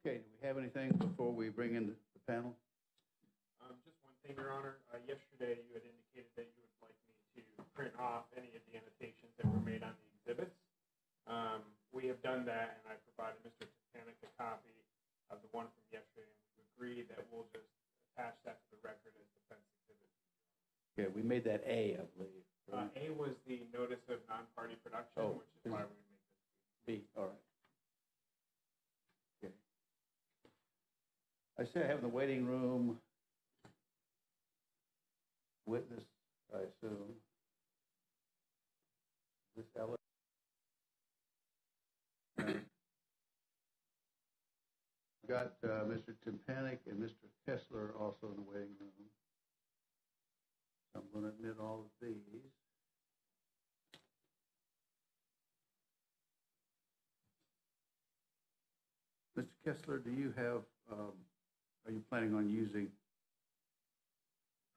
Okay, do we have anything before we bring in the panel? Um, just one thing, Your Honor. Uh, yesterday, you had indicated that you would like me to print off any of the annotations that were made on the exhibits. Um, we have done that, and I provided Mr. Titanic a copy of the one from yesterday, and we agreed that we'll just attach that to the record as defense exhibit. Okay, we made that A, I believe. Uh, A was the notice of non-party production, Oh. which is why we made this. B, all right. I say I have in the waiting room witness, I assume. This Ella? Got uh, Mr. Timpanic and Mr. Kessler also in the waiting room. I'm going to admit all of these. Mr. Kessler, do you have, um, are you planning on using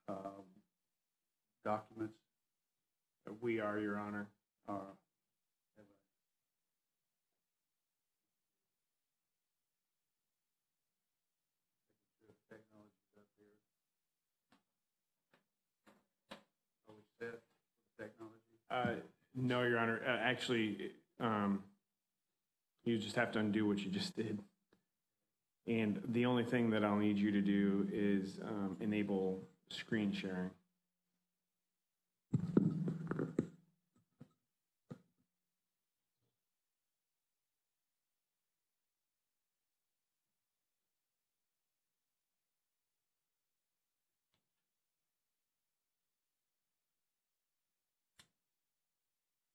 um, documents Uh, We are, Your Honor. or? have a- Making sure the technology's up here. Are we set with technology? Uh, no, Your Honor. Uh, actually, um, you just have to undo what you just did. And the only thing that I'll need you to do is um, enable screen sharing.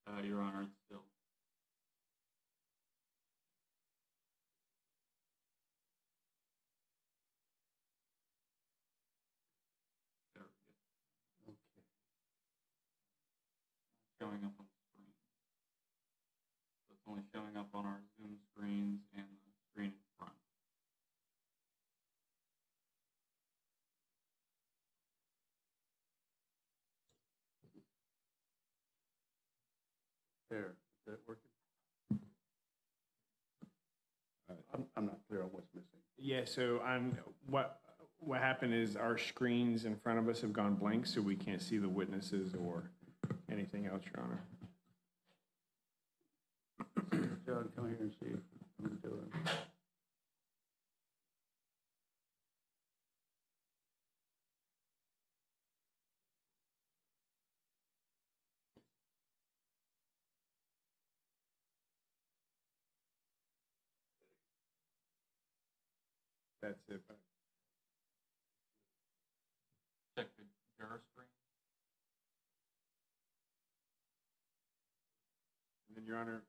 Uh, Your Honor, it's still. There we go. Okay. Showing up on the screen. So it's only showing up on our Zoom screens and the screen in front. There, is that working? I'm, I'm not clear on what's missing. Yeah, so on, what, what happened is our screens in front of us have gone blank, so we can't see the witnesses or anything else, Your Honor. John, come here and see what I'm doing. That's it. Check the juror screen. And then, Your Honor,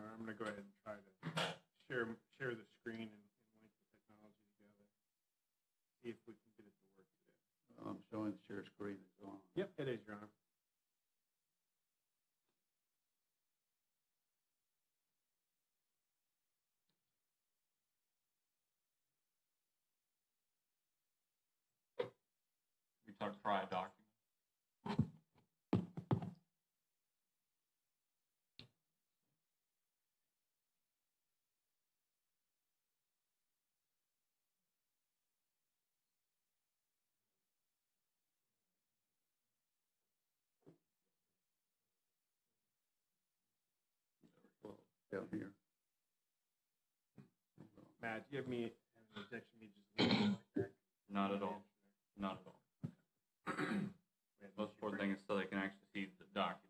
Honor. I'm going to go ahead and try to share, share the screen and, and link the technology together. See if we can get it to work today. I'm showing the share screen is on. Yep, it is, Your Honor. We talked try a Down here. Matt, do you have me an objection me just leaving it like that? Not at all. Not at all. Most important thing is so they can actually see the document.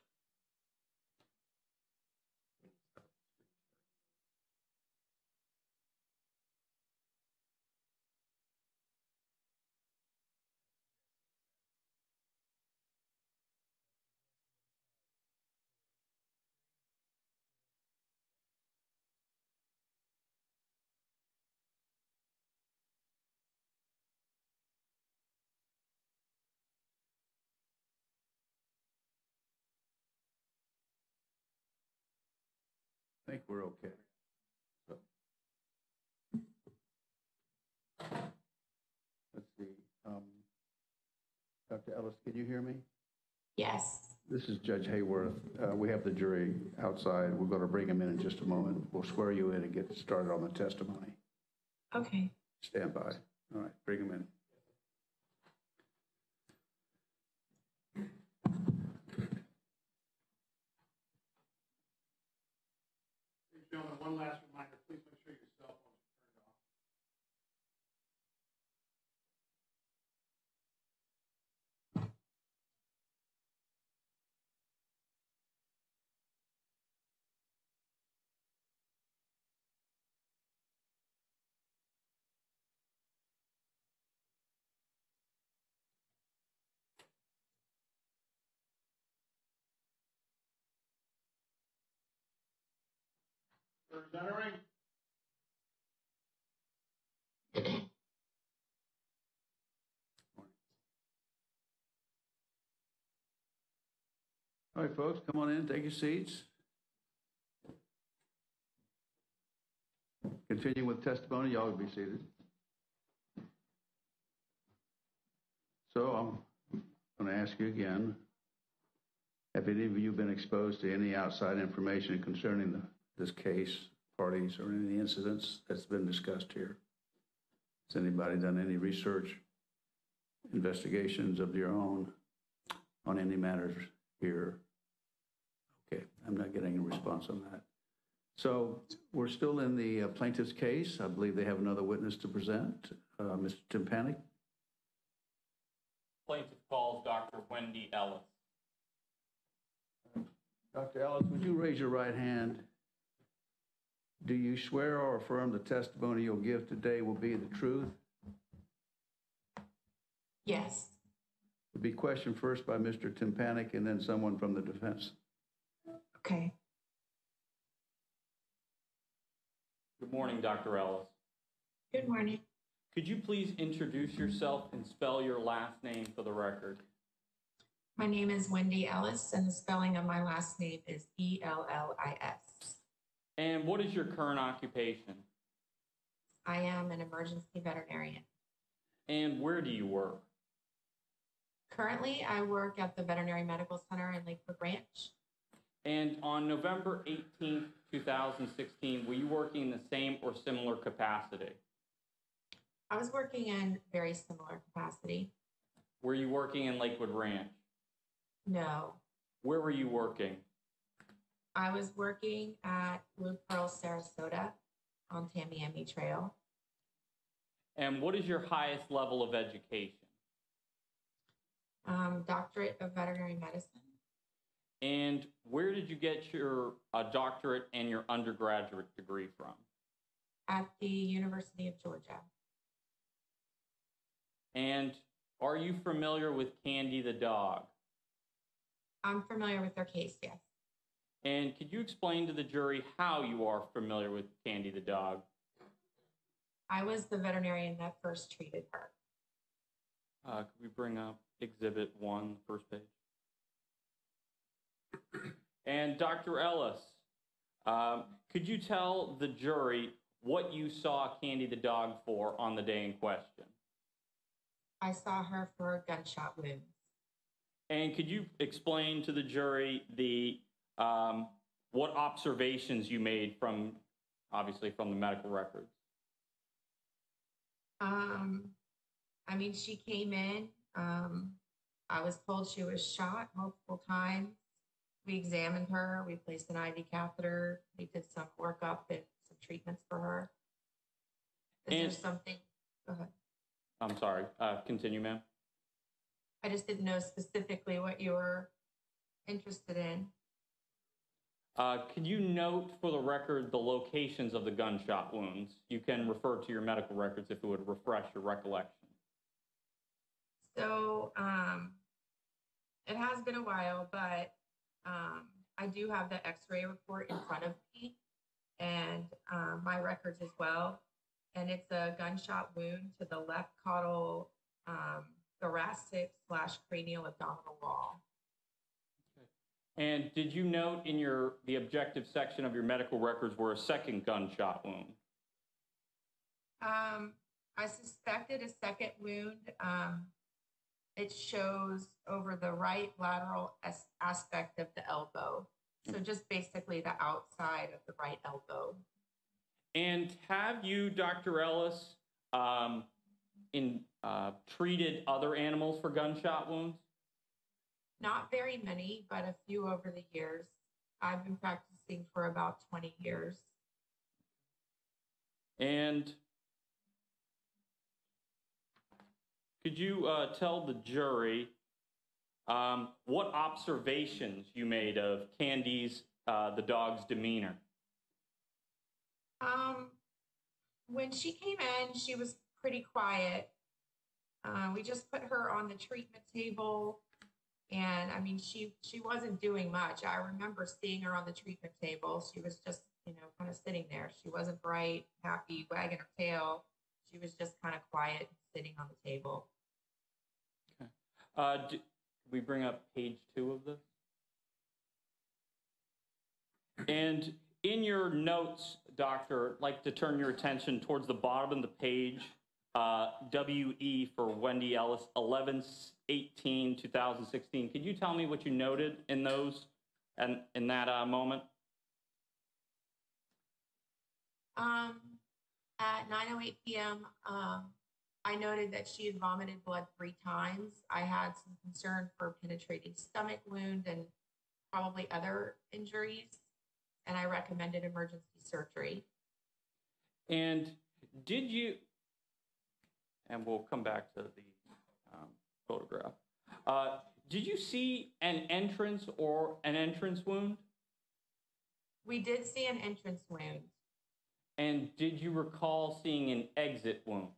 think we're okay. So. Let's see. um, Dr. Ellis, can you hear me? Yes. This is Judge Hayworth. Uh, We have the jury outside. We're going to bring them in in just a moment. We'll swear you in and get started on the testimony. Okay. Stand by. All right, bring them in. Gentlemen, one last reminder, please make sure your cell phone is turned off. All right? Folks, come on in, take your seats. Continue with testimony, y'all be seated. So I'm going to ask you again, have any of you been exposed to any outside information concerning the, this case, parties, or any incidents that's been discussed here? Has anybody done any research, investigations of your own on any matters here? Okay, I'm not getting a response on that. So we're still in the uh, plaintiff's case. I believe they have another witness to present. Uh, Mr. Timpani? Plaintiff calls Dr. Wendy Ellis. Dr. Ellis, would you raise your right hand? Do you swear or affirm the testimony you'll give today will be the truth? Yes. Will be questioned first by Mr. Timpanic and then someone from the defense. Okay. Good morning, Dr. Ellis. Good morning. Could you please introduce yourself and spell your last name for the record? My name is Wendy Ellis, and the spelling of my last name is E L L I S. And what is your current occupation? I am an emergency veterinarian. And where do you work? Currently, I work at the Veterinary Medical Center in Lakewood Ranch. And on November 18th, 2016, were you working in the same or similar capacity? I was working in very similar capacity. Were you working in Lakewood Ranch? No, Where were you working? I was working at Blue Pearl, Sarasota on Tamiami Trail. And what is your highest level of education? Um, doctorate of veterinary medicine. And where did you get your uh, doctorate and your undergraduate degree from? at the University of Georgia. And are you familiar with Candy the dog? I'm familiar with their case, yes. And could you explain to the jury how you are familiar with Candy the dog? I was the veterinarian that first treated her. Uh, could we bring up Exhibit 1, the first page? And Dr. Ellis, um, could you tell the jury what you saw Candy the dog for on the day in question? I saw her for gunshot wounds. And could you explain to the jury the um, what observations you made from, obviously, from the medical records? Um, I mean, she came in. Um, I was told she was shot multiple times. We examined her. We placed an IV catheter. We did some workup and some treatments for her. Is there And- something? Go ahead. I'm sorry, uh, continue, ma'am. I just didn't know specifically what you were interested in. Uh, could you note for the record the locations of the gunshot wounds? You can refer to your medical records if it would refresh your recollection. So um, it has been a while, but um, I do have the X-ray report in front of me and um, my records as well. And it's a gunshot wound to the left caudal um, thoracic slash cranial abdominal wall. And did you note in your the objective section of your medical records were a second gunshot wound? Um, I suspected a second wound. Um, it shows over the right lateral as- aspect of the elbow. So just basically the outside of the right elbow. And have you, Dr. Ellis, um, in uh, treated other animals for gunshot wounds? Not very many, but a few over the years. I've been practicing for about 20 years. And could you uh, tell the jury um, what observations you made of Candy's, uh, the dog's demeanor? Um, when she came in, she was pretty quiet. Uh, we just put her on the treatment table, and I mean, she she wasn't doing much. I remember seeing her on the treatment table. She was just, you know, kind of sitting there. She wasn't bright, happy, wagging her tail. She was just kind of quiet, sitting on the table. Uh, do, we bring up page two of this? And in your notes, Doctor, I'd like to turn your attention towards the bottom of the page. Uh, WE for Wendy Ellis, 11 18 2016. Could you tell me what you noted in those and in that uh, moment? Um, at 9:08 p.m., um, I noted that she had vomited blood three times. I had some concern for penetrating stomach wound and probably other injuries, and I recommended emergency surgery. And did you, and we'll come back to the photograph. Uh, did you see an entrance or an entrance wound? We did see an entrance wound. And did you recall seeing an exit wound?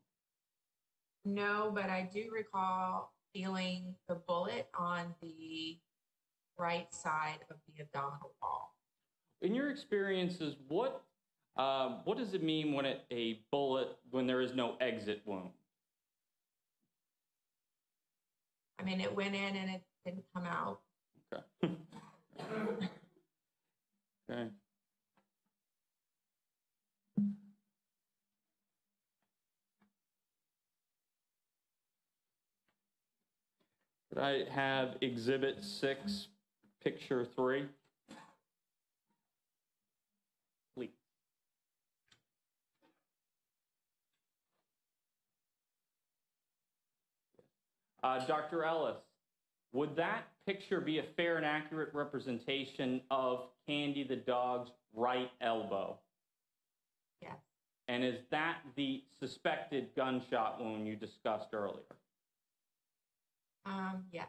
No, but I do recall feeling the bullet on the right side of the abdominal wall. In your experiences, what um, what does it mean when it, a bullet when there is no exit wound? I mean, it went in and it didn't come out. Okay. okay. Could I have Exhibit 6, Picture 3? Uh, Dr. Ellis, would that picture be a fair and accurate representation of Candy the dog's right elbow? Yes. And is that the suspected gunshot wound you discussed earlier? Um, yes.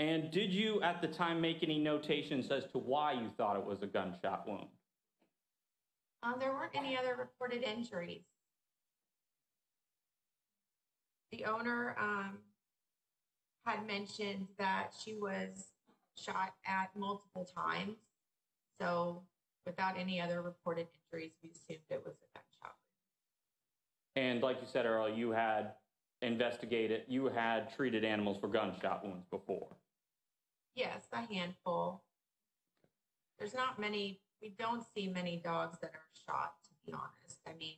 And did you at the time make any notations as to why you thought it was a gunshot wound? Um, there weren't any other reported injuries. The owner um, had mentioned that she was shot at multiple times. So, without any other reported injuries, we assumed it was a gunshot. And like you said earlier, you had investigated, you had treated animals for gunshot wounds before. Yes, a handful. There's not many, we don't see many dogs that are shot, to be honest. I mean,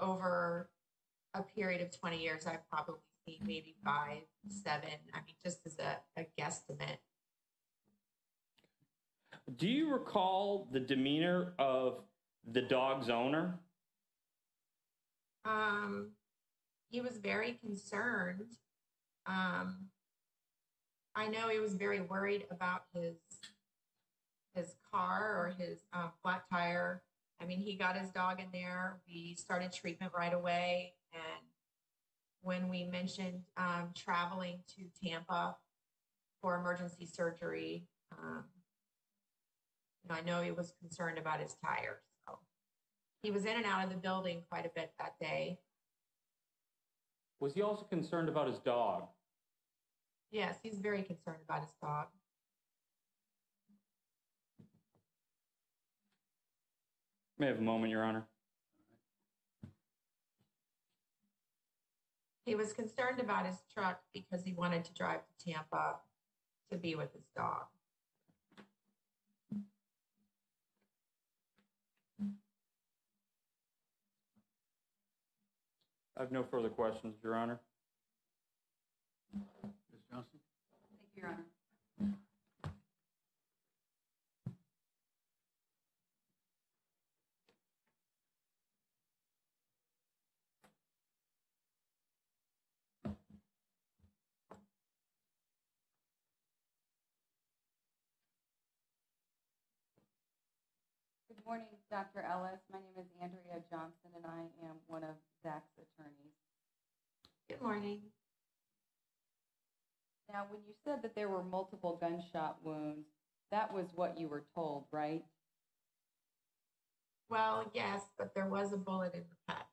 over a period of 20 years, I've probably seen maybe five, seven. I mean, just as a, a guesstimate. Do you recall the demeanor of the dog's owner? Um, he was very concerned. Um, I know he was very worried about his his car or his uh, flat tire. I mean, he got his dog in there. We started treatment right away, and when we mentioned um, traveling to Tampa for emergency surgery, um, you know, I know he was concerned about his tires. So he was in and out of the building quite a bit that day. Was he also concerned about his dog? Yes, he's very concerned about his dog. May I have a moment, Your Honor? He was concerned about his truck because he wanted to drive to Tampa to be with his dog. I have no further questions, Your Honor. Ms. Johnson? Thank you, Your Honor. Morning, Dr. Ellis. My name is Andrea Johnson, and I am one of Zach's attorneys. Good morning. Now, when you said that there were multiple gunshot wounds, that was what you were told, right? Well, yes, but there was a bullet in the cut.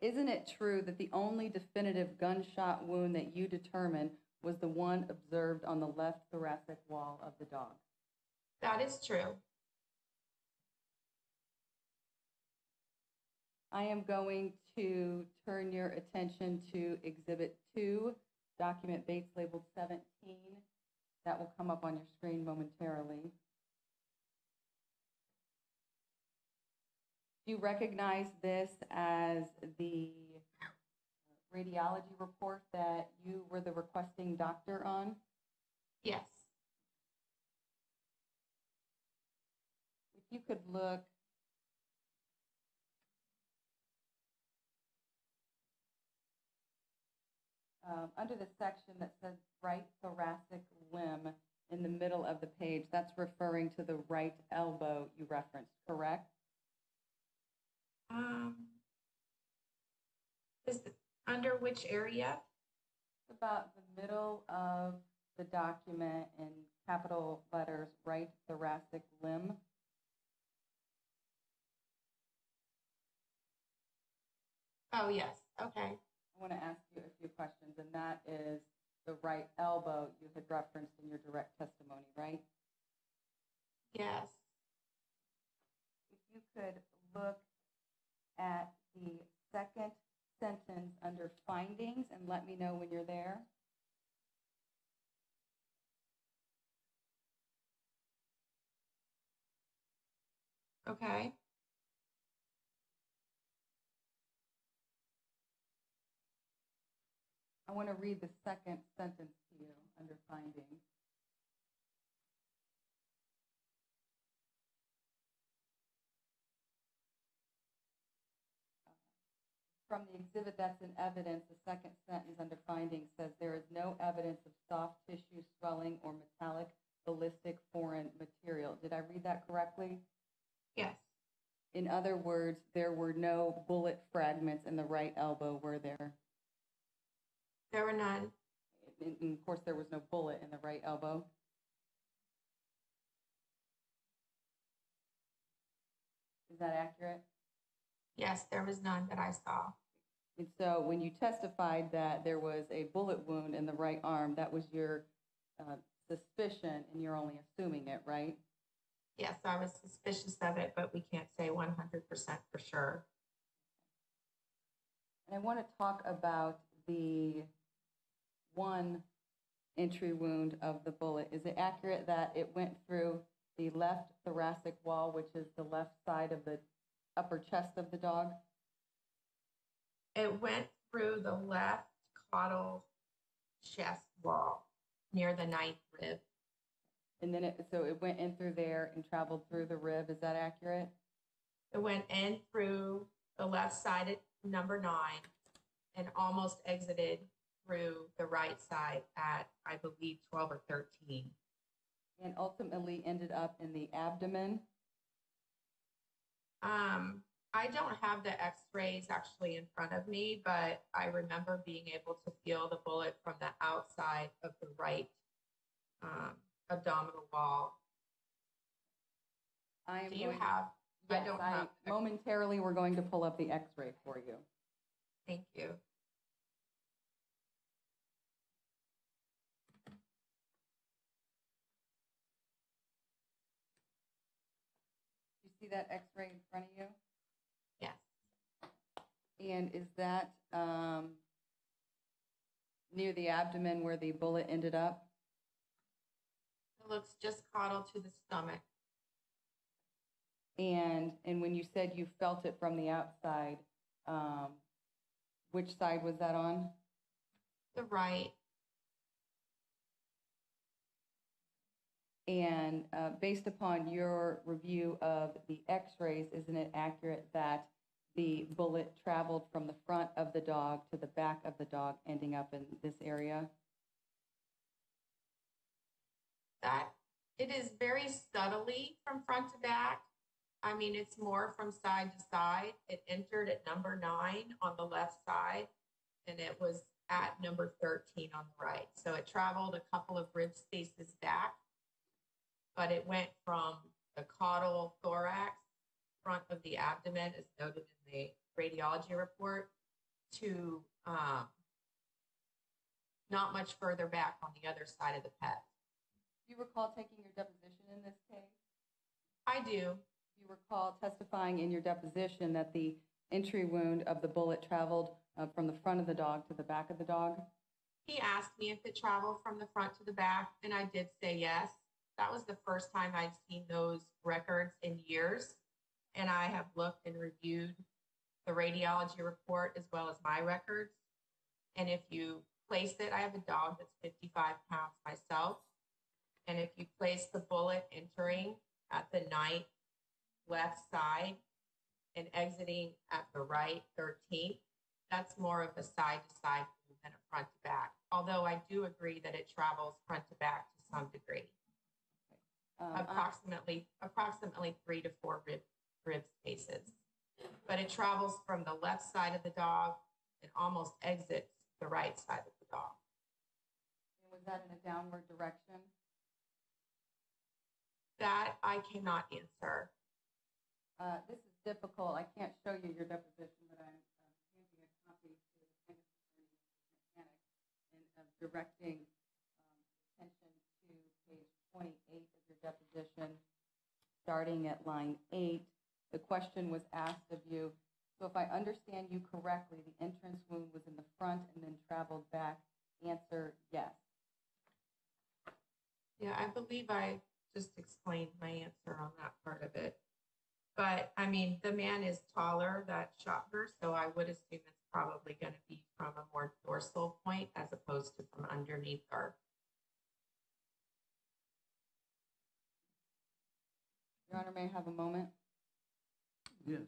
Isn't it true that the only definitive gunshot wound that you determined was the one observed on the left thoracic wall of the dog? That is true. I am going to turn your attention to Exhibit 2, document Bates labeled 17. That will come up on your screen momentarily. Do you recognize this as the radiology report that you were the requesting doctor on? Yes. If you could look um, under the section that says right thoracic limb in the middle of the page, that's referring to the right elbow you referenced, correct? Um, is the, under which area? About the middle of the document in capital letters, right thoracic limb. Oh, yes, okay. I want to ask you a few questions, and that is the right elbow you had referenced in your direct testimony, right? Yes. If you could look at the second sentence under findings and let me know when you're there. Okay. I want to read the second sentence to you under findings. From the exhibit that's in evidence, the second sentence under findings says there is no evidence of soft tissue swelling or metallic ballistic foreign material. Did I read that correctly? Yes. In other words, there were no bullet fragments in the right elbow, were there? There were none. And and of course, there was no bullet in the right elbow. Is that accurate? Yes, there was none that I saw. And so when you testified that there was a bullet wound in the right arm, that was your uh, suspicion, and you're only assuming it, right? Yes, I was suspicious of it, but we can't say 100% for sure. And I want to talk about the one entry wound of the bullet. Is it accurate that it went through the left thoracic wall, which is the left side of the upper chest of the dog? It went through the left caudal chest wall near the ninth rib. And then it, so it went in through there and traveled through the rib. Is that accurate? It went in through the left side at number nine and almost exited through the right side at, I believe, 12 or 13. And ultimately ended up in the abdomen. Um, I don't have the x-rays actually in front of me, but I remember being able to feel the bullet from the outside of the right um, abdominal wall. I am Do you have, I Yes, don't I- have, Momentarily, we're going to pull up the x-ray for you. thank you. That x-ray in front of you? Yes. And is that um, near the abdomen where the bullet ended up? It looks just caudal to the stomach. And, and when you said you felt it from the outside, um, which side was that on? The right, And uh, based upon your review of the x-rays, isn't it accurate that the bullet traveled from the front of the dog to the back of the dog, ending up in this area? that, it is very subtly from front to back. I mean, it's more from side to side. It entered at number nine on the left side, and it was at number 13 on the right. So it traveled a couple of rib spaces back, but it went from the caudal thorax, front of the abdomen, as noted in the radiology report, to um, not much further back on the other side of the pet. Do you recall taking your deposition in this case? I do. Do you recall testifying in your deposition that the entry wound of the bullet traveled uh, from the front of the dog to the back of the dog? He asked me if it traveled from the front to the back, and I did say yes. That was the first time I'd seen those records in years. And I have looked and reviewed the radiology report as well as my records. And if you place it, I have a dog that's 55 pounds myself. And if you place the bullet entering at the ninth left side and exiting at the right 13th, that's more of a side to side than a front to back. Although I do agree that it travels front to back to some degree, um, approximately approximately three to four rib, rib spaces. But it travels from the left side of the dog and almost exits the right side of the dog. And was that in a downward direction? That I cannot answer. Uh, this is difficult. I can't show you your deposition, but I'm uh, handing a copy to the plaintiff's attorney, and of uh, directing um, attention to page 28 deposition, starting at line 8. The question was asked of you, so if I understand you correctly, the entrance wound was in the front and then traveled back. Answer, yes. Yeah, I believe I just explained my answer on that part of it. But I mean, the man is taller that shot her, so I would assume it's probably going to be from a more dorsal point as opposed to from underneath her. Your Honor, may I have a moment? Yes.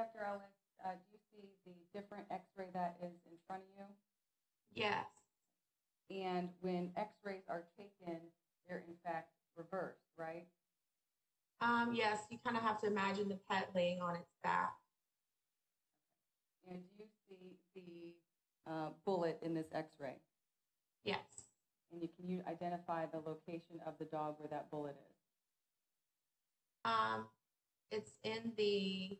Dr. Ellis, uh, do you see the different x-ray that is in front of you? Yes. And when x-rays are taken, they're in fact reversed, right? Um, yes, you kind of have to imagine the pet laying on its back. And do you see the uh, bullet in this x-ray? Yes. And you, can you identify the location of the dog where that bullet is? Um, it's in the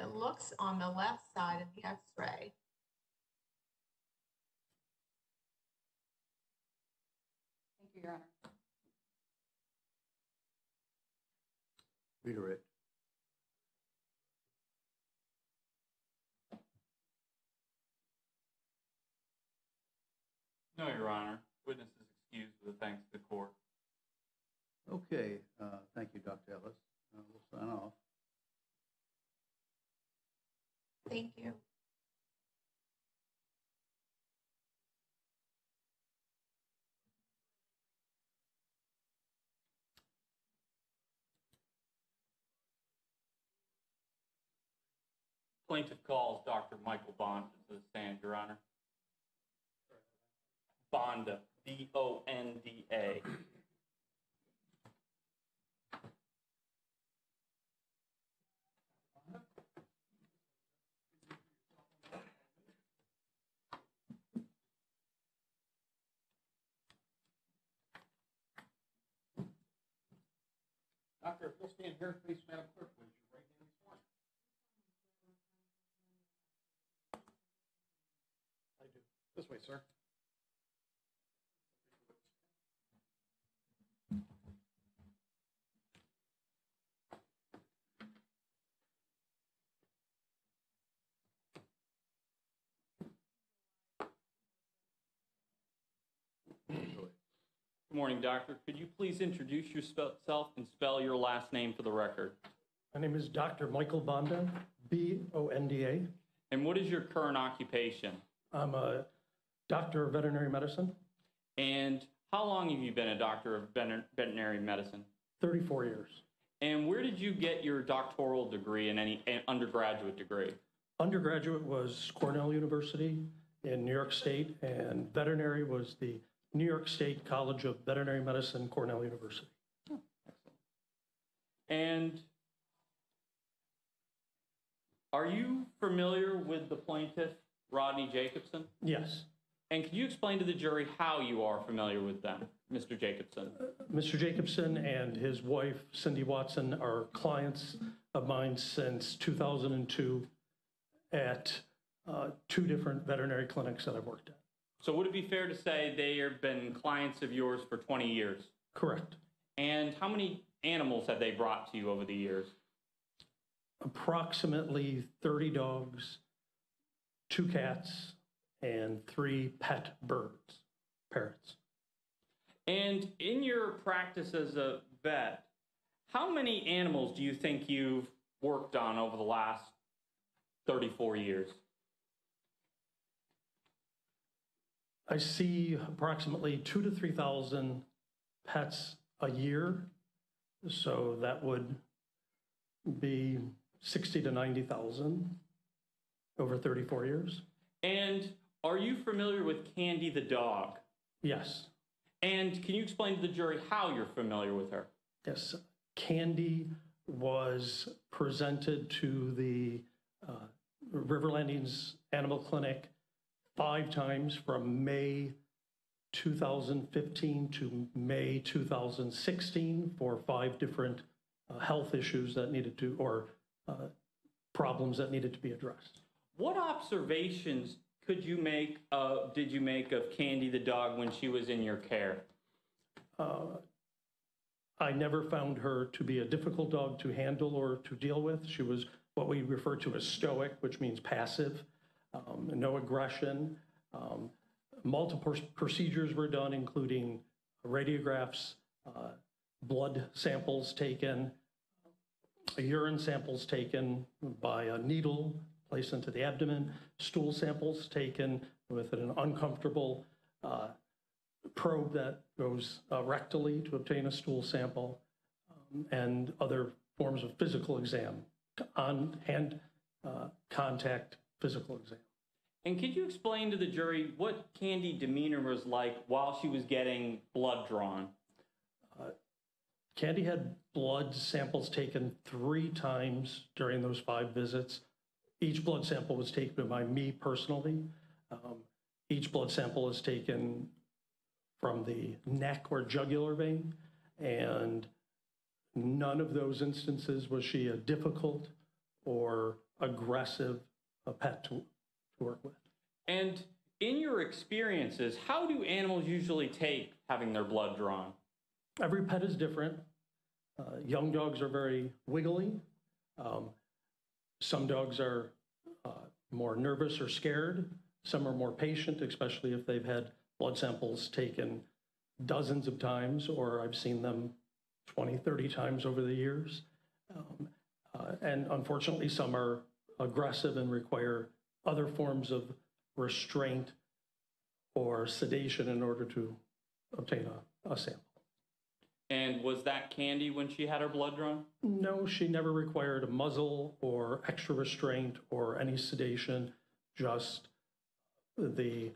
It looks on the left side of the x-ray. Thank you, Your Honor. Redirect. No, Your Honor. Witness is excused with thanks to the court. Okay, uh, thank you, Dr. Ellis. Uh, We'll sign off. Thank you. Plaintiff calls Dr. Michael Bonda to the stand, Your Honor. Bonda, B-O-N-D-A. Doctor, if you'll stand here, please, Madam Clerk, raise right hand and sworn. I do. This way, sir. Morning, doctor. Could you please introduce yourself and spell your last name for the record? My name is Dr. Michael Bonda, B-O-N-D-A. And what is your current occupation? I'm a doctor of veterinary medicine, And how long have you been a doctor of veterinary medicine? 34 years. And where did you get your doctoral degree and any and undergraduate degree? Undergraduate was Cornell University in New York State, and veterinary was the New York State College of Veterinary Medicine, Cornell University. And are you familiar with the plaintiff, Rodney Jacobson? Yes. And can you explain to the jury how you are familiar with them, Mr. Jacobson? Mr. Jacobson and his wife, Cindy Watson, are clients of mine since 2002 at uh, two different veterinary clinics that I've worked at. So would it be fair to say they have been clients of yours for 20 years? Correct. And how many animals have they brought to you over the years? approximately 30 dogs, two cats, and three pet birds, parrots. And in your practice as a vet, how many animals do you think you've worked on over the last 34 years? I see approximately two to 3,000 pets a year. So that would be 60 to 90,000 over 34 years. And are you familiar with Candy the dog? Yes, And can you explain to the jury how you're familiar with her? yes. Candy was presented to the uh, River Landings Animal Clinic five times from May 2015 to May 2016 for five different uh, health issues that needed to, or uh, problems that needed to be addressed. What observations could you make, uh, did you make of Candy the dog when she was in your care? Uh, I never found her to be a difficult dog to handle or to deal with. She was what we refer to as stoic, which means passive, um, no aggression. Um, multiple procedures were done, including radiographs, uh, blood samples taken, urine samples taken by a needle placed into the abdomen, stool samples taken with an uncomfortable uh, probe that goes uh, rectally to obtain a stool sample, um, and other forms of physical exam, on hand uh, contact physical exam. And could you explain to the jury what Candy demeanor was like while she was getting blood drawn? Candy had blood samples taken three times during those five visits. Each blood sample was taken by me personally. Um, Each blood sample is taken from the neck or jugular vein, and none of those instances was she a difficult or aggressive uh, pet to, to work with. And in your experiences, how do animals usually take having their blood drawn? Every pet is different. Uh, young dogs are very wiggly. Um, some dogs are uh, more nervous or scared. Some are more patient, especially if they've had blood samples taken dozens of times, or I've seen them 20, 30 times over the years. Um, uh, and unfortunately, some are aggressive and require other forms of restraint or sedation in order to obtain a, a sample. And was that Candy when she had her blood drawn? No, she never required a muzzle or extra restraint or any sedation, just the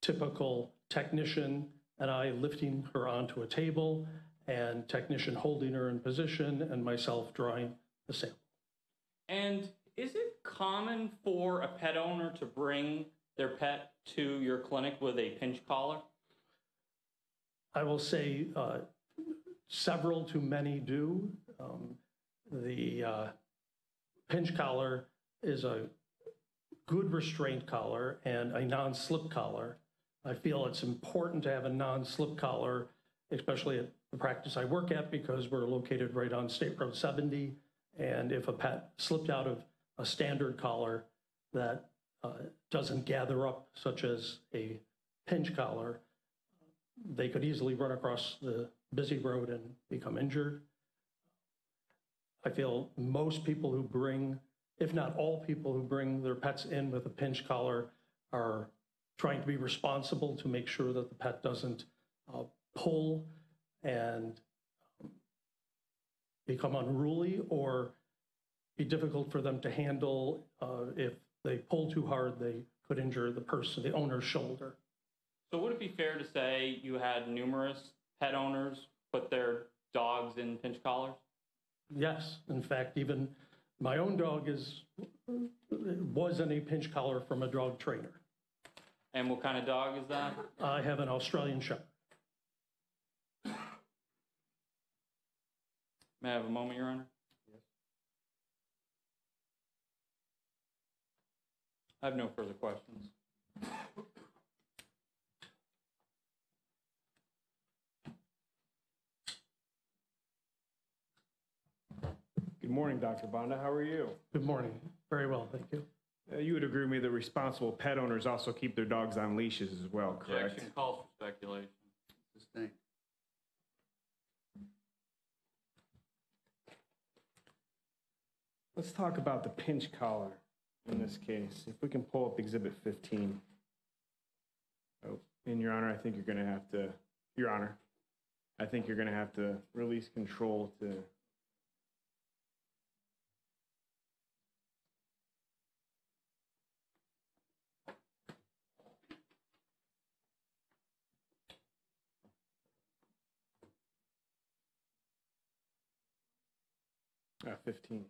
typical technician and I lifting her onto a table and technician holding her in position and myself drawing the sample. And is it common for a pet owner to bring their pet to your clinic with a pinch collar? I will say uh, several to many do. Um, The uh, pinch collar is a good restraint collar and a non-slip collar. I feel it's important to have a non-slip collar, especially at the practice I work at, because we're located right on State Road 70. And if a pet slipped out of a standard collar that uh, doesn't gather up, such as a pinch collar, they could easily run across the busy road and become injured. I feel most people who bring, if not all people who bring their pets in with a pinch collar are trying to be responsible to make sure that the pet doesn't uh, pull and um, become unruly or be difficult for them to handle. Uh, If they pull too hard, they could injure the person, the owner's shoulder. So would it be fair to say you had numerous pet owners put their dogs in pinch collars? Yes, in fact, even my own dog is, was in a pinch collar from a dog trainer. And what kind of dog is that? I have an Australian Shepherd. May I have a moment, Your Honor? I have no further questions. Good morning, Dr. Bonda. How are you? Good morning. Very well, thank you. Uh, You would agree with me that responsible pet owners also keep their dogs on leashes as well, correct? Objection calls for speculation. Sustained. Let's talk about the pinch collar in this case. If we can pull up Exhibit 15. Oh, Your Honor, I think you're going to have to, Your Honor, I think you're going to have to release control to, uh, 15.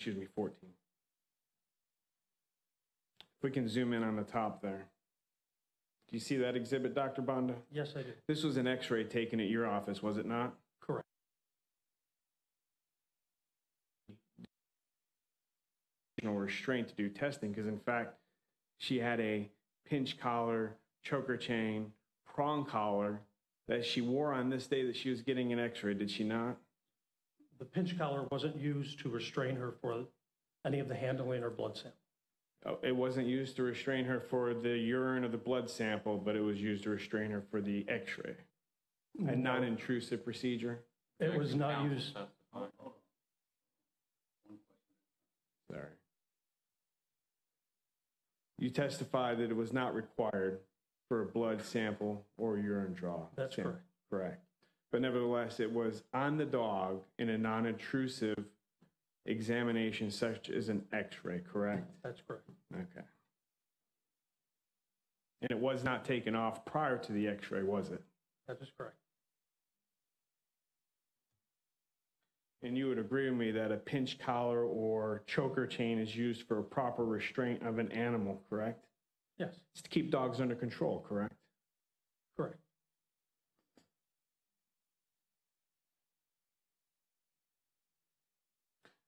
Excuse me, 14. If we can zoom in on the top there. Do you see that exhibit, Dr. Bonda? Yes, I do. This was an x-ray taken at your office, was it not? Correct. No restraint to do testing, because in fact, she had a pinch collar, choker chain, prong collar that she wore on this day that she was getting an x-ray, did she not? The pinch collar wasn't used to restrain her for any of the handling or blood sample. Oh, It wasn't used to restrain her for the urine or the blood sample, but it was used to restrain her for the x-ray. A non-intrusive procedure? It was not used, Sorry. You testified that it was not required for a blood sample or urine draw? That's sample, correct. Correct. But nevertheless, it was on the dog in a non-intrusive examination such as an x-ray, correct? that's correct. Okay. And it was not taken off prior to the x-ray, was it? That is correct. And you would agree with me that a pinch collar or choker chain is used for a proper restraint of an animal, correct? Yes, It's to keep dogs under control, correct? correct.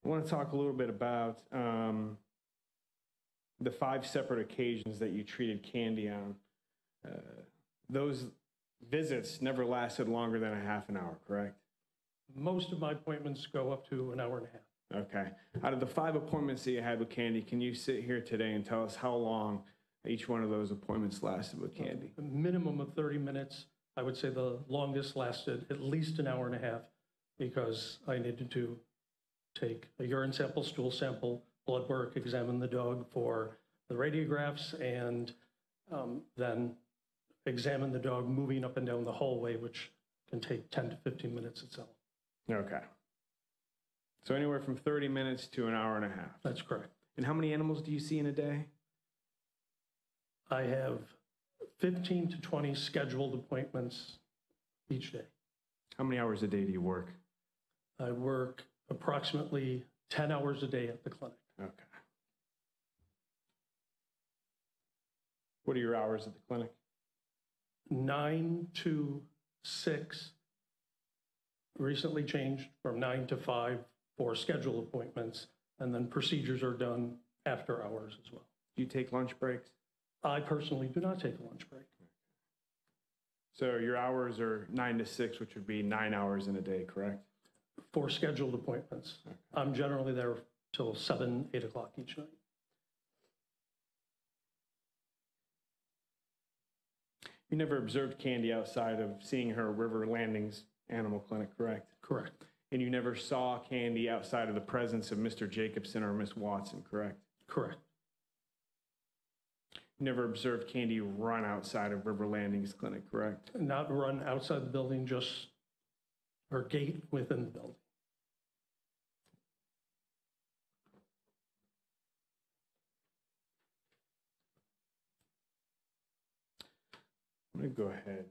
I want to talk a little bit about um, the five separate occasions that you treated Candy on. Uh, those visits never lasted longer than a half an hour, correct? Most of my appointments go up to an hour and a half. Okay. Out of the five appointments that you had with Candy, can you sit here today and tell us how long each one of those appointments lasted with Candy? A minimum of 30 minutes. I would say the longest lasted at least an hour and a half because I needed to take a urine sample, stool sample, blood work, examine the dog for the radiographs, and um, then examine the dog moving up and down the hallway, which can take 10 to 15 minutes itself. Okay. So anywhere from 30 minutes to an hour and a half. That's correct. And how many animals do you see in a day? I have 15 to 20 scheduled appointments each day. How many hours a day do you work? I work approximately 10 hours a day at the clinic. Okay. What are your hours at the clinic? Nine to six, recently changed from nine to five for schedule appointments, and then procedures are done after hours as well. Do you take lunch breaks? I personally do not take a lunch break. So your hours are nine to six, which would be nine hours in a day, correct? For scheduled appointments, I'm generally there till seven, eight o'clock each night. You never observed Candy outside of seeing her River Landings Animal Clinic, correct? Correct, And you never saw Candy outside of the presence of Mr. Jacobson or Miss Watson, correct? correct, You never observed Candy run outside of River Landings Clinic, correct? not run outside the building, just her gate within the building. I'm going to go ahead.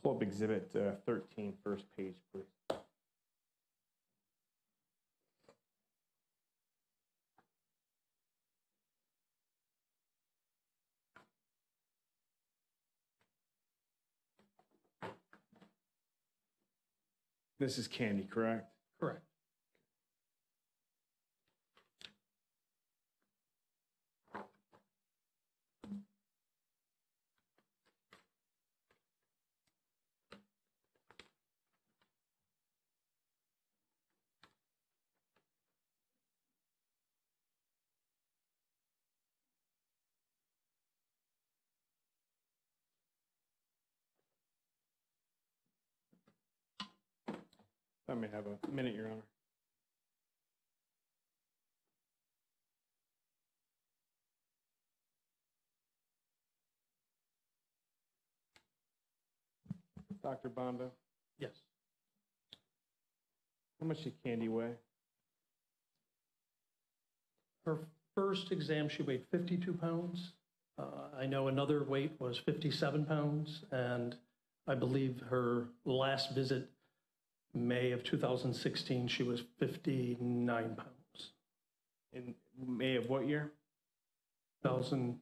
Pull up Exhibit uh, 13, first page, please. This is Candy, correct? I may have a minute, Your Honor. Dr. Bondo, Yes. how much did Candy weigh? Her first exam, she weighed 52 pounds. Uh, I know another weight was 57 pounds, and I believe her last visit, May of 2016, she was 59 pounds. In May of what year? 2000,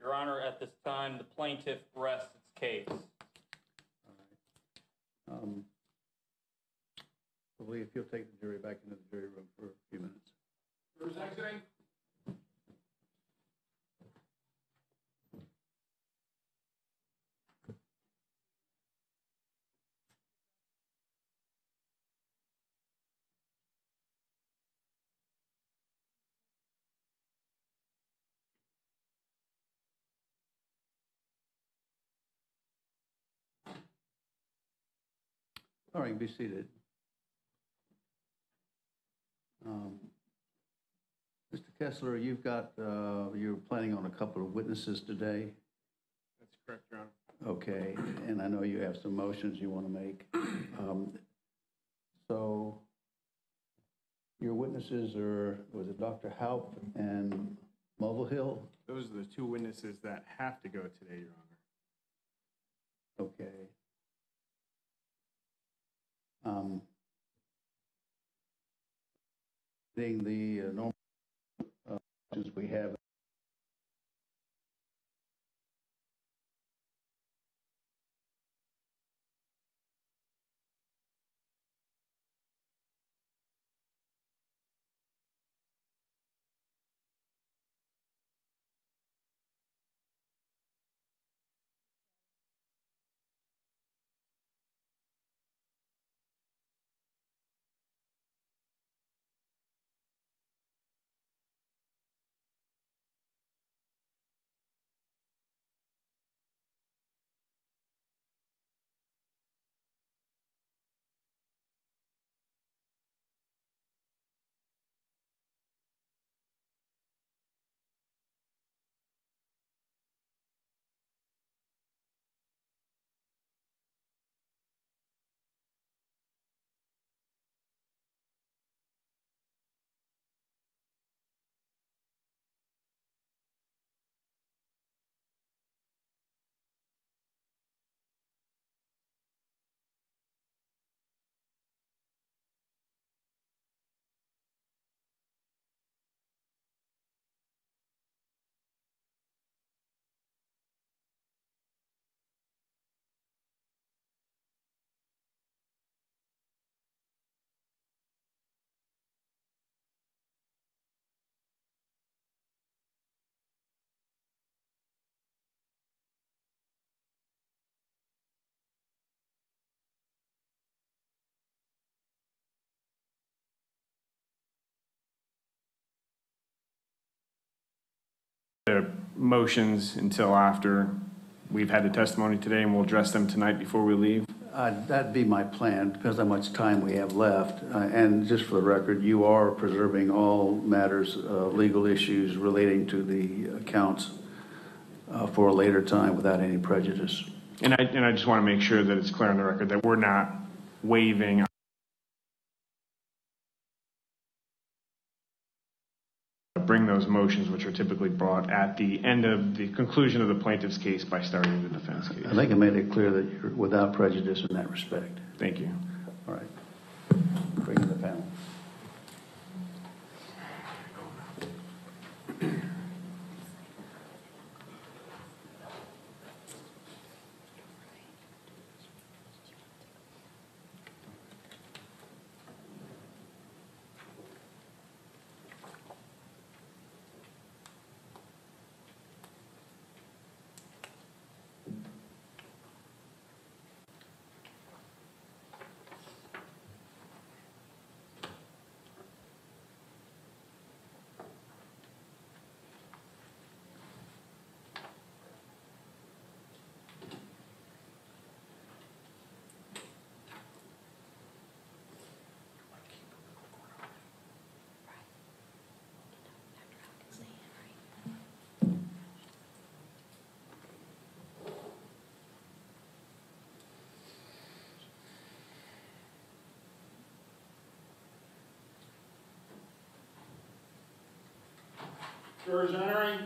Your Honor, at this time, the plaintiff rests its case. All right. Um, I believe if you'll take the jury back into the jury room for a few minutes. Who's All right, be seated. Um, Mr. Kessler, you've got, uh, you're planning on a couple of witnesses today? That's correct, Your Honor. Okay, and I know you have some motions you want to make. Um, So your witnesses are, was it Dr. Haupt and Mobile Hill? Those are the two witnesses that have to go today, Your Honor. Okay. Um, the uh, normal uh, we have The motions until after we've had the testimony today, and we'll address them tonight before we leave. Uh, That'd be my plan, depends how much time we have left. Uh, And just for the record, you are preserving all matters, uh, legal issues relating to the accounts uh, for a later time without any prejudice. And I, and I just want to make sure that it's clear on the record that we're not waiving those motions which are typically brought at the end of the conclusion of the plaintiff's case by starting the defense I think I made it clear that you're without prejudice in that respect. Thank you. All right. Bring in the panel. Jurors entering.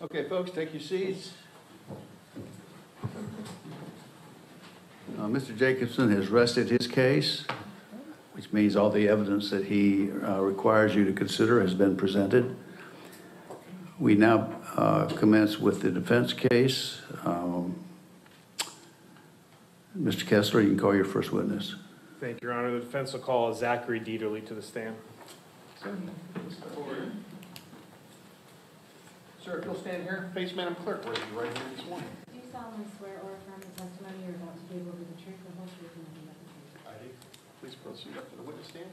Okay, folks, take your seats. Uh, Mr. Jacobson has rested his case, which means all the evidence that he uh, requires you to consider has been presented. We now uh, commence with the defense case. Um, Mr. Kessler, you can call your first witness. Thank you, Your Honor. The defense will call Zachary Deaterly to the stand. Sir, if you'll stand here, face Madam Clerk, raise your right hand and be sworn. Do you solemnly swear or affirm the testimony you're about to give will be the truth, the whole truth, and nothing but the truth? I do. Please proceed up to the witness stand.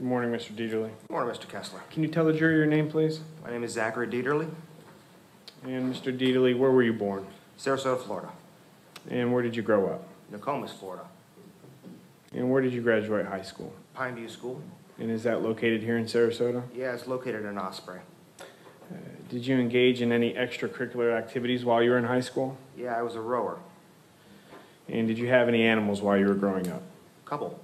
Good morning, Mr. Deaterly. Good morning, Mr. Kessler. Can you tell the jury your name, please? My name is Zachary Deaterly, And Mr. Deaterly, where were you born? Sarasota, Florida. And where did you grow up? Nokomis, Florida. And where did you graduate high school? Pine View School. And is that located here in Sarasota? Yeah, it's located in Osprey. Did you engage in any extracurricular activities while you were in high school? Yeah, I was a rower. And did you have any animals while you were growing up? Couple.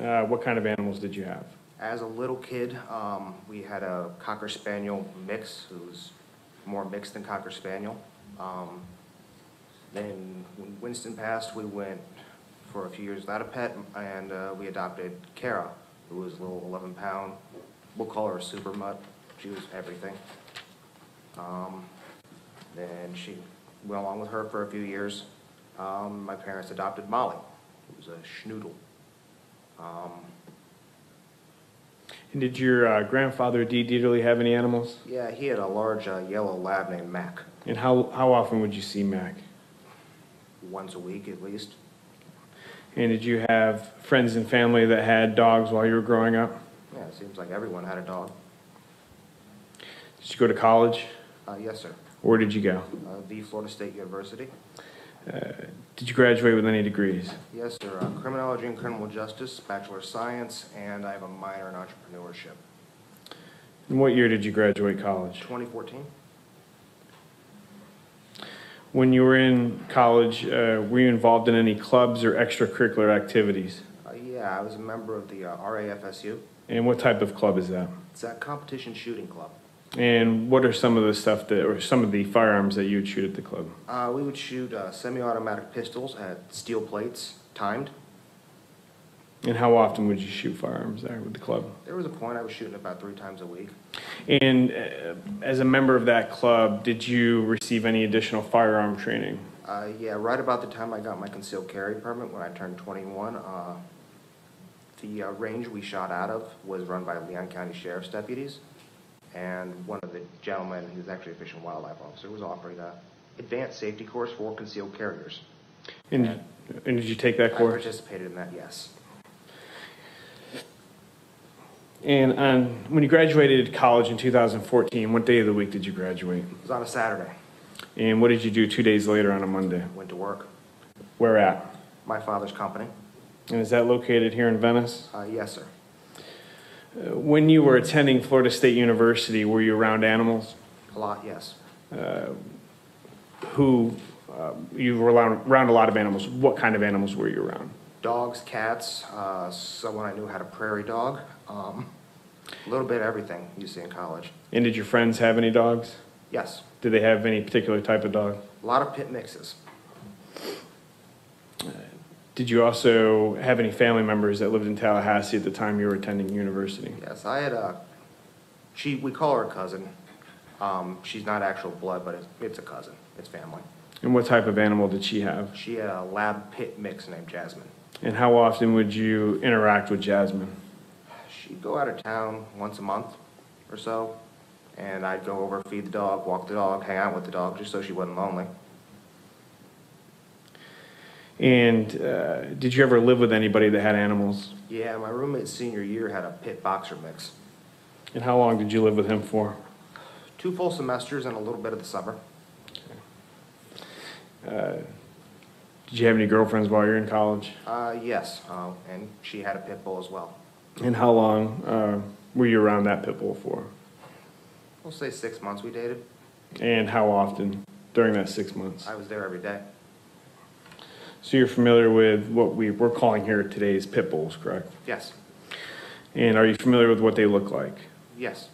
Uh, what kind of animals did you have? As a little kid, um, we had a Cocker Spaniel mix who was more mixed than Cocker Spaniel. Um, then when Winston passed, we went for a few years without a pet, and uh, we adopted Kara, who was a little 11 pound. We'll call her a super mutt. She was everything. Um, then she went along with her for a few years. Um, my parents adopted Molly, who was a schnoodle. Um, And did your uh, grandfather, D. Deaterly, have any animals? Yeah, he had a large uh, yellow lab named Mac. And how, how often would you see Mac? Once a week at least. And did you have friends and family that had dogs while you were growing up? Yeah, it seems like everyone had a dog. Did you go to college? Uh, yes, sir. Where did you go? Uh, the Florida State University. Uh, did you graduate with any degrees? Yes, sir. Uh, criminology and criminal justice, Bachelor of Science, and I have a minor in entrepreneurship. And what year did you graduate college? 2014. When you were in college, uh, were you involved in any clubs or extracurricular activities? Uh, yeah, I was a member of the uh, RAFSU. And what type of club is that? It's a competition shooting club. And what are some of the stuff that, or some of the firearms that you would shoot at the club? Uh, we would shoot uh, semi-automatic pistols at steel plates, timed. And how often would you shoot firearms there with the club? There was a point I was shooting about three times a week. And uh, as a member of that club, did you receive any additional firearm training? Uh, yeah, right about the time I got my concealed carry permit, when I turned 21, uh, the uh, range we shot out of was run by Leon County Sheriff's deputies. And one of the gentlemen, who's actually a Fish and Wildlife Officer, was offering a advanced safety course for concealed carriers. And, and did you take that course? I participated in that, yes. And on, when you graduated college in 2014, what day of the week did you graduate? It was on a Saturday. And what did you do two days later on a Monday? Went to work. Where at? My father's company. And is that located here in Venice? Uh, yes, sir. Uh, When you were attending Florida State University, were you around animals? A lot, yes. Who, uh, you were around, around a lot of animals. What kind of animals were you around? Dogs, cats, uh, someone I knew had a prairie dog. Um, a little bit of everything you see in college. And did your friends have any dogs? Yes. Did they have any particular type of dog? A lot of pit mixes. Did you also have any family members that lived in Tallahassee at the time you were attending university? Yes, I had a, she, we call her a cousin. Um, she's not actual blood, but it's, it's a cousin. It's family. And what type of animal did she have? She had a lab pit mix named Jasmine. And how often would you interact with Jasmine? She'd go out of town once a month or so, and I'd go over, feed the dog, walk the dog, hang out with the dog, just so she wasn't lonely. And uh, did you ever live with anybody that had animals? Yeah, my roommate senior year had a pit boxer mix. And how long did you live with him for? Two full semesters and a little bit of the summer. Did you have any girlfriends while you were in college? Uh, yes, uh, and she had a pit bull as well. And how long uh, were you around that pit bull for? We'll say six months we dated. And how often during that six months? I was there every day. So you're familiar with what we, we're calling here today's pit bulls, correct? Yes, And are you familiar with what they look like? yes,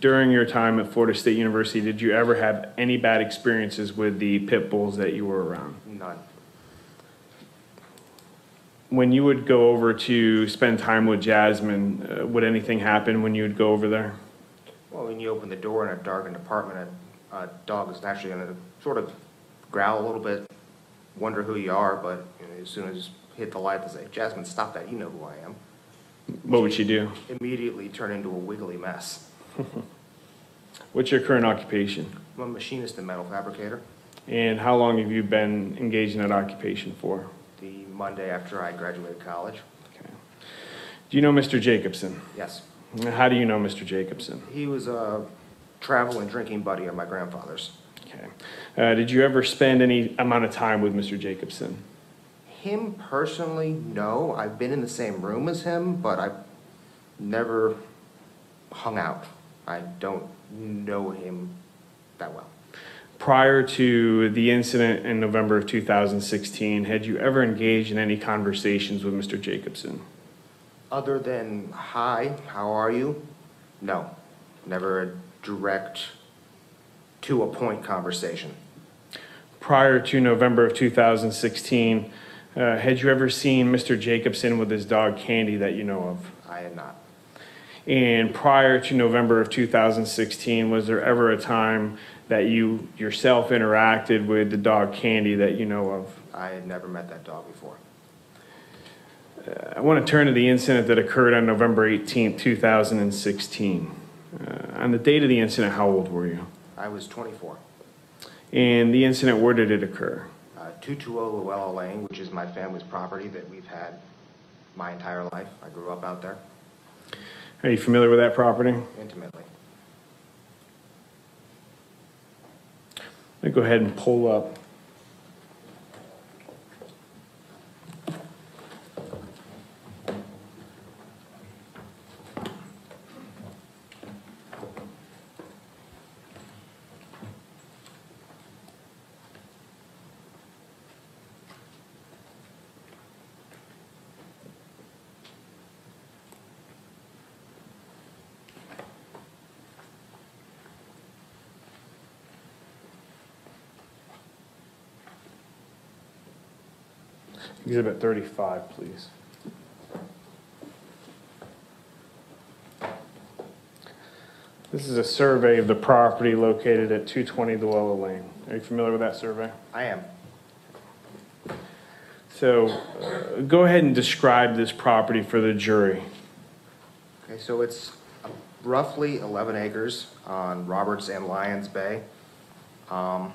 During your time at Florida State University, did you ever have any bad experiences with the pit bulls that you were around? none. When you would go over to spend time with Jasmine, uh, would anything happen when you would go over there? Well, when you open the door in a darkened apartment, a, a dog is naturally going to sort of growl a little bit, wonder who you are, but you know, as soon as you hit the light, they say, Jasmine, stop that, you know who I am. What would she do? Immediately turn into a wiggly mess. What's your current occupation? I'm a machinist and metal fabricator. And how long have you been engaged in that occupation for? The Monday after I graduated college, Okay. Do you know Mr. Jacobson? yes. How do you know Mr. Jacobson? He was a travel and drinking buddy of my grandfather's. Okay. Uh, did you ever spend any amount of time with Mr. Jacobson? Him personally, no. I've been in the same room as him, but I've never hung out. I don't know him that well. Prior to the incident in November of 2016, had you ever engaged in any conversations with Mr. Jacobson? Other than, hi, how are you? No. Never a direct, to a point conversation. Prior to November of 2016, uh, had you ever seen Mr. Jacobson with his dog Candy that you know of? I had not. And prior to November of 2016, was there ever a time that you yourself interacted with the dog Candy that you know of? I had never met that dog before. I want to turn to the incident that occurred on November 18, 2016. Uh, on the date of the incident, how old were you? I was 24. And the incident, where did it occur? Uh, 220 Llewellyn Lane, which is my family's property that we've had my entire life. I grew up out there Are you familiar with that property? intimately. Let me go ahead and pull up. Exhibit 35, please. This is a survey of the property located at 220 Luella Lane. Are you familiar with that survey? I am. So uh, go ahead and describe this property for the jury. Okay, so it's roughly 11 acres on Roberts and Lyons Bay. Um,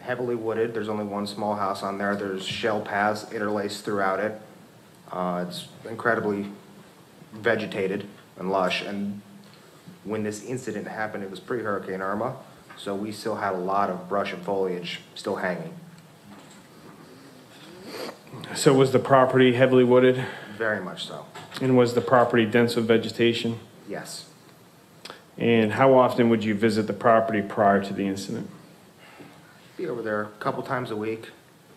Heavily wooded, there's only one small house on there, there's shell paths interlaced throughout it. Uh, It's incredibly vegetated and lush, and when this incident happened, it was pre-Hurricane Irma, so we still had a lot of brush and foliage still hanging, So was the property heavily wooded? very much so, And was the property dense with vegetation? yes. And how often would you visit the property prior to the incident? Be over there a couple times a week,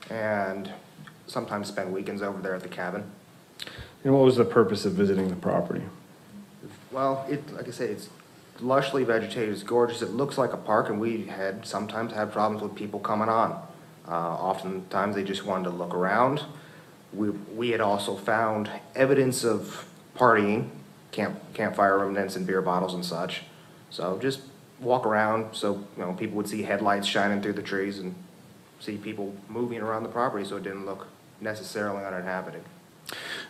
and sometimes spend weekends over there at the cabin. And what was the purpose of visiting the property? Well, it, like I said, it's lushly vegetated, it's gorgeous, it looks like a park, and we had sometimes had problems with people coming on. Uh, oftentimes, they just wanted to look around. We, we had also found evidence of partying, camp, campfire remnants and beer bottles and such. So just walk around, so, you know, people would see headlights shining through the trees and see people moving around the property, so it didn't look necessarily uninhabited.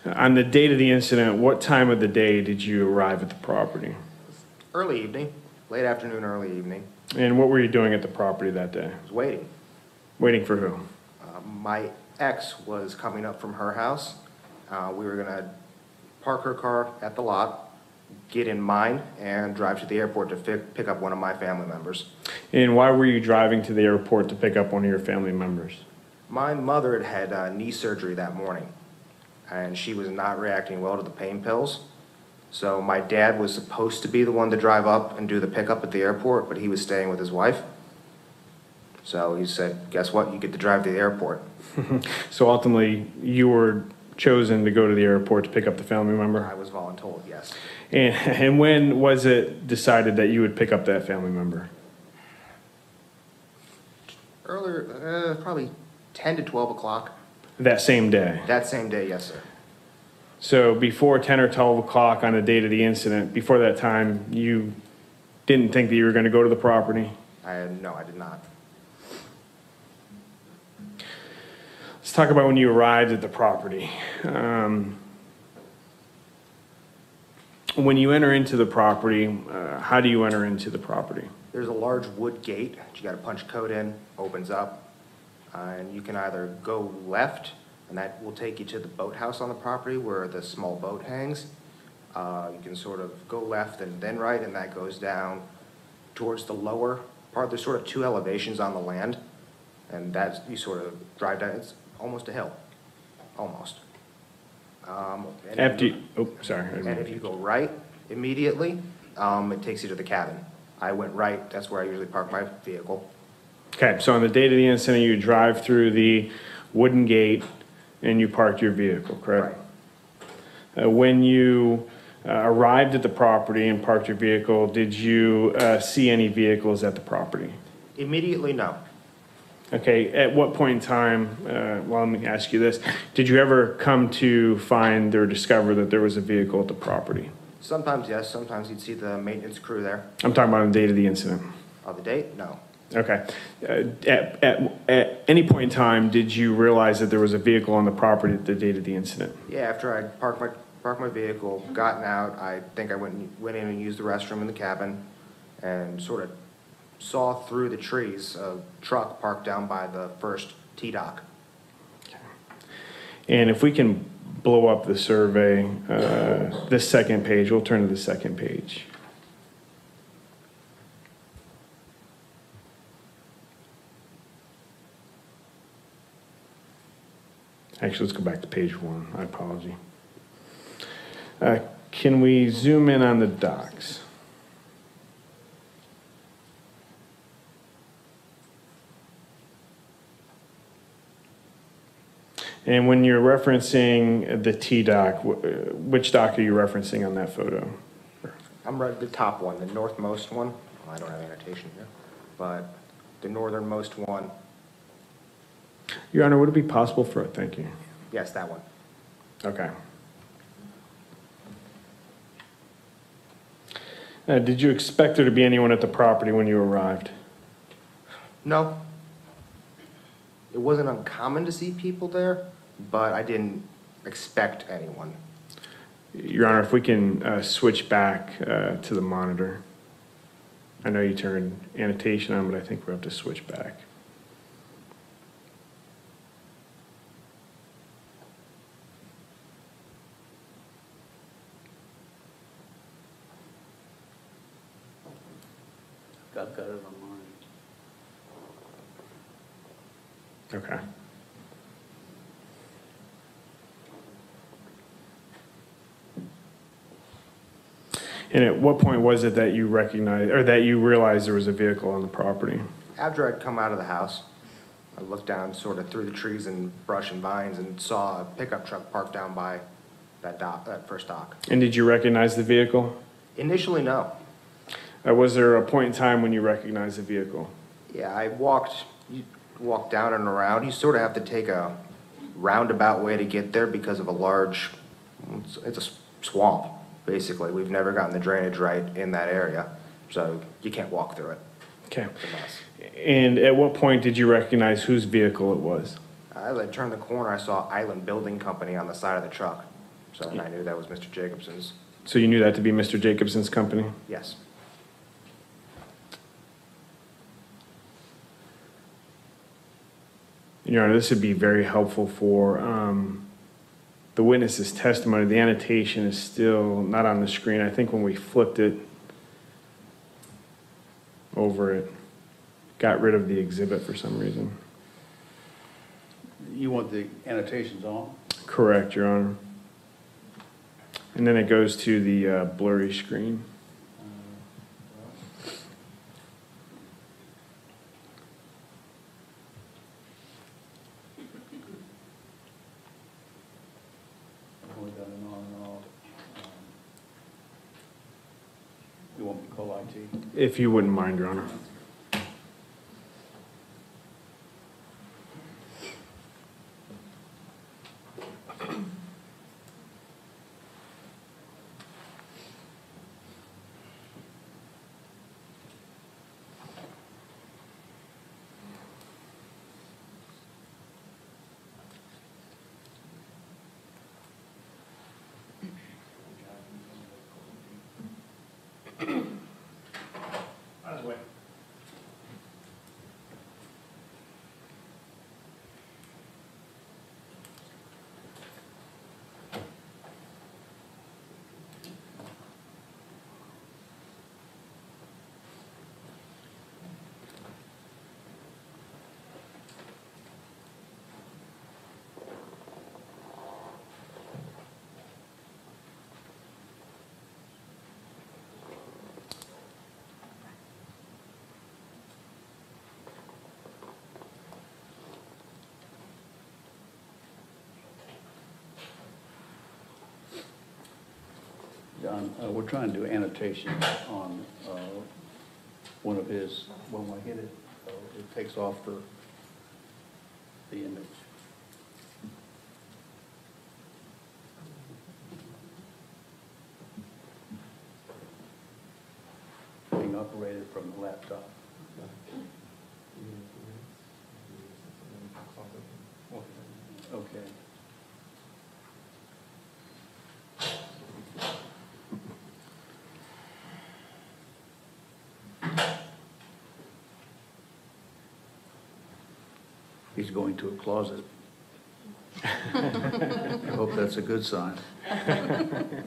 On the date of the incident, what time of the day did you arrive at the property? Early evening, late afternoon, early evening, And what were you doing at the property that day? I was waiting. Waiting for who? Uh, My ex was coming up from her house. Uh, We were gonna park her car at the lot, get in mine, and drive to the airport to fi- pick up one of my family members. And why were you driving to the airport to pick up one of your family members? My mother had had uh, knee surgery that morning, and she was not reacting well to the pain pills. So my dad was supposed to be the one to drive up and do the pickup at the airport, but he was staying with his wife. So he said, guess what, you get to drive to the airport. So ultimately, you were chosen to go to the airport to pick up the family member? I was voluntold, yes. And, and when was it decided that you would pick up that family member? Earlier, uh, probably 10 to 12 o'clock. That same day? That same day, yes, sir. So before 10 or 12 o'clock on the date of the incident, before that time, you didn't think that you were going to go to the property? I, no, I did not. Let's talk about when you arrived at the property. Um, When you enter into the property, uh, how do you enter into the property? There's a large wood gate that you gotta punch code in, opens up. Uh, and you can either go left, and that will take you to the boathouse on the property where the small boat hangs. Uh, you can sort of go left and then right, and that goes down towards the lower part. There's sort of two elevations on the land. And that's, you sort of drive down, it's almost a hell, almost. Um, and- After, you- oh, sorry. And if you go right immediately, um, it takes you to the cabin. I went right, that's where I usually park my vehicle. Okay, so on the date of the incident, you drive through the wooden gate and you parked your vehicle, correct? Uh, When you uh, arrived at the property and parked your vehicle, did you uh, see any vehicles at the property? Immediately, no. Okay, at what point in time, uh, well, let me ask you this, did you ever come to find or discover that there was a vehicle at the property? Sometimes yes, sometimes you'd see the maintenance crew there. I'm talking about on the date of the incident. On the date, no. Okay. Uh, At, at, at any point in time, did you realize that there was a vehicle on the property at the date of the incident? Yeah, after I parked my, parked my vehicle, gotten out, I think I went, went in and used the restroom in the cabin and sort of saw through the trees a truck parked down by the first T-dock. And if we can blow up the survey, uh, the second page, we'll turn to the second page. Actually, let's go back to page one. I apologize. Uh, Can we zoom in on the docks? And when you're referencing the T dock, uh, which dock are you referencing on that photo? I'm right at the top one, the northmost one. I don't have annotation here, but the northernmost one, Your Honor, would it be possible for, it? thank you. yes, that one. Okay. Uh, Did you expect there to be anyone at the property when you arrived? No. It wasn't uncommon to see people there, but I didn't expect anyone. Your Honor, if we can uh, switch back uh, to the monitor. I know you turned annotation on, but I think we have to switch back. I've got it on mine. Okay. And at what point was it that you recognized, or that you realized there was a vehicle on the property? After I'd come out of the house, I looked down sort of through the trees and brush and vines and saw a pickup truck parked down by that dock, that first dock. And did you recognize the vehicle? Initially, no. Uh, Was there a point in time when you recognized the vehicle? Yeah, I walked, you walk down and around, you sort of have to take a roundabout way to get there because of a large, it's- it's a swamp, basically. We've never gotten the drainage right in that area, so you can't walk through it. Okay. It's a mess. And at what point did you recognize whose vehicle it was? As I turned the corner, I saw Island Building Company on the side of the truck, so I knew that was Mr. Jacobson's. So you knew that to be Mr. Jacobson's company? Yes. Your Honor, this would be very helpful for um, the witness's testimony. The annotation is still not on the screen. I think when we flipped it over, it got rid of the exhibit for some reason. You want the annotations on? Correct, Your Honor. And then it goes to the uh, blurry screen. I've only got an on and off. Um, You want me to call IT? If you wouldn't mind, Your Honor. John, uh, we're trying to do annotations on uh, one of his, when I hit it, uh, it takes off the, the image. Being operated from the laptop. Okay. He's going to a closet. I hope that's a good sign.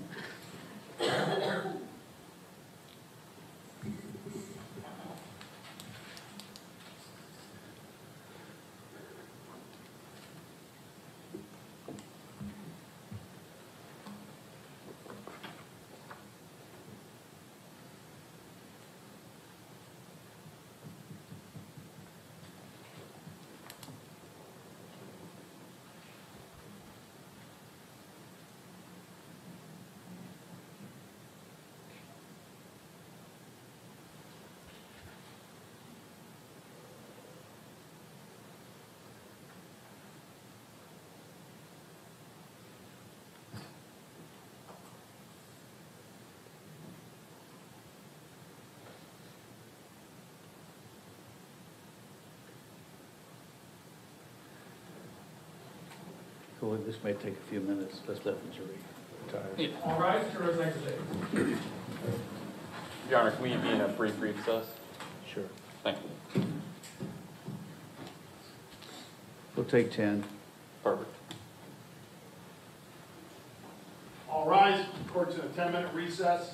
Well, this may take a few minutes. Let's let the jury tired. All rise, Chair exit. Your Honor, can we be in a brief recess? Sure. Thank you. We'll take 10. Perfect. All rise, court's in a 10-minute recess.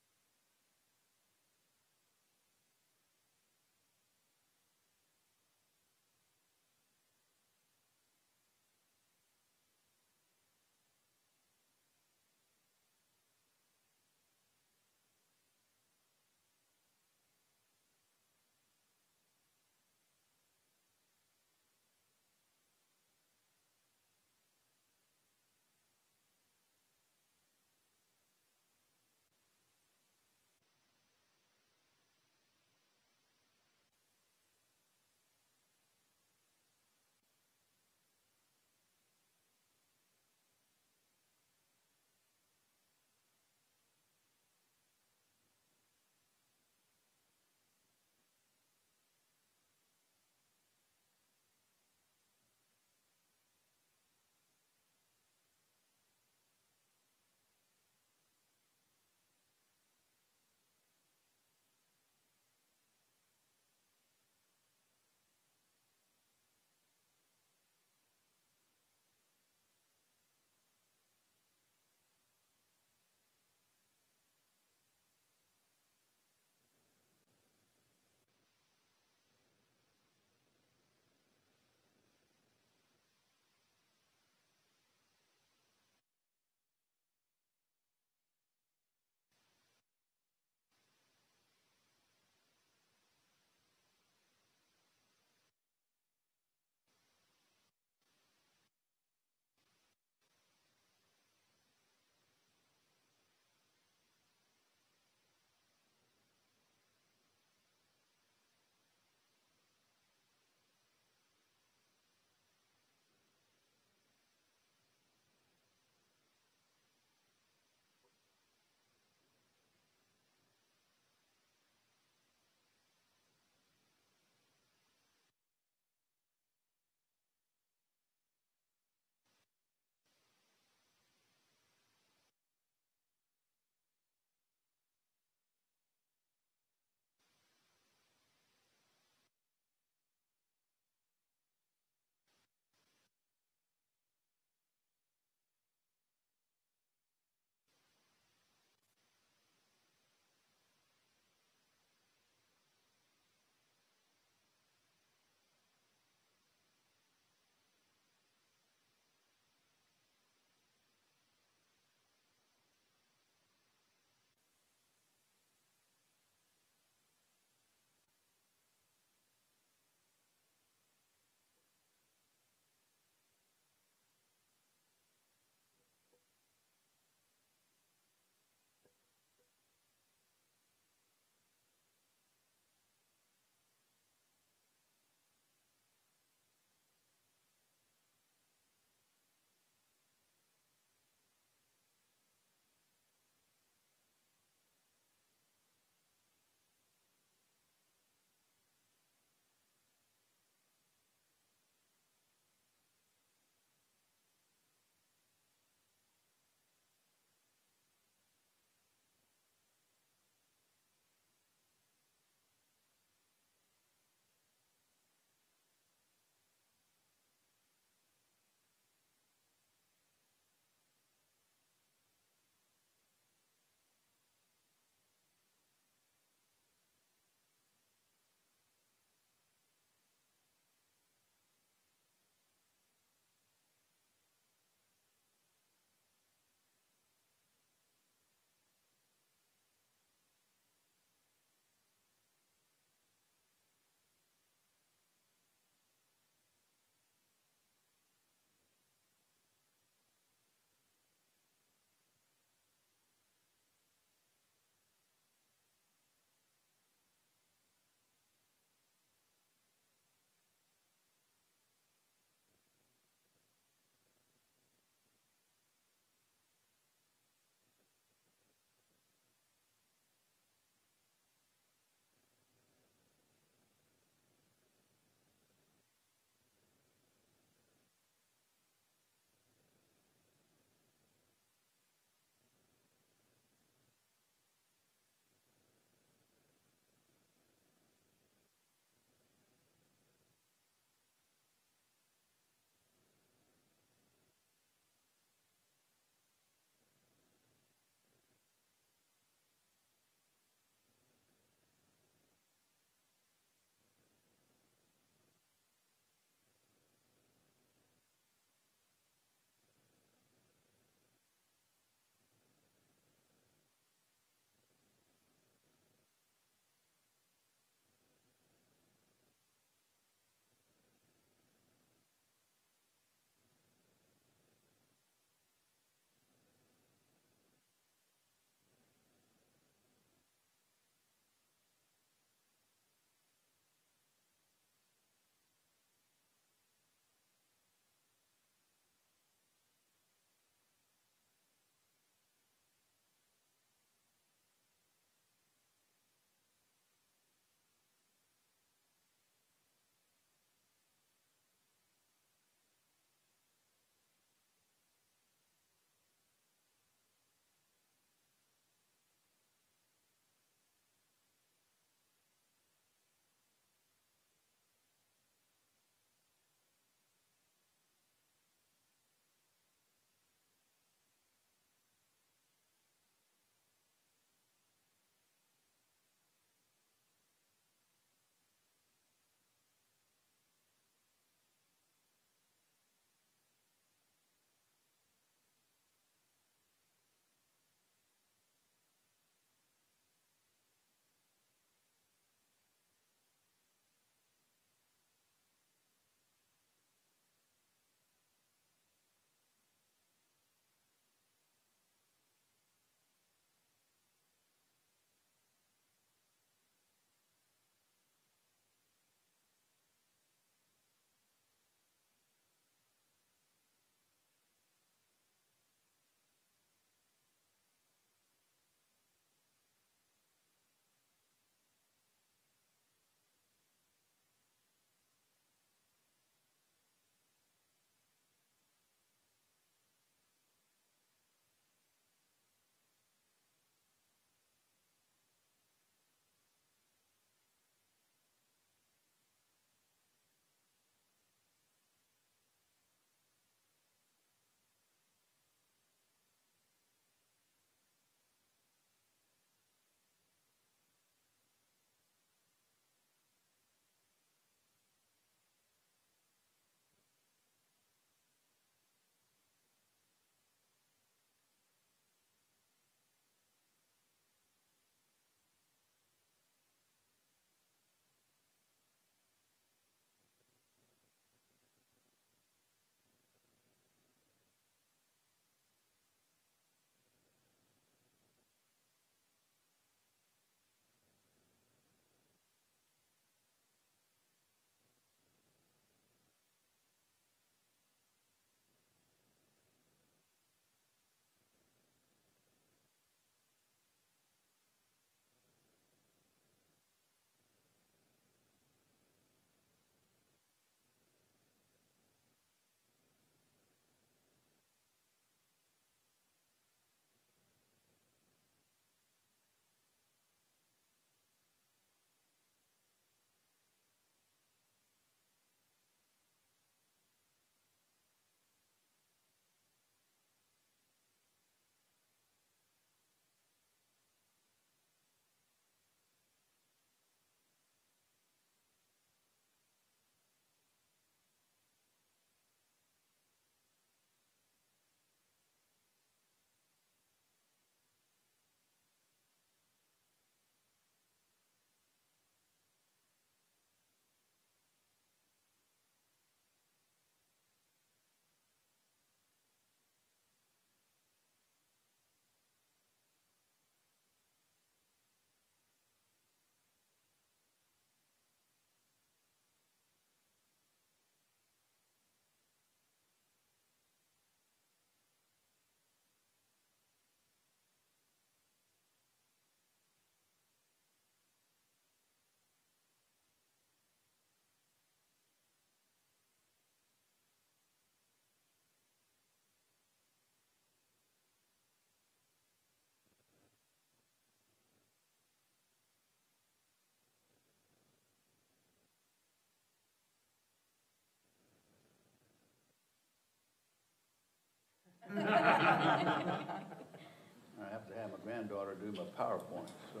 Have to have my granddaughter do my PowerPoint, so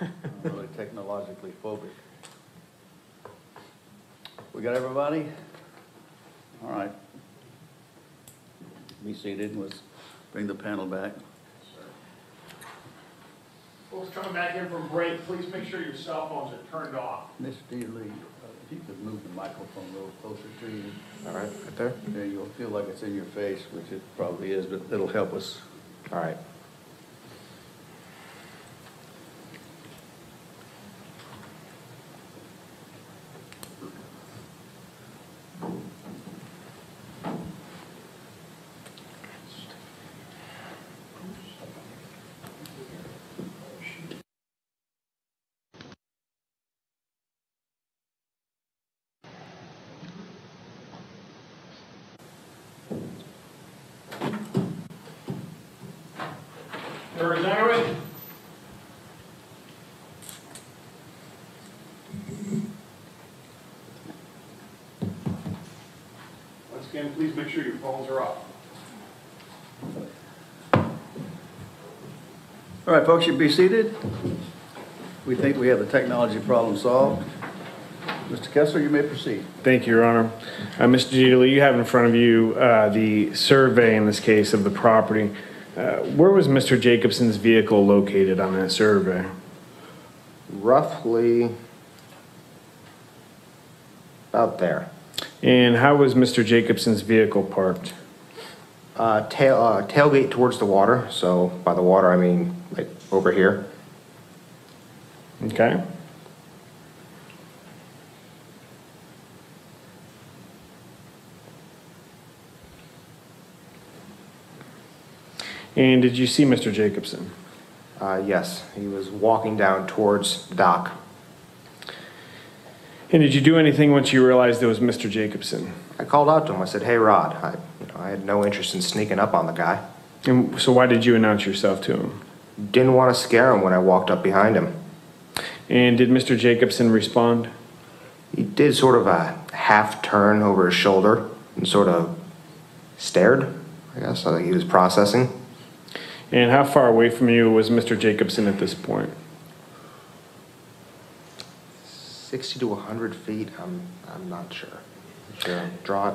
I'm really technologically phobic. We got everybody? All right. Be seated, and let's bring the panel back. Folks coming back in from break, please make sure your cell phones are turned off. Mr. Lee, if you could move the microphone a little closer to you, All right, right there? then you'll feel like it's in your face, which it probably is, but it'll help us. All right. Members Underwood? Once again, please make sure your phones are off. All right, folks, you be seated. We think we have the technology problem solved. Mr. Kessler, you may proceed. Thank you, Your Honor. Uh, Mr. Gidley, you have in front of you uh, the survey, in this case, of the property. Uh, Where was Mr. Jacobson's vehicle located on that survey? Roughly about there. And how was Mr. Jacobson's vehicle parked? Uh, tail, uh, tailgate towards the water, so by the water, I mean, like, over here. Okay. And did you see Mr. Jacobson? Uh, yes, he was walking down towards the dock. And did you do anything once you realized it was Mr. Jacobson? I called out to him, I said, hey, Rod, I, I had no interest in sneaking up on the guy. And so why did you announce yourself to him? Didn't want to scare him when I walked up behind him. And did Mr. Jacobson respond? He did sort of a half turn over his shoulder and sort of stared, I guess, like he was processing. And how far away from you was Mr. Jacobson at this point? 60 to 100 feet, I'm, I'm not sure. Sure, draw it.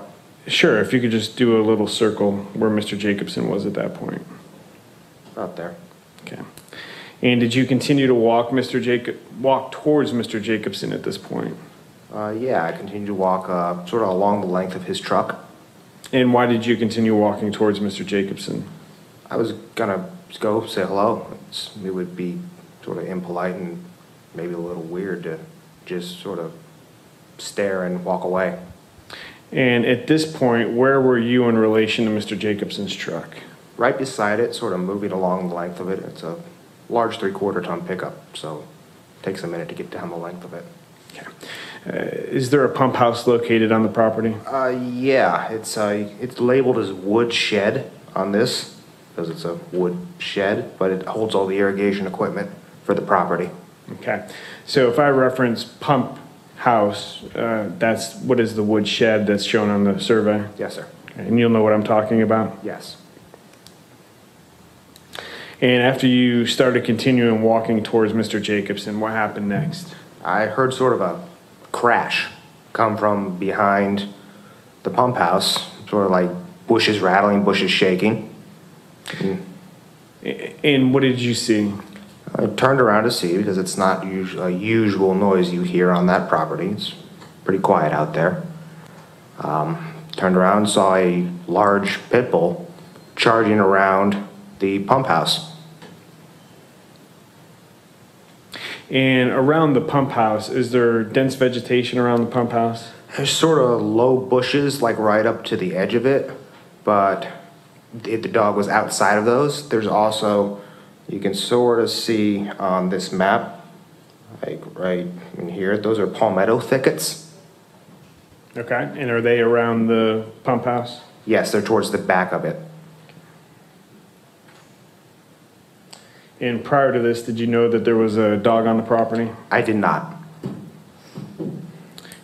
Sure, if you could just do a little circle where Mr. Jacobson was at that point. About there. Okay. And did you continue to walk Mr. Jacob, walk towards Mr. Jacobson at this point? Uh, yeah, I continued to walk uh, sort of along the length of his truck. And why did you continue walking towards Mr. Jacobson? I was gonna go say hello. It's, it would be sort of impolite and maybe a little weird to just sort of stare and walk away. And at this point, where were you in relation to Mr. Jacobson's truck? Right beside it, sort of moving along the length of it, it's a large three-quarter ton pickup, so it takes a minute to get down the length of it. Uh, is there a pump house located on the property? Uh, yeah, it's, uh, it's labeled as wood shed on this, because it's a wood shed, but it holds all the irrigation equipment for the property. Okay. So if I reference pump house, uh, that's, what is the wood shed that's shown on the survey? Yes, sir. And you'll know what I'm talking about? Yes. And after you started continuing walking towards Mr. Jacobson, what happened next? I heard sort of a crash come from behind the pump house, sort of like bushes rattling, bushes shaking. And what did you see? I turned around to see because it's not us- a usual noise you hear on that property. It's pretty quiet out there. Um, turned around, saw a large pit bull charging around the pump house. And around the pump house, is there dense vegetation around the pump house? There's sort of low bushes, like right up to the edge of it, but if the dog was outside of those, there's also, you can sort of see on this map, like right in here, those are palmetto thickets. Okay. And are they around the pump house? Yes, they're towards the back of it. And prior to this, did you know that there was a dog on the property? I did not.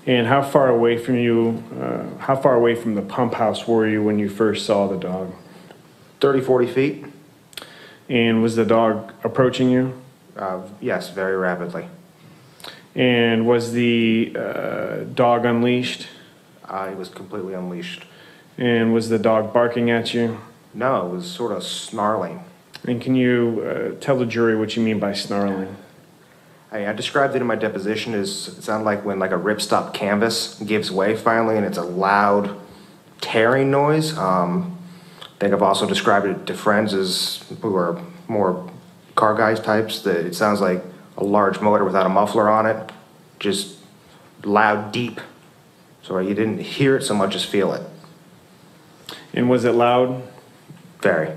And how far away from you, uh, how far away from the pump house were you when you first saw the dog? 30, 40 feet. And was the dog approaching you? Uh, yes, very rapidly. And was the uh, dog unleashed? Uh, he was completely unleashed. And was the dog barking at you? No, it was sort of snarling. And can you uh, tell the jury what you mean by snarling? I, I described it in my deposition as it sounded like when like a ripstop canvas gives way finally, and it's a loud tearing noise. Um, think I've also described it to friends as who are more car guys types that it sounds like a large motor without a muffler on it, just loud, deep. So you didn't hear it so much as feel it. And was it loud? Very.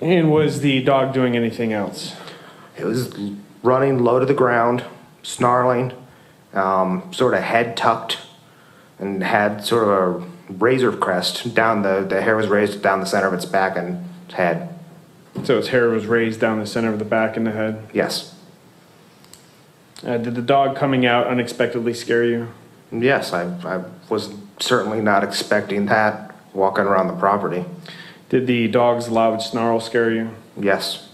And was the dog doing anything else? It was running low to the ground, snarling, um, sort of head tucked, and had sort of a razor crest down the, the hair was raised down the center of its back and head. So its hair was raised down the center of the back and the head. Yes. Uh, did the dog coming out unexpectedly scare you? Yes, I, I was certainly not expecting that walking around the property. Did the dog's loud snarl scare you? Yes.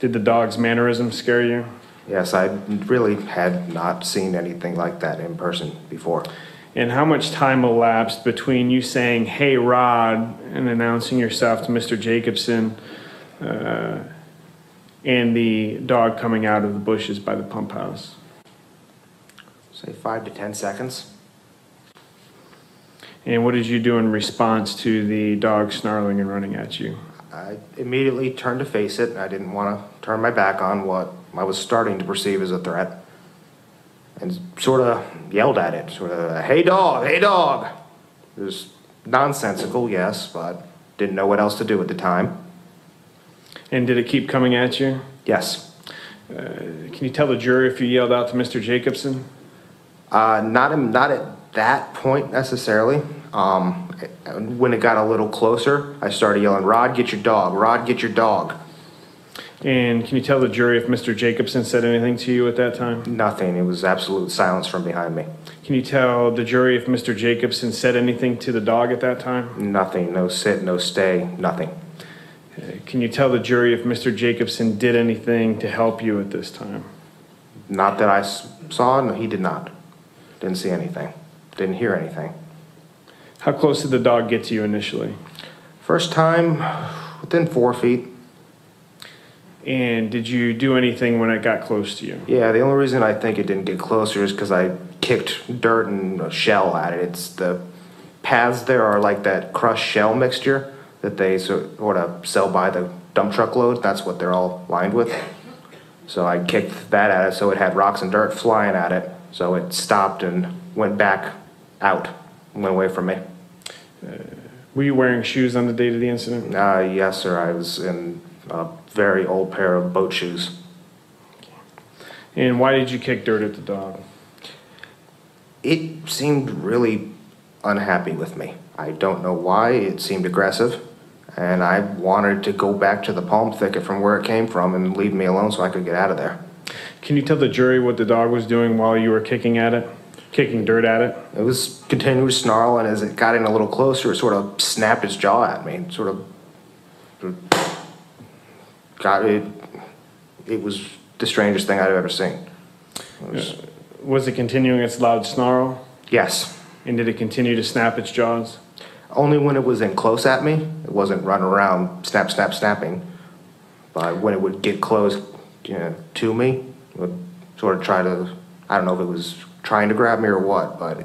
Did the dog's mannerism scare you? Yes, I really had not seen anything like that in person before. And how much time elapsed between you saying, hey, Rod, and announcing yourself to Mr. Jacobson, uh, and the dog coming out of the bushes by the pump house? Say five to 10 seconds. And what did you do in response to the dog snarling and running at you? I immediately turned to face it. I didn't want to turn my back on what I was starting to perceive as a threat. And sort of yelled at it, sort of, hey dog, hey dog. It was nonsensical, yes, but didn't know what else to do at the time. And did it keep coming at you? Yes. Uh, can you tell the jury if you yelled out to Mr. Jacobson? Uh, not, not at that point necessarily. Um, when it got a little closer, I started yelling, Rod, get your dog. Rod, get your dog. And can you tell the jury if Mr. Jacobson said anything to you at that time? Nothing. It was absolute silence from behind me. Can you tell the jury if Mr. Jacobson said anything to the dog at that time? Nothing. No sit, no stay, nothing. Uh, Can you tell the jury if Mr. Jacobson did anything to help you at this time? Not that I saw, no, he did not. Didn't see anything. Didn't hear anything. How close did the dog get to you initially? First time, within four feet. And did you do anything when it got close to you? Yeah, the only reason I think it didn't get closer is because I kicked dirt and a shell at it. It's the paths there are like that crushed shell mixture that they sort of sell by the dump truck load. That's what they're all lined with. So I kicked that at it, so it had rocks and dirt flying at it. So it stopped and went back out, went away from me. Were you wearing shoes on the date of the incident? Uh, yes, sir. I was in a very old pair of boat shoes. And why did you kick dirt at the dog? It seemed really unhappy with me. I don't know why. It seemed aggressive. And I wanted to go back to the palm thicket from where it came from and leave me alone so I could get out of there. Can you tell the jury what the dog was doing while you were kicking at it? Kicking dirt at it? It was continuing to snarl, and as it got in a little closer, it sort of snapped its jaw at me. Sort of got it. It was the strangest thing I'd ever seen. It was- Was it continuing its loud snarl? yes. And did it continue to snap its jaws? Only when it was in close at me. It wasn't running around snap, snap, snapping. But when it would get close you know, to me, it would sort of try to, I don't know if it was trying to grab me or what, but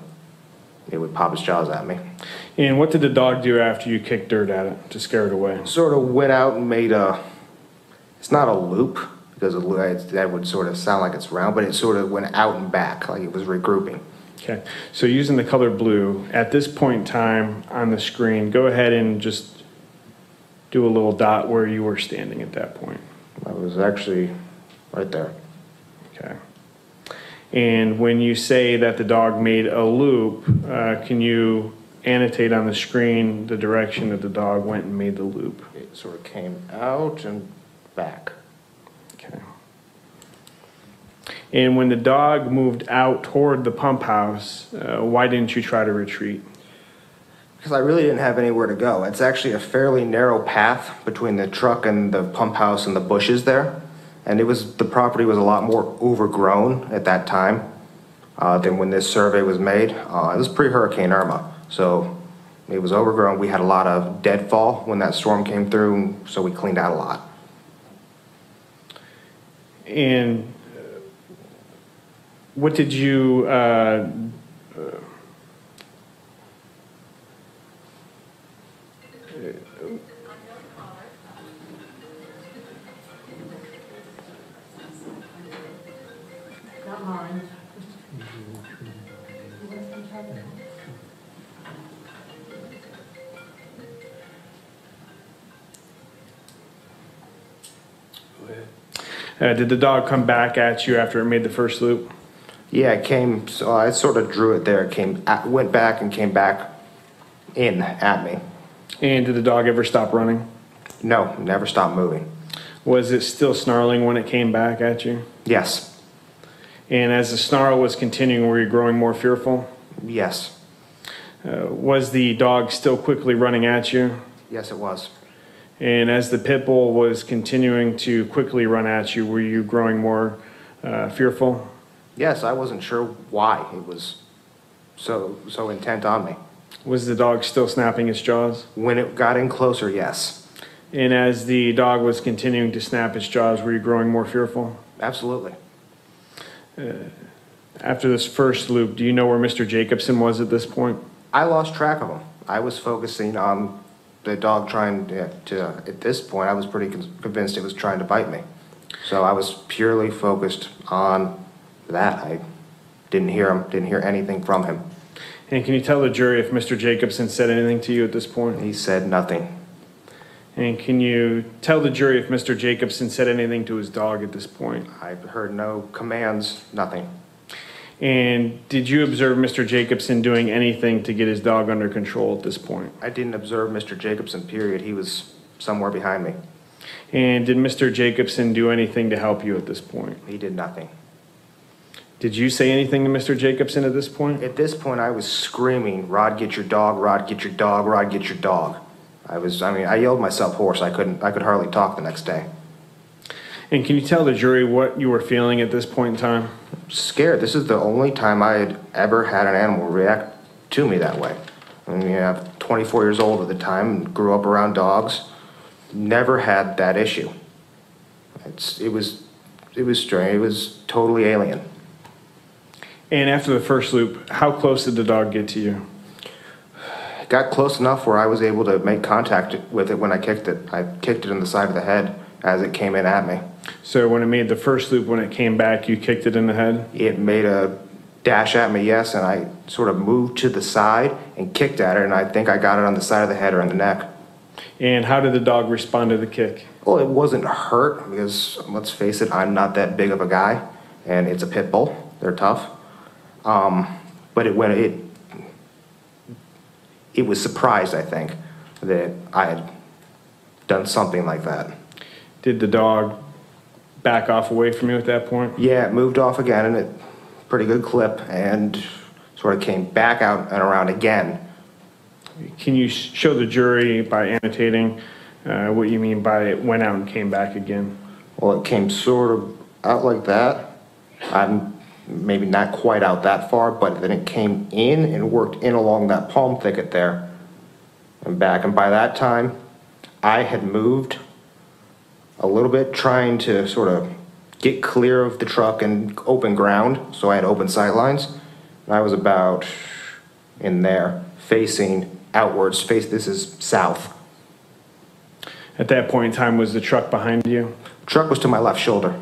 it would pop its jaws at me. And what did the dog do after you kicked dirt at it to scare it away? Sort of went out and made a, it's not a loop, because it's- that would sort of sound like it's round, but it sort of went out and back, like it was regrouping. Okay, so using the color blue, at this point in time on the screen, go ahead and just do a little dot where you were standing at that point. I was actually right there. Okay. And when you say that the dog made a loop, uh, can you annotate on the screen the direction that the dog went and made the loop? It sort of came out and back. Okay. And when the dog moved out toward the pump house, uh, why didn't you try to retreat? Because I really didn't have anywhere to go. It's actually a fairly narrow path between the truck and the pump house and the bushes there. And it was, the property was a lot more overgrown at that time uh, than when this survey was made. Uh, It was pre-Hurricane Irma, so it was overgrown. We had a lot of deadfall when that storm came through, so we cleaned out a lot. And what did you, uh, Not mine. Uh, did the dog come back at you after it made the first loop? Yeah, it came, so I sort of drew it there. It came, at- went back and came back in at me. And did the dog ever stop running? No, never stopped moving. Was it still snarling when it came back at you? Yes, And as the snarl was continuing, were you growing more fearful? yes, Uh, was the dog still quickly running at you? yes, it was. And as the pit bull was continuing to quickly run at you, were you growing more uh, fearful? Yes, I wasn't sure why it was so, so intent on me. Was the dog still snapping its jaws? When it got in closer, yes, And as the dog was continuing to snap its jaws, were you growing more fearful? absolutely. After this first loop, do you know where Mr. Jacobson was at this point? I lost track of him. I was focusing on the dog trying to, to at this point, I was pretty con- convinced it was trying to bite me. So I was purely focused on that. I didn't hear him, didn't hear anything from him. And can you tell the jury if Mr. Jacobson said anything to you at this point? He said nothing. And can you tell the jury if Mr. Jacobson said anything to his dog at this point? I heard no commands, nothing. And did you observe Mr. Jacobson doing anything to get his dog under control at this point? I didn't observe Mr. Jacobson, period. He was somewhere behind me. And did Mr. Jacobson do anything to help you at this point? He did nothing. Did you say anything to Mr. Jacobson at this point? At this point, I was screaming, Rod, get your dog, Rod, get your dog, Rod, get your dog. I was, I mean, I yelled myself hoarse. I couldn't, I could hardly talk the next day. And can you tell the jury what you were feeling at this point in time? Scared. This is the only time I had ever had an animal react to me that way. I mean, I'm 24 years old at the time and grew up around dogs. Never had that issue. It's, it was, it was strange. It was totally alien. And after the first loop, how close did the dog get to you? got close enough where I was able to make contact with it when I kicked it. I kicked it in the side of the head as it came in at me. So when it made the first loop, when it came back, you kicked it in the head? It made a dash at me, yes, and I sort of moved to the side and kicked at it, and I think I got it on the side of the head or in the neck. And how did the dog respond to the kick? Well, it wasn't hurt because let's face it, I'm not that big of a guy, and it's a pit bull. They're tough. Um, but it went it. It was surprised, I think, that I had done something like that. Did the dog back off away from you at that point? Yeah, it moved off again and it pretty good clip and sort of came back out and around again. Can you show the jury by annotating uh, what you mean by it went out and came back again? Well, it came sort of out like that. I'm maybe not quite out that far, but then it came in and worked in along that palm thicket there and back. And by that time, I had moved a little bit, trying to sort of get clear of the truck and open ground, so I had open sight lines. And I was about in there, facing outwards. Face this is south. At that point in time, was the truck behind you? Truck was to my left shoulder.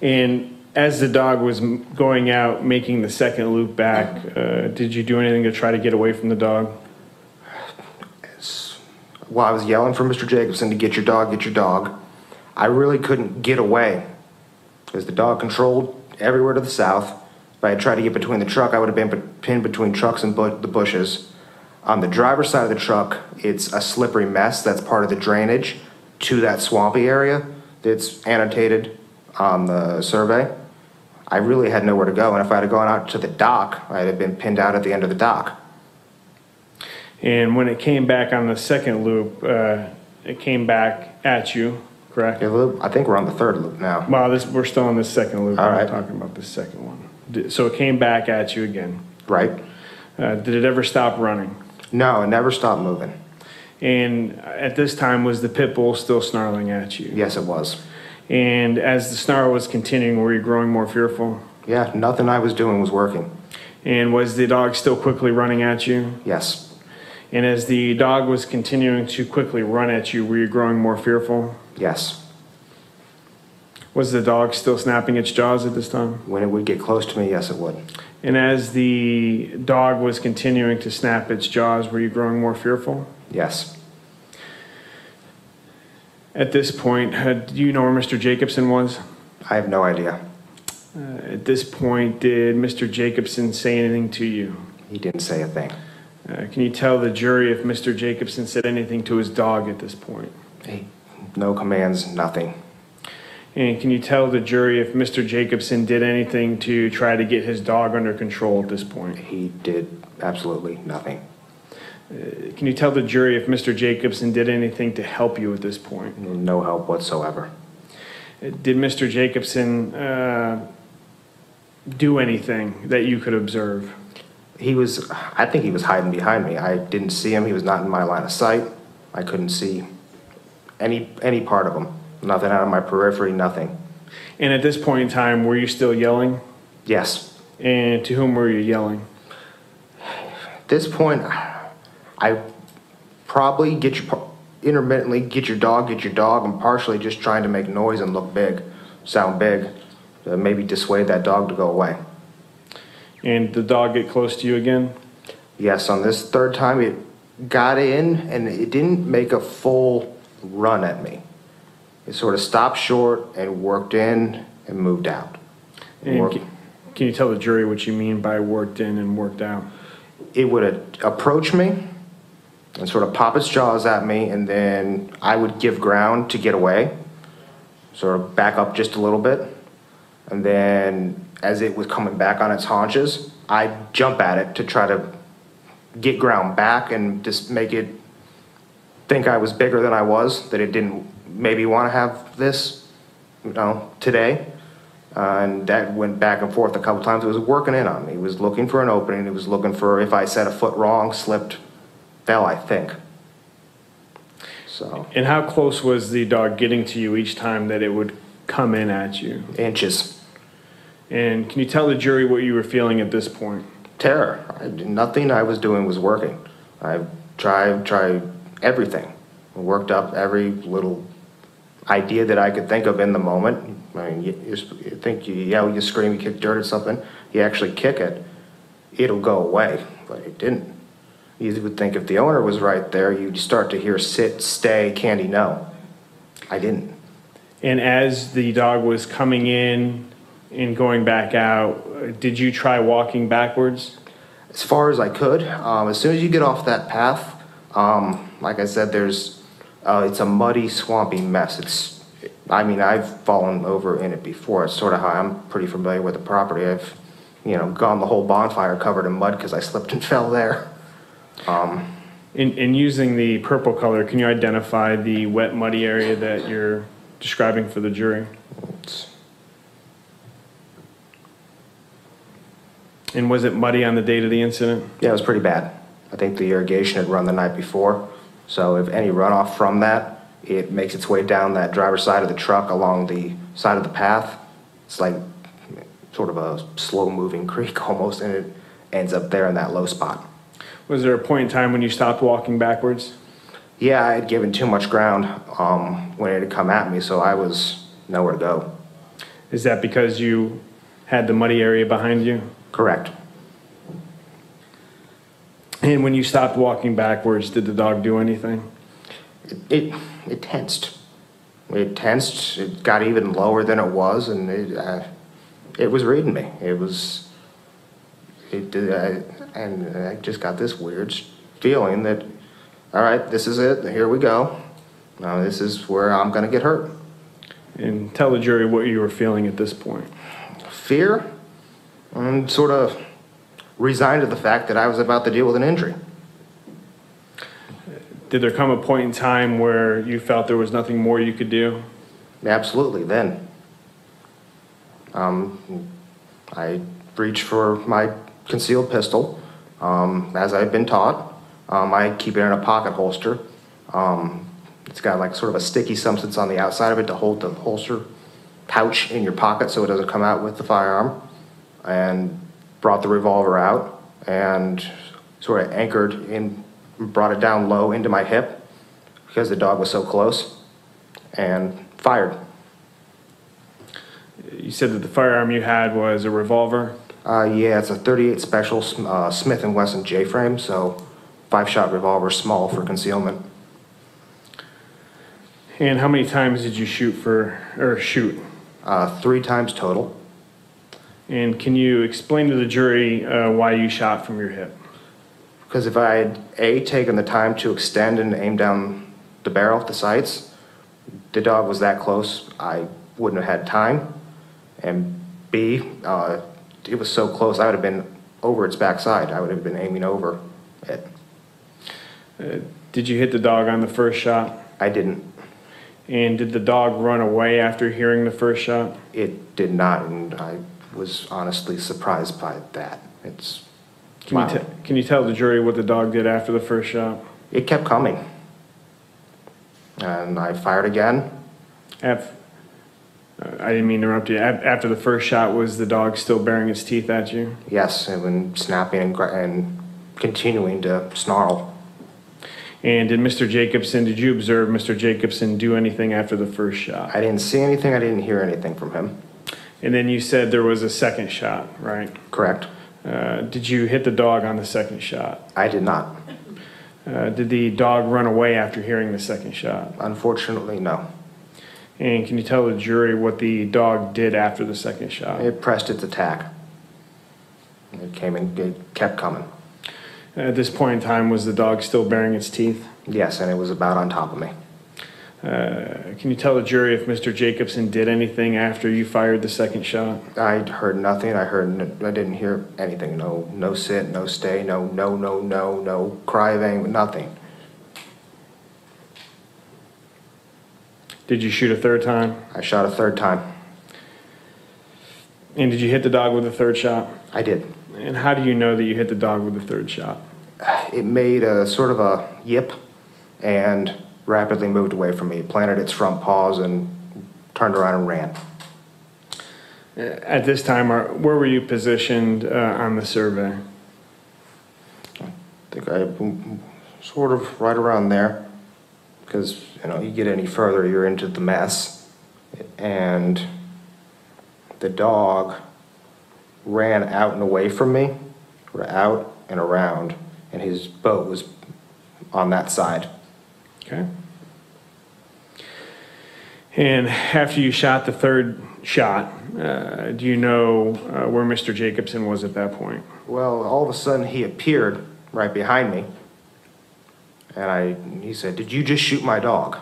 And as the dog was going out, making the second loop back, uh, did you do anything to try to get away from the dog? While I was yelling for Mr. Jacobson to get your dog, get your dog, I really couldn't get away because the dog controlled everywhere to the south. If I had tried to get between the truck, I would have been pinned between trucks and bu- the bushes. On the driver's side of the truck, it's a slippery mess that's part of the drainage to that swampy area that's annotated on the survey. I really had nowhere to go, and if I had gone out to the dock, I'd have been pinned out at the end of the dock. And when it came back on the second loop, uh, it came back at you, correct? Yeah, loop- I think we're on the third loop now. Well, this, we're still on the second loop. All I'm right. talking about the second one. So it came back at you again. Right? Uh, Did it ever stop running? No, it never stopped moving. And at this time, was the pit bull still snarling at you? Yes, it was. And as the snarl was continuing, were you growing more fearful? Yeah, nothing I was doing was working. And was the dog still quickly running at you? Yes. And as the dog was continuing to quickly run at you, were you growing more fearful? Yes. Was the dog still snapping its jaws at this time? When it would get close to me, yes, it would. And as the dog was continuing to snap its jaws, were you growing more fearful? Yes. At this point, uh, do you know where Mr. Jacobson was? I have no idea. Uh, at this point, did Mr. Jacobson say anything to you? He didn't say a thing. Uh, can you tell the jury if Mr. Jacobson said anything to his dog at this point? He, no commands, nothing. And can you tell the jury if Mr. Jacobson did anything to try to get his dog under control at this point? He did absolutely nothing. Uh, Can you tell the jury if Mr. Jacobson did anything to help you at this point? No help whatsoever. Uh, Did Mr. Jacobson uh, do anything that you could observe? He was, I think he was hiding behind me. I didn't see him. He was not in my line of sight. I couldn't see any, any part of him. Nothing out of my periphery, nothing. And at this point in time, were you still yelling? Yes. And to whom were you yelling? At this point, I probably get your, intermittently, get your dog, get your dog. I'm partially just trying to make noise and look big, sound big, maybe dissuade that dog to go away. And the dog get close to you again? Yes, on this third time, it got in and it didn't make a full run at me. It sort of stopped short and worked in and moved out. And Work- can, can you tell the jury what you mean by worked in and worked out? It would a- approach me and sort of pop its jaws at me, and then I would give ground to get away, sort of back up just a little bit. And then as it was coming back on its haunches, I'd jump at it to try to get ground back and just make it think I was bigger than I was, that it didn't maybe want to have this, you know, today. Uh, and that went back and forth a couple times. It was working in on me. It was looking for an opening. It was looking for if I set a foot wrong, slipped, fell, I think. So, And how close was the dog getting to you each time that it would come in at you? inches. And can you tell the jury what you were feeling at this point? Terror. I, nothing I was doing was working. I tried, tried everything. Worked up every little idea that I could think of in the moment. I mean, you, you, you think you yell, you scream, you kick dirt at something, you actually kick it, it'll go away, but it didn't. You would think if the owner was right there, you'd start to hear sit, stay, candy, no. I didn't. And as the dog was coming in and going back out, did you try walking backwards? as far as I could. Um, as soon as you get off that path, um, like I said, there's uh, it's a muddy, swampy mess. It's I mean I've fallen over in it before. It's sort of how I'm pretty familiar with the property. I've you know gone the whole bonfire covered in mud because I slipped and fell there. Um, In, in using the purple color, can you identify the wet, muddy area that you're describing for the jury? it's, And was it muddy on the date of the incident? yeah, it was pretty bad. I think the irrigation had run the night before, so if any runoff from that, it makes its way down that driver's side of the truck along the side of the path. It's like sort of a slow-moving creek almost, and it ends up there in that low spot. Was there a point in time when you stopped walking backwards? Yeah, I had given too much ground um, when it had come at me, so I was nowhere to go. Is that because you had the muddy area behind you? Correct. And when you stopped walking backwards, did the dog do anything? It, it, it tensed. It tensed. It got even lower than it was, and it, uh, it was reading me. It was, it, uh, and I just got this weird feeling that, all right, this is it. Here we go. Now this is where I'm going to get hurt. And tell the jury what you were feeling at this point. fear and sort of resigned to the fact that I was about to deal with an injury. Did there come a point in time where you felt there was nothing more you could do? Absolutely, then. Um, I reached for my concealed pistol, um, as I've been taught. Um, I keep it in a pocket holster. Um, it's got like sort of a sticky substance on the outside of it to hold the holster pouch in your pocket so it doesn't come out with the firearm. And brought the revolver out and sort of anchored in, brought it down low into my hip because the dog was so close and fired. You said that the firearm you had was a revolver. Uh, yeah, it's a 38 special uh, Smith & Wesson J-frame, so five-shot revolver, small for concealment. And how many times did you shoot for, or shoot? Uh, three times total. And can you explain to the jury uh, why you shot from your hip? Because if I had A, taken the time to extend and aim down the barrel, the sights, the dog was that close, I wouldn't have had time. And B, uh, it was so close, I would have been over its backside. I would have been aiming over it. Uh, did you hit the dog on the first shot? I didn't. And did the dog run away after hearing the first shot? It did not, and I was honestly surprised by that. It's Can, you, te- can you tell the jury what the dog did after the first shot? it kept coming. And I fired again. Af- uh, I didn't mean to interrupt you. Af- after the first shot, was the dog still baring its teeth at you? Yes, and when snapping and, gra- and continuing to snarl. And did Mr. Jacobson, did you observe Mr. Jacobson do anything after the first shot? I didn't see anything. I didn't hear anything from him. And then you said there was a second shot, right? Correct. Uh, did you hit the dog on the second shot? I did not. Uh, did the dog run away after hearing the second shot? Unfortunately, no. And can you tell the jury what the dog did after the second shot? It pressed its attack. It came and it kept coming. At this point in time, was the dog still baring its teeth? Yes, and it was about on top of me. Uh, can you tell the jury if Mr. Jacobson did anything after you fired the second shot? I heard nothing. I heard. n- I didn't hear anything. No, no sit, no stay, no, no, no, no, no cry of anger, nothing. Did you shoot a third time? I shot a third time. And did you hit the dog with a third shot? I did. And how do you know that you hit the dog with the third shot? It made a sort of a yip, and rapidly moved away from me. Planted its front paws and turned around and ran. At this time, are, where were you positioned uh, on the survey? I think I sort of right around there, because you know you get any further, you're into the mess, and the dog ran out and away from me, or out and around, and his boat was on that side. Okay. And after you shot the third shot, uh, do you know uh, where Mr. Jacobson was at that point? Well, all of a sudden he appeared right behind me, and I he said, "Did you just shoot my dog?"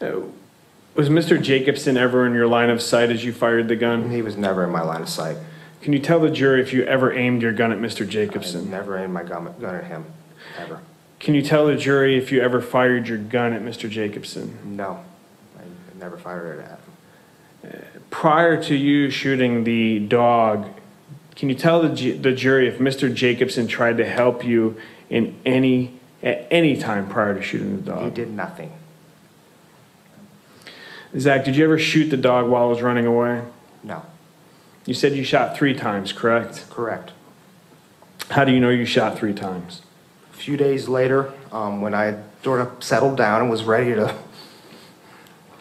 Was Mr. Jacobson ever in your line of sight as you fired the gun? He was never in my line of sight. Can you tell the jury if you ever aimed your gun at Mr. I Jacobson? never aimed my gun, gun at him, ever. Can you tell the jury if you ever fired your gun at Mr. Jacobson? No, I never fired it at him. Prior to you shooting the dog, can you tell the, ju- the jury if Mr. Jacobson tried to help you in any at any time prior to shooting the dog? He dog? did nothing. Zach, did you ever shoot the dog while it was running away? No, You said you shot three times, correct? correct. How do you know you shot three times? Few days later, um, when I sort of settled down and was ready to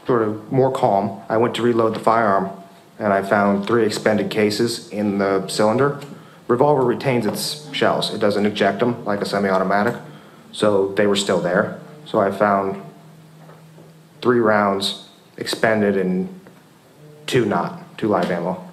sort of more calm, I went to reload the firearm and I found three expended cases in the cylinder. Revolver retains its shells. It doesn't eject them like a semi-automatic. So they were still there. So I found three rounds expended and two not, two live ammo.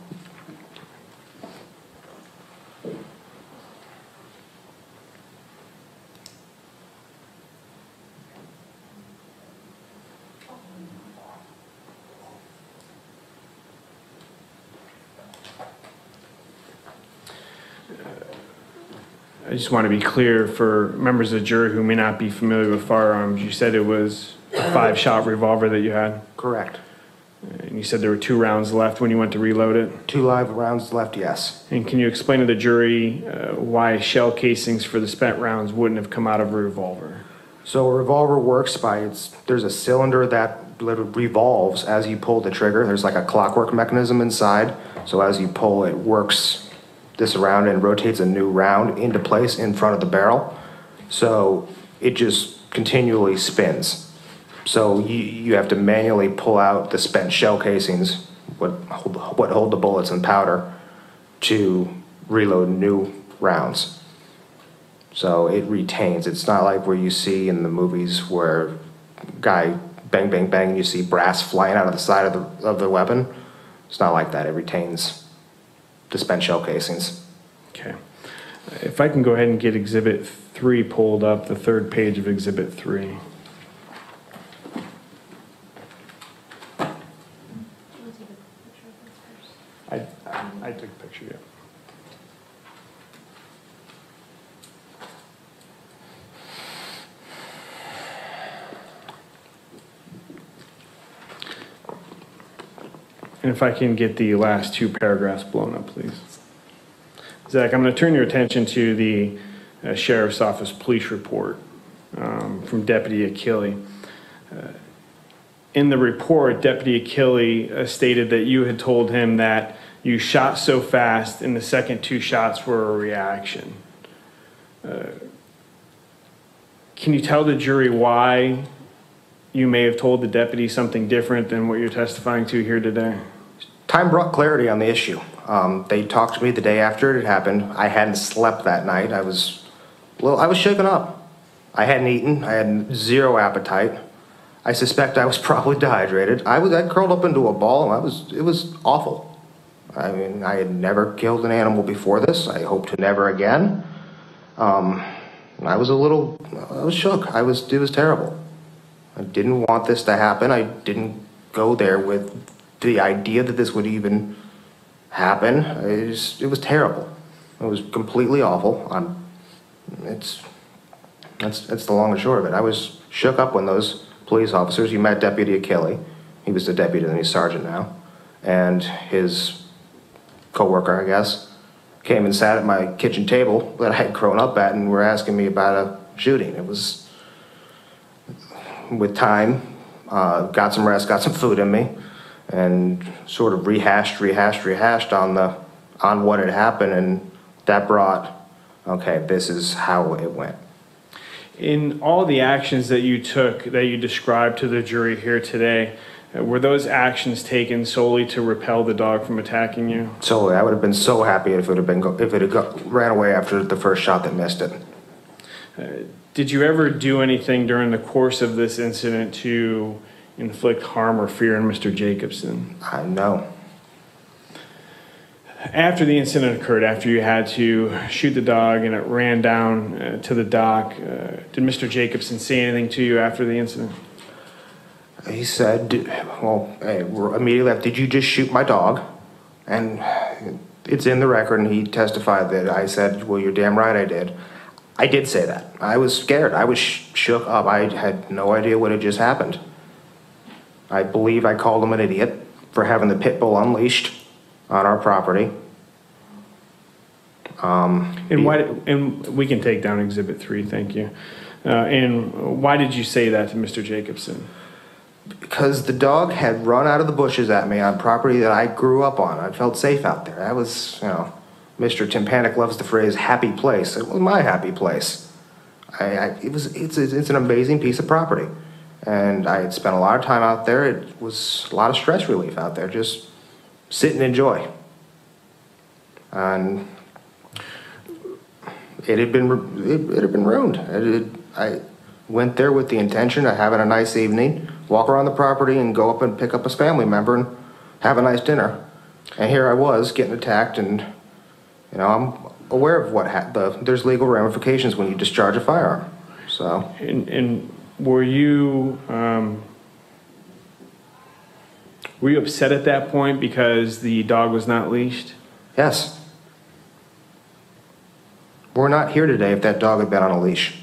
I just want to be clear for members of the jury who may not be familiar with firearms. You said it was a five-shot revolver that you had, Correct. and you said there were two rounds left when you went to reload it. Two live rounds left, yes. And can you explain to the jury uh, why shell casings for the spent rounds wouldn't have come out of a revolver? So a revolver works by its, there's a cylinder that literally revolves as you pull the trigger. There's like a clockwork mechanism inside. So as you pull, it works this around and rotates a new round into place in front of the barrel. So it just continually spins. So you, you have to manually pull out the spent shell casings, what hold, what hold the bullets and powder, to reload new rounds. So it retains. It's not like where you see in the movies where guy bang bang bang and you see brass flying out of the side of the of the weapon. It's not like that. It retains the spent shell casings. Okay. If I can go ahead and get Exhibit 3 pulled up, the third page of Exhibit 3. I, I took a picture, yeah. And if I can get the last two paragraphs blown up, please. Zach, I'm going to turn your attention to the uh, Sheriff's Office Police Report um, from Deputy Achille. Uh, In the report, Deputy Achille uh, stated that you had told him that you shot so fast and the second two shots were a reaction. Uh, Can you tell the jury why you may have told the deputy something different than what you're testifying to here today? Time brought clarity on the issue. Um, they talked to me the day after it had happened. I hadn't slept that night. I was, well, I was shaken up. I hadn't eaten. I had zero appetite. I suspect I was probably dehydrated. I was, I curled up into a ball and I was, it was awful. I mean, I had never killed an animal before this. I hope to never again. Um, I was a little, I was shook. I was, it was terrible. I didn't want this to happen. I didn't go there with the idea that this would even happen. It was, it was terrible. It was completely awful. I'm, it's, that's, that's the long and short of it. I was shook up when those police officers, you met Deputy Kelly. he was the deputy, and he's sergeant now, and his coworker, I guess, came and sat at my kitchen table that I had grown up at and were asking me about a shooting. It was, with time, uh, got some rest, got some food in me, and sort of rehashed, rehashed, rehashed on the on what had happened, and that brought, okay, this is how it went. In all the actions that you took, that you described to the jury here today, uh, were those actions taken solely to repel the dog from attacking you? So I would have been so happy if it have been go- if it had go- ran away after the first shot that missed it. Did you ever do anything during the course of this incident to inflict harm or fear in Mr. Jacobson? I know. After the incident occurred, after you had to shoot the dog and it ran down uh, to the dock, uh, did Mr. Jacobson say anything to you after the incident? He said, well, we're immediately after, did you just shoot my dog? And it's in the record, and he testified that I said, well, you're damn right I did. I did say that. I was scared. I was sh- shook up. I had no idea what had just happened. I believe I called him an idiot for having the pit bull unleashed on our property. Um, And why, and we can take down Exhibit 3, thank you. Uh, And why did you say that to Mr. Jacobson? because the dog had run out of the bushes at me on property that I grew up on. I felt safe out there. I was, you know, Mr. Timpanic loves the phrase "happy place." It was my happy place. I, I it was it's it's an amazing piece of property, and I had spent a lot of time out there. It was a lot of stress relief out there, just sit and enjoy. And it had been it, it had been ruined. It had, I went there with the intention of having a nice evening, walk around the property, and go up and pick up a family member and have a nice dinner. And here I was getting attacked, and you know I'm aware of what ha- the there's legal ramifications when you discharge a firearm. So And, and were you, um, were you upset at that point because the dog was not leashed? yes, We're not here today if that dog had been on a leash.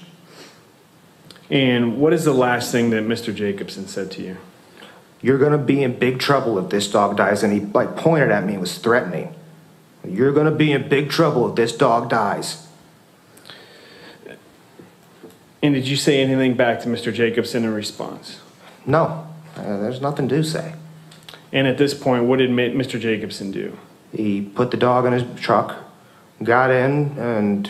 And what is the last thing that Mr. Jacobson said to you? You're gonna be in big trouble if this dog dies. And he like pointed at me and was threatening. You're gonna be in big trouble if this dog dies. And did you say anything back to Mr. Jacobson in response? No, uh, there's nothing to say. And at this point, what did Mr. Jacobson do? He put the dog in his truck, got in, and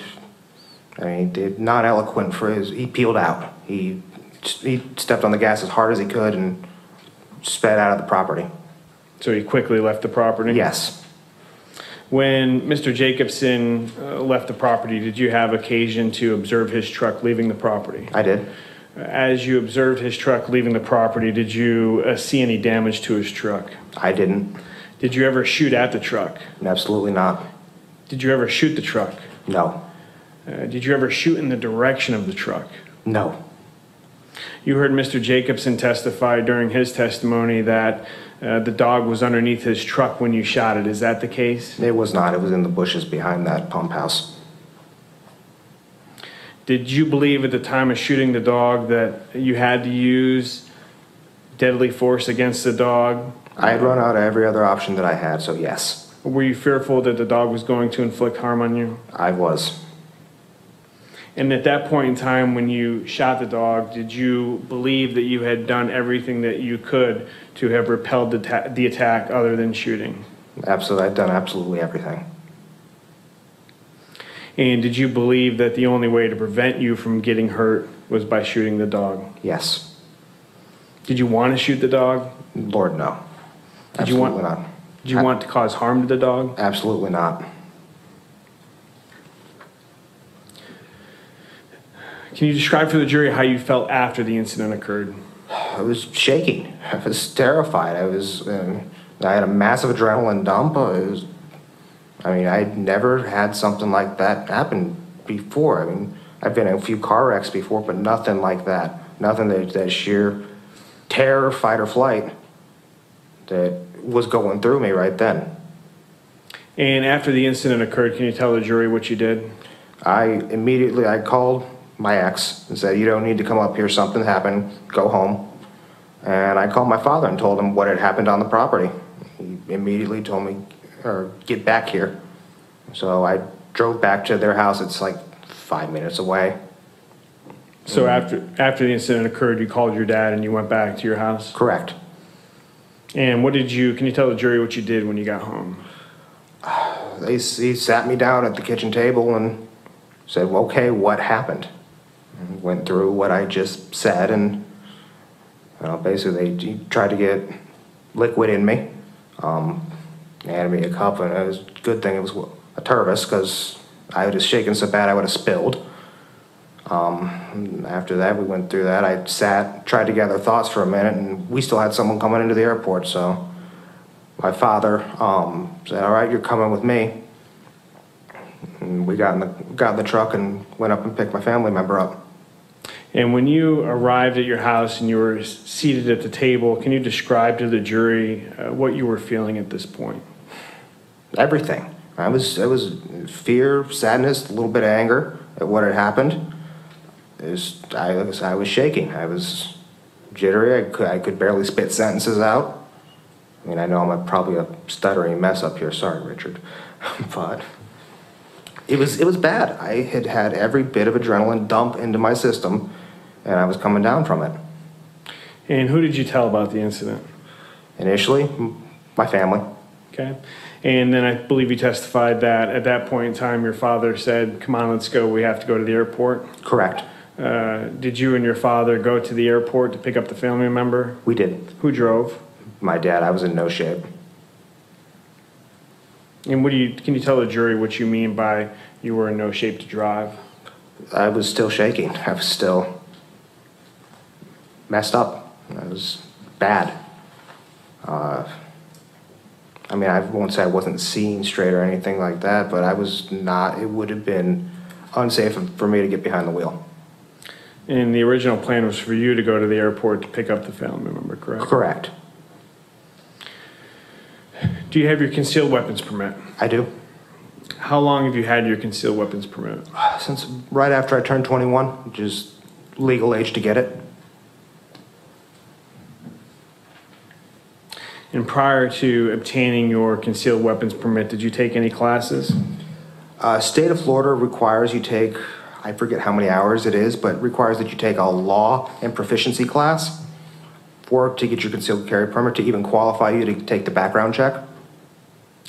I mean, did not eloquent for his. He peeled out. He he stepped on the gas as hard as he could and sped out of the property. So he quickly left the property? Yes, When Mr. Jacobson uh, left the property, did you have occasion to observe his truck leaving the property? I did. As you observed his truck leaving the property, did you uh, see any damage to his truck? I didn't. Did you ever shoot at the truck? Absolutely not. Did you ever shoot the truck? No. Uh, did you ever shoot in the direction of the truck? No. You heard Mr. Jacobson testify during his testimony that uh, the dog was underneath his truck when you shot it. Is that the case? It was not. It was in the bushes behind that pump house. Did you believe at the time of shooting the dog that you had to use deadly force against the dog? I had run out of every other option that I had, so yes, Were you fearful that the dog was going to inflict harm on you? I was. And at that point in time, when you shot the dog, did you believe that you had done everything that you could to have repelled the, ta- the attack other than shooting? Absolutely, I'd done absolutely everything. And did you believe that the only way to prevent you from getting hurt was by shooting the dog? Yes. Did you want to shoot the dog? Lord, no. Did you want- Absolutely not. Did you want to cause harm to the dog? Absolutely not. Can you describe for the jury how you felt after the incident occurred? I was shaking. I was terrified. I was. Um, I had a massive adrenaline dump. I was. I mean, I'd never had something like that happen before. I mean, I've been in a few car wrecks before, but nothing like that. Nothing that that sheer terror, fight or flight that was going through me right then. And after the incident occurred, can you tell the jury what you did? I immediately I called my ex and said, "You don't need to come up here. Something happened. Go home." And I called my father and told him what had happened on the property. He immediately told me, "Or get back here." So I drove back to their house. It's like five minutes away. So mm-hmm. after after the incident occurred, you called your dad and you went back to your house. Correct. And what did you? Can you tell the jury what you did when you got home? They, he sat me down at the kitchen table and said, well, "Okay, what happened?" Went through what I just said, and you know, basically they he tried to get liquid in me. Um, they handed me a cup, and it was a good thing it was a Tervis because I was just shaking so bad I would have spilled. Um, after that, we went through that. I sat, tried to gather thoughts for a minute, and we still had someone coming into the airport. So my father um, said, "All right, you're coming with me." And we got in the got in the truck and went up and picked my family member up. And when you arrived at your house and you were seated at the table, can you describe to the jury uh, what you were feeling at this point? Everything. I was it was fear, sadness, a little bit of anger at what had happened. Was, I was I was shaking. I was jittery. I could I could barely spit sentences out. I mean, I know I'm a, probably a stuttering mess up here. Sorry, Richard, but it was it was bad. I had had every bit of adrenaline dump into my system, and I was coming down from it. And who did you tell about the incident? Initially, m- my family. Okay. And then I believe you testified that at that point in time, your father said, Come on, let's go. We have to go to the airport. Correct. Uh, did you and your father go to the airport to pick up the family member? We did. Who drove? My dad. I was in no shape. And what do you, can you tell the jury what you mean by you were in no shape to drive? I was still shaking. I was still messed up. I was bad. Uh, I mean, I won't say I wasn't seeing straight or anything like that, but I was not. It would have been unsafe for me to get behind the wheel. And the original plan was for you to go to the airport to pick up the family member, correct? Correct. Do you have your concealed weapons permit? I do. How long have you had your concealed weapons permit? Since right after I turned 21, which is legal age to get it. And prior to obtaining your concealed weapons permit, did you take any classes? Uh, state of Florida requires you take, I forget how many hours it is, but requires that you take a law and proficiency class for, to get your concealed carry permit, to even qualify you to take the background check.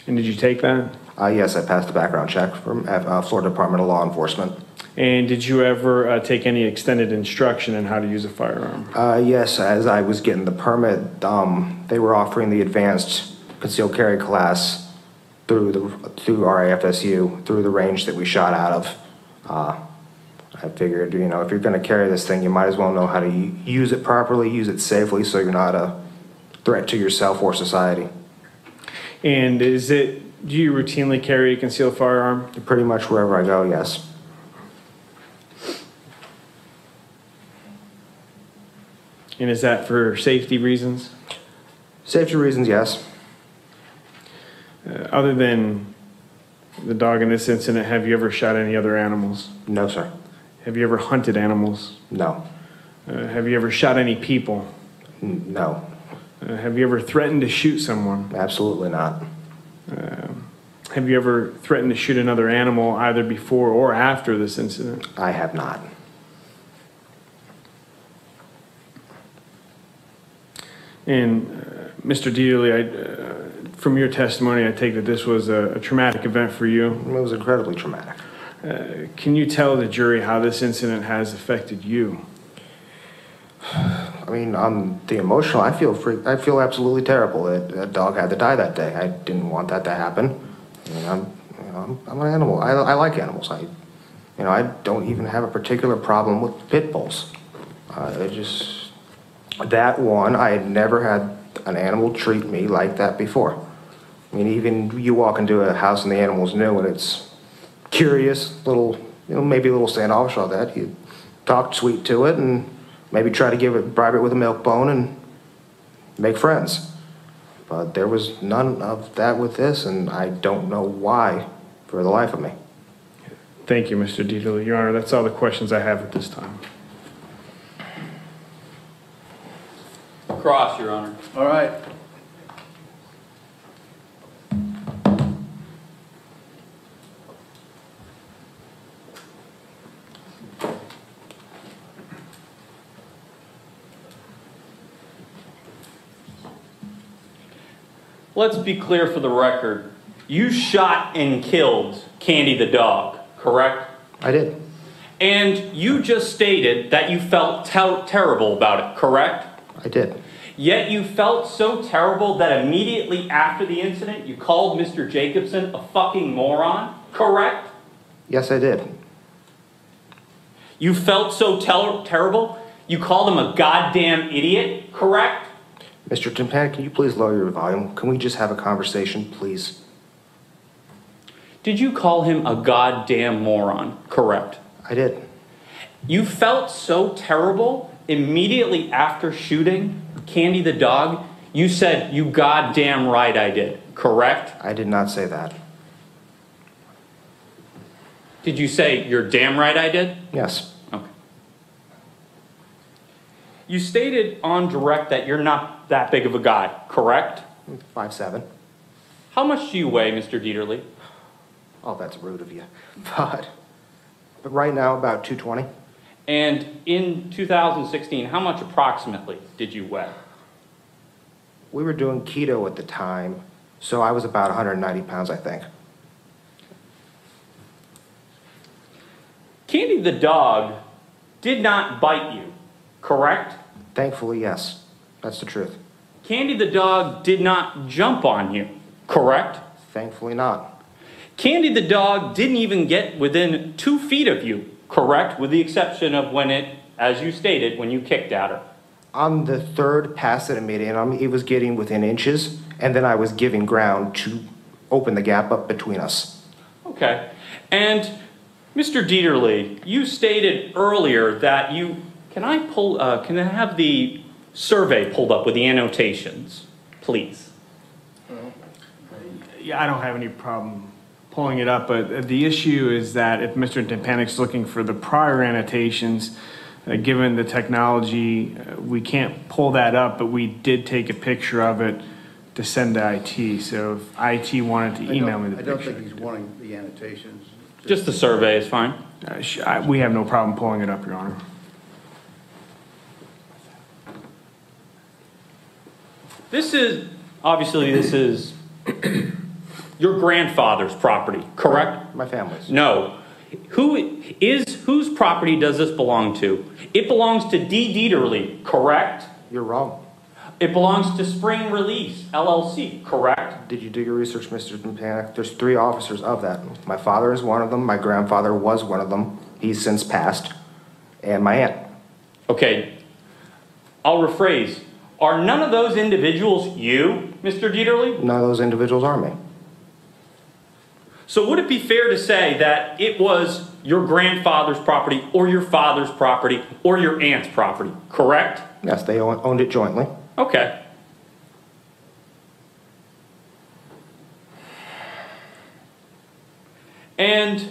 And did you take that? Uh, yes, I passed the background check from uh, Florida Department of Law Enforcement. And did you ever uh, take any extended instruction in how to use a firearm? Uh, yes, as I was getting the permit, um, they were offering the advanced concealed carry class through the, through RAFSU, through the range that we shot out of. Uh, I figured, you know, if you're gonna carry this thing, you might as well know how to use it properly, use it safely, so you're not a threat to yourself or society. And is it, do you routinely carry a concealed firearm? Pretty much wherever I go, yes. And is that for safety reasons? Safety reasons, yes. Uh, other than the dog in this incident, have you ever shot any other animals? No, sir. Have you ever hunted animals? No. Uh, have you ever shot any people? N- No. Uh, have you ever threatened to shoot someone? Absolutely not. Um, have you ever threatened to shoot another animal either before or after this incident? I have not. And uh, Mr. Deaterly, I, uh, from your testimony, I take that this was a, a traumatic event for you. It was incredibly traumatic. Uh, can you tell the jury how this incident has affected you? I mean, on the emotional, I feel free, I feel absolutely terrible that that dog had to die that day. I didn't want that to happen. I mean, I'm, you know, I'm, I'm an animal. I, I like animals. I, you know, I don't even have a particular problem with pit bulls. Uh, it just that one, I had never had an animal treat me like that before. I mean, even you walk into a house and the animal's new and it's curious, little, you know, maybe a little standoffish, all that. You talk sweet to it and maybe try to give it, bribe it with a milk bone and make friends. But there was none of that with this, and I don't know why for the life of me. Thank you, Mr. Deaterly. Your Honor, that's all the questions I have at this time. Cross, Your Honor. All right. Let's be clear for the record. You shot and killed Candy the dog, correct? I did. And you just stated that you felt ter- terrible about it, correct? I did. Yet you felt so terrible that immediately after the incident, you called Mr. Jacobson a fucking moron, correct? Yes, I did. You felt so tel- terrible, you called him a goddamn idiot, correct? Mr. Timpan, can you please lower your volume? Can we just have a conversation, please? Did you call him a goddamn moron, correct? I did. You felt so terrible immediately after shooting Candy the dog, you said, You goddamn right I did, correct? I did not say that. Did you say, You're damn right I did? Yes. Okay. You stated on direct that you're not that big of a guy, correct? Five seven. How much do you weigh, Mr. Deaterly? Oh, that's rude of you. But, but right now, about 220. And in 2016, how much approximately did you weigh? We were doing keto at the time, so I was about 190 pounds, I think. Candy the dog did not bite you, correct? Thankfully, yes. That's the truth. Candy the dog did not jump on you, correct? Thankfully, not. Candy the dog didn't even get within two feet of you, correct? With the exception of when it, as you stated, when you kicked at her. On the third pass that I made in, um, it was getting within inches, and then I was giving ground to open the gap up between us. Okay. And Mr. Deaterly, you stated earlier that you, can I pull, uh, can I have the survey pulled up with the annotations, please? Yeah, I don't have any problem pulling it up, but the issue is that if Mr. Tepanik's looking for the prior annotations, uh, given the technology, uh, we can't pull that up, but we did take a picture of it to send to IT. So if IT wanted to I email don't- me the picture. I don't picture. think he's wanting the annotations. Just the survey is fine. Uh, sh- I- We have no problem pulling it up, Your Honor. This is, obviously, this is your grandfather's property, correct? My family's. No. Who is, whose property does this belong to? It belongs to D. Deaterly, correct? You're wrong. It belongs to Spring Release LLC, correct? Did you do your research, Mr. Panik? There's three officers of that. My father is one of them, my grandfather was one of them, he's since passed, and my aunt. Okay, I'll rephrase. Are none of those individuals you, Mr. Deaterly? None of those individuals are me. So would it be fair to say that it was your grandfather's property or your father's property or your aunt's property, correct? Yes, they own- owned it jointly. Okay. And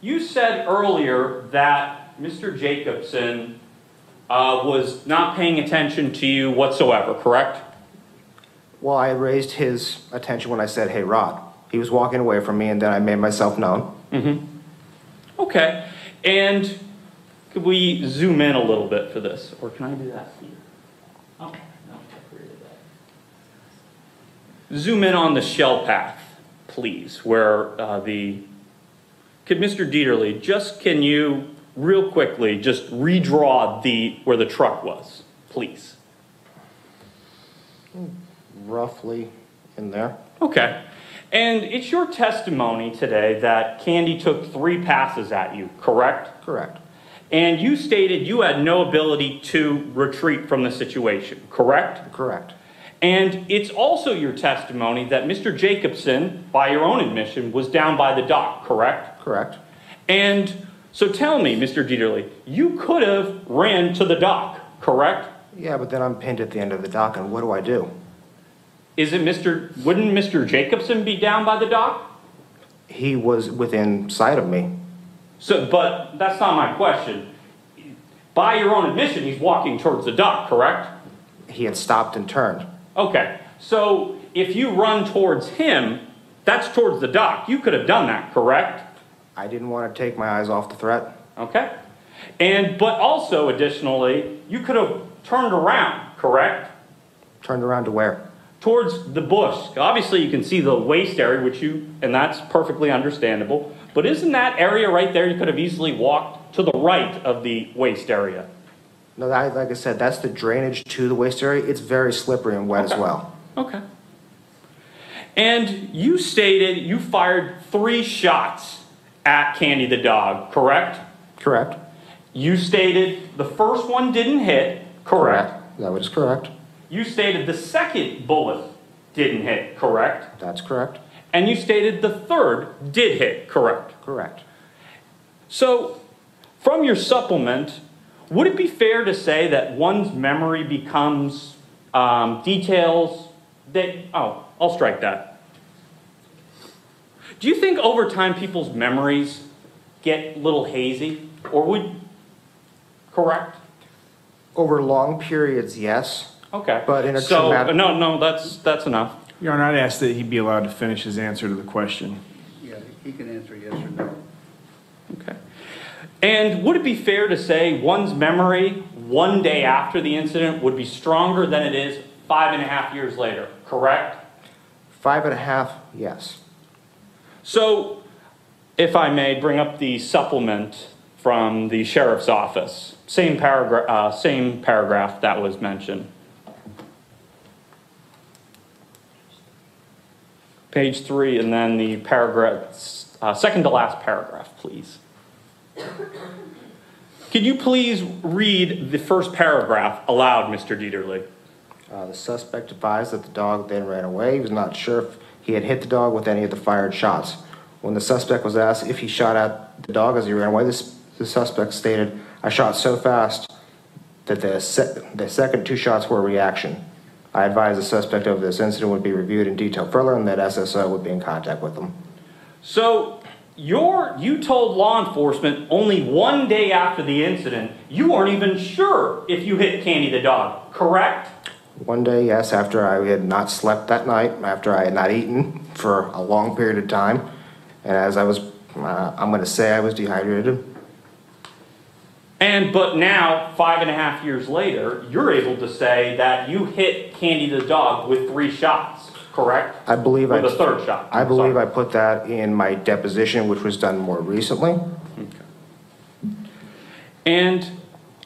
you said earlier that Mr. Jacobson uh, was not paying attention to you whatsoever, correct? Well, I raised his attention when I said, hey, Rod. He was walking away from me, and then I made myself known. Okay. And could we zoom in a little bit for this? Or can I do that? Oh, no, I created that. Zoom in on the shell path, please, where uh, the. Could Mr. Deaterly, just can you, real quickly, just redraw the where the truck was, please? Roughly in there. Okay. And it's your testimony today that Candy took three passes at you, correct? Correct. And you stated you had no ability to retreat from the situation, correct? Correct. And it's also your testimony that Mr. Jacobson, by your own admission, was down by the dock, correct? Correct. And so tell me, Mr. Deaterly, you could have ran to the dock, correct? Yeah, but then I'm pinned at the end of the dock, and what do I do? Is it Mr. Wouldn't Mr. Jacobson be down by the dock? He was within sight of me. So, but that's not my question. By your own admission, he's walking towards the dock, correct? He had stopped and turned. Okay, so if you run towards him, that's towards the dock. You could have done that, correct? I didn't want to take my eyes off the threat. Okay. And, but also additionally, you could have turned around, correct? Turned around to where? Towards the bush. Obviously, you can see the waste area, which you, and that's perfectly understandable. But isn't that area right there, you could have easily walked to the right of the waste area? No, that, like I said, that's the drainage to the waste area. It's very slippery and wet as well. Okay. And you stated you fired three shots at Candy the dog, correct? Correct. You stated the first one didn't hit, correct? That was correct. You stated the second bullet didn't hit, correct? That's correct. And you stated the third did hit, correct? Correct. So, from your supplement, would it be fair to say that one's memory becomes um, details that, oh, I'll strike that. Do you think over time people's memories get a little hazy? Or would, correct? Over long periods, yes. Okay. But in a so, traumatic- no, no, that's, that's enough. Your Honor, I'd ask that he be allowed to finish his answer to the question. Yeah, he can answer yes or no. Okay. And would it be fair to say one's memory one day after the incident would be stronger than it is five and a half years later, correct? Five and a half, yes. So, if I may bring up the supplement from the sheriff's office, same paragraph, uh, same paragraph that was mentioned. Page three, and then the paragraph, uh, second to last paragraph, please. Could you please read the first paragraph aloud, Mr. Deaterly? Uh, the suspect advised that the dog then ran away. He was not sure if he had hit the dog with any of the fired shots. When the suspect was asked if he shot at the dog as he ran away, this, the suspect stated, I shot so fast that the, se- the second two shots were a reaction. I advised the suspect of this incident would be reviewed in detail further and that SSO would be in contact with them. So your, you told law enforcement only one day after the incident, you weren't even sure if you hit Candy the dog, correct? One day, yes, after I had not slept that night, after I had not eaten for a long period of time, and as I was, uh, I'm going to say I was dehydrated. And, but now, five and a half years later, you're able to say that you hit Candy the dog with three shots, correct? I believe I. A third shot. I believe Sorry. I put that in my deposition, which was done more recently. And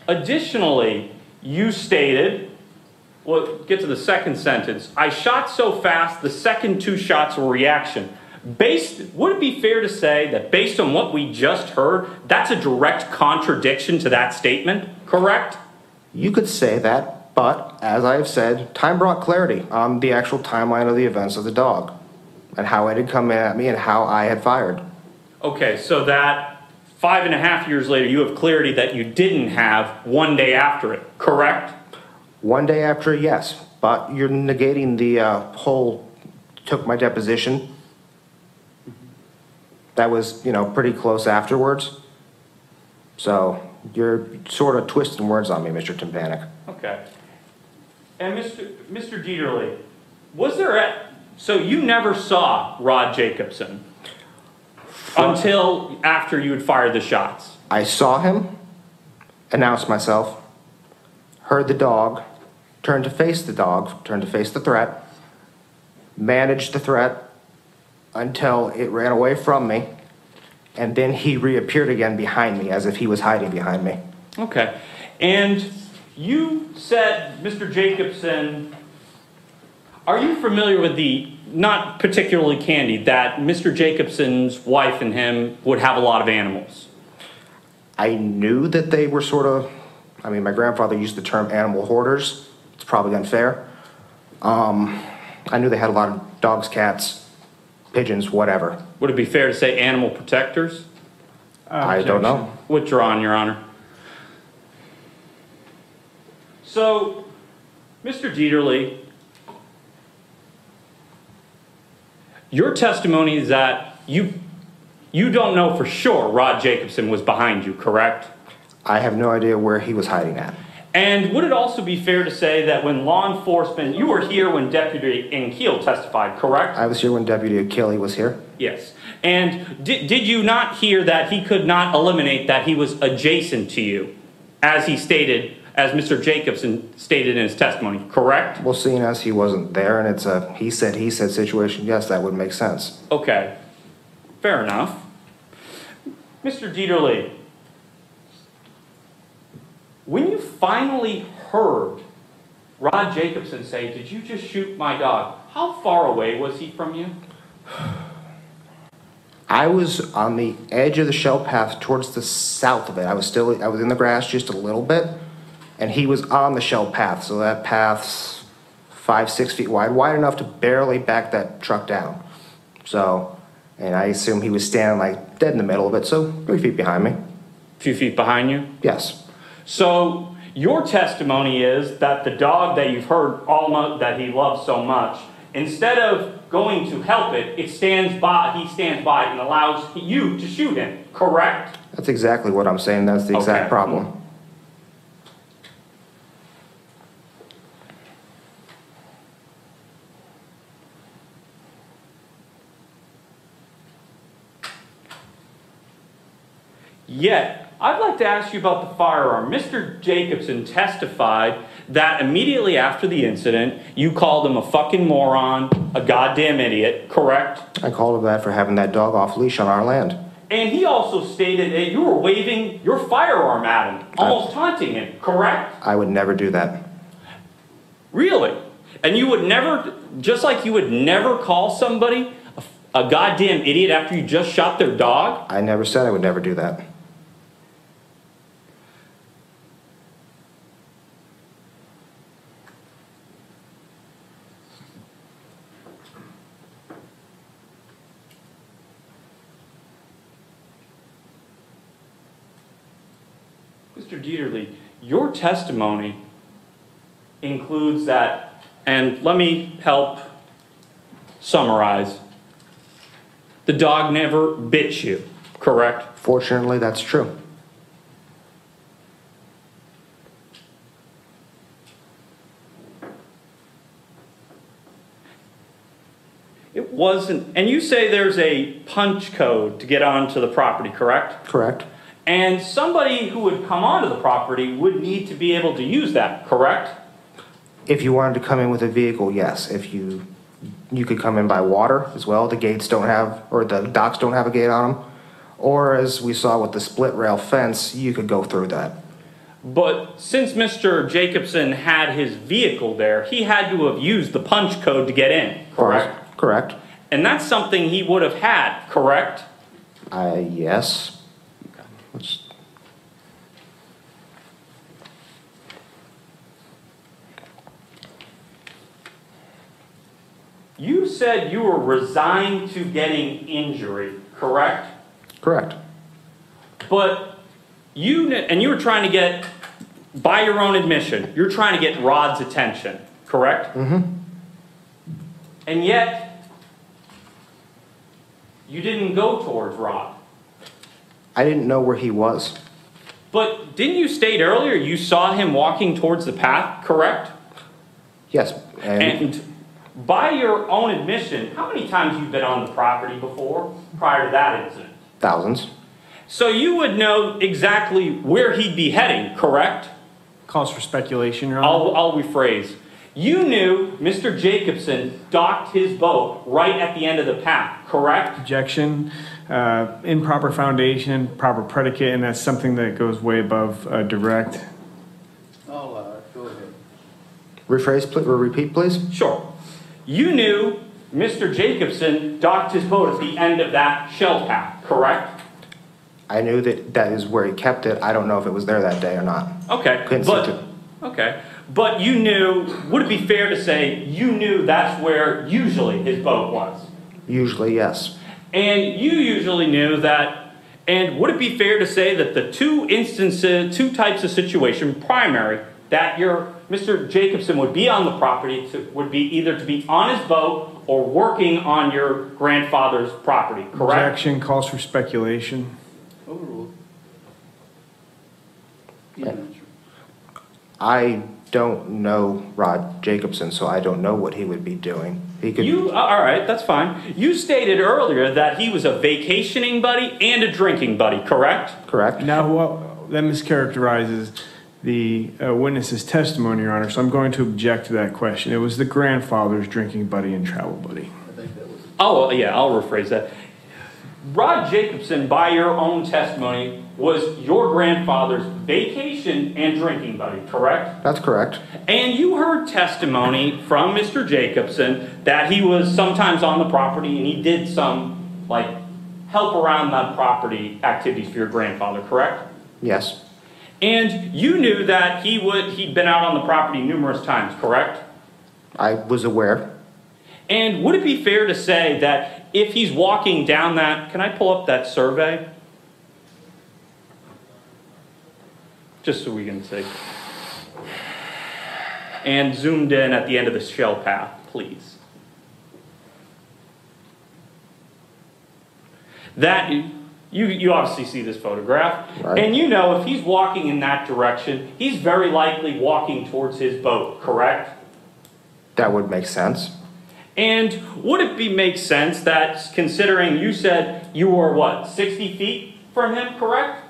additionally, you stated, well, get to the second sentence. I shot so fast, the second two shots were reaction. Based, would it be fair to say that based on what we just heard, that's a direct contradiction to that statement, correct? You could say that, but as I have said, time brought clarity on the actual timeline of the events of the dog and how it had come at me and how I had fired. Okay, so that five and a half years later, you have clarity that you didn't have one day after it, correct? One day after, yes, but you're negating the uh, whole, took my deposition. That was, you know, pretty close afterwards. So you're sort of twisting words on me, Mr. Timpanic. Okay. And Mr. Mr. Deaterly, was there a, so you never saw Rod Jacobson until after you had fired the shots? I saw him, announced myself, heard the dog, turned to face the dog, turned to face the threat, managed the threat until it ran away from me, and then he reappeared again behind me as if he was hiding behind me. Okay. And you said, Mr. Jacobson, are you familiar with the, not particularly Candy, that Mr. Jacobson's wife and him would have a lot of animals? I knew that they were sort of, I mean, my grandfather used the term animal hoarders. It's probably unfair. Um, I knew they had a lot of dogs, cats, pigeons, whatever. Would it be fair to say animal protectors? I don't know. Withdrawn, Your Honor. So, Mr. Deaterly, your testimony is that you, you don't know for sure Rod Jacobson was behind you, correct? I have no idea where he was hiding at. And would it also be fair to say that when law enforcement, you were here when Deputy Inkeel testified, correct? I was here when Deputy Achille was here. Yes. And did, did you not hear that he could not eliminate that he was adjacent to you, as he stated, as Mr. Jacobson stated in his testimony, correct? Well, seeing as he wasn't there and it's a he said, he said situation, yes, that would make sense. Okay. Fair enough. Mr. Deaterly, when you finally heard Rod Jacobson say, Did you just shoot my dog? How far away was he from you? I was on the edge of the shell path towards the south of it. I was still, I was in the grass just a little bit, and he was on the shell path. So that path's five, six feet wide, wide enough to barely back that truck down. So, and I assume he was standing like dead in the middle of it, so three feet behind me. A few feet behind you? Yes. So your testimony is that the dog that you've heard almost that he loves so much, instead of going to help it, it stands by. He stands by and allows you to shoot him. Correct? That's exactly what I'm saying. That's the exact Okay. problem. Yet, I'd like to ask you about the firearm. Mr. Jacobson testified that immediately after the incident, you called him a fucking moron, a goddamn idiot. Correct? I called him that for having that dog off leash on our land. And he also stated that you were waving your firearm at him, almost taunting him. Correct? I would never do that. Really? And you would never, just like you would never call somebody a, a goddamn idiot after you just shot their dog? I never said I would never do that. Mr. Dieterle, your testimony includes that, and let me help summarize. the dog never bit you, correct? Fortunately, that's true. It wasn't, and you say there's a punch code to get onto the property, correct? Correct? And somebody who would come onto the property would need to be able to use that, correct? If you wanted to come in with a vehicle, yes. If you, you could come in by water as well. The gates don't have, or the docks don't have a gate on them. Or as we saw with the split rail fence, you could go through that. But since Mr. Jacobson had his vehicle there, he had to have used the punch code to get in, correct? Correct? And that's something he would have had, correct? Uh, yes. Let's- You said you were resigned to getting injury, correct? Correct. But you, and you were trying to get, by your own admission, you're trying to get Rod's attention, correct? Mm-hmm. And yet, you didn't go towards Rod. I didn't know where he was. But didn't you state earlier you saw him walking towards the path, correct? Yes, and And by your own admission, how many times you've been on the property before prior to that incident? thousands. So you would know exactly where he'd be heading, correct? Calls for speculation, Your Honor. I'll, I'll rephrase. You knew Mr. Jacobson docked his boat right at the end of the path, correct? Objection, uh, improper foundation, proper predicate, and that's something that goes way above uh, direct. I'll, uh, go ahead. Rephrase, pl- or repeat, please? Sure. You knew Mr. Jacobson docked his boat at the end of that shell path, correct? I knew that that is where he kept it. I don't know if it was there that day or not. Okay, Couldn't see but, to. okay. But you knew, would it be fair to say you knew that's where usually his boat was? Usually, yes. And you usually knew that, and would it be fair to say that the two instances, two types of situation, primary, that your, Mr. Jacobson would be on the property, to, would be either to be on his boat or working on your grandfather's property, correct? Objection, calls for speculation. Overruled. You can answer. I don't know Rod Jacobson, so I don't know what he would be doing. He could, You, uh, all right, that's fine. You stated earlier that he was a vacationing buddy and a drinking buddy, correct? correct? Now, what, that mischaracterizes the uh, witness's testimony, Your Honor, so I'm going to object to that question. It was the grandfather's drinking buddy and travel buddy. Oh, yeah, I'll rephrase that. Rod Jacobson, by your own testimony, was your grandfather's vacation and drinking buddy, correct? That's correct. And you heard testimony from Mr. Jacobson that he was sometimes on the property and he did some, like, help around the property activities for your grandfather, correct? Yes, And you knew that he would, he'd been out on the property numerous times, correct? I was aware. And would it be fair to say that if he's walking down that, can I pull up that survey? Just so we can see. And zoomed in at the end of the shell path, please. That, you, you obviously see this photograph. Right. And you know if he's walking in that direction, he's very likely walking towards his boat, correct? That would make sense. And would it be make sense that considering you said you were what, 60 feet from him, correct?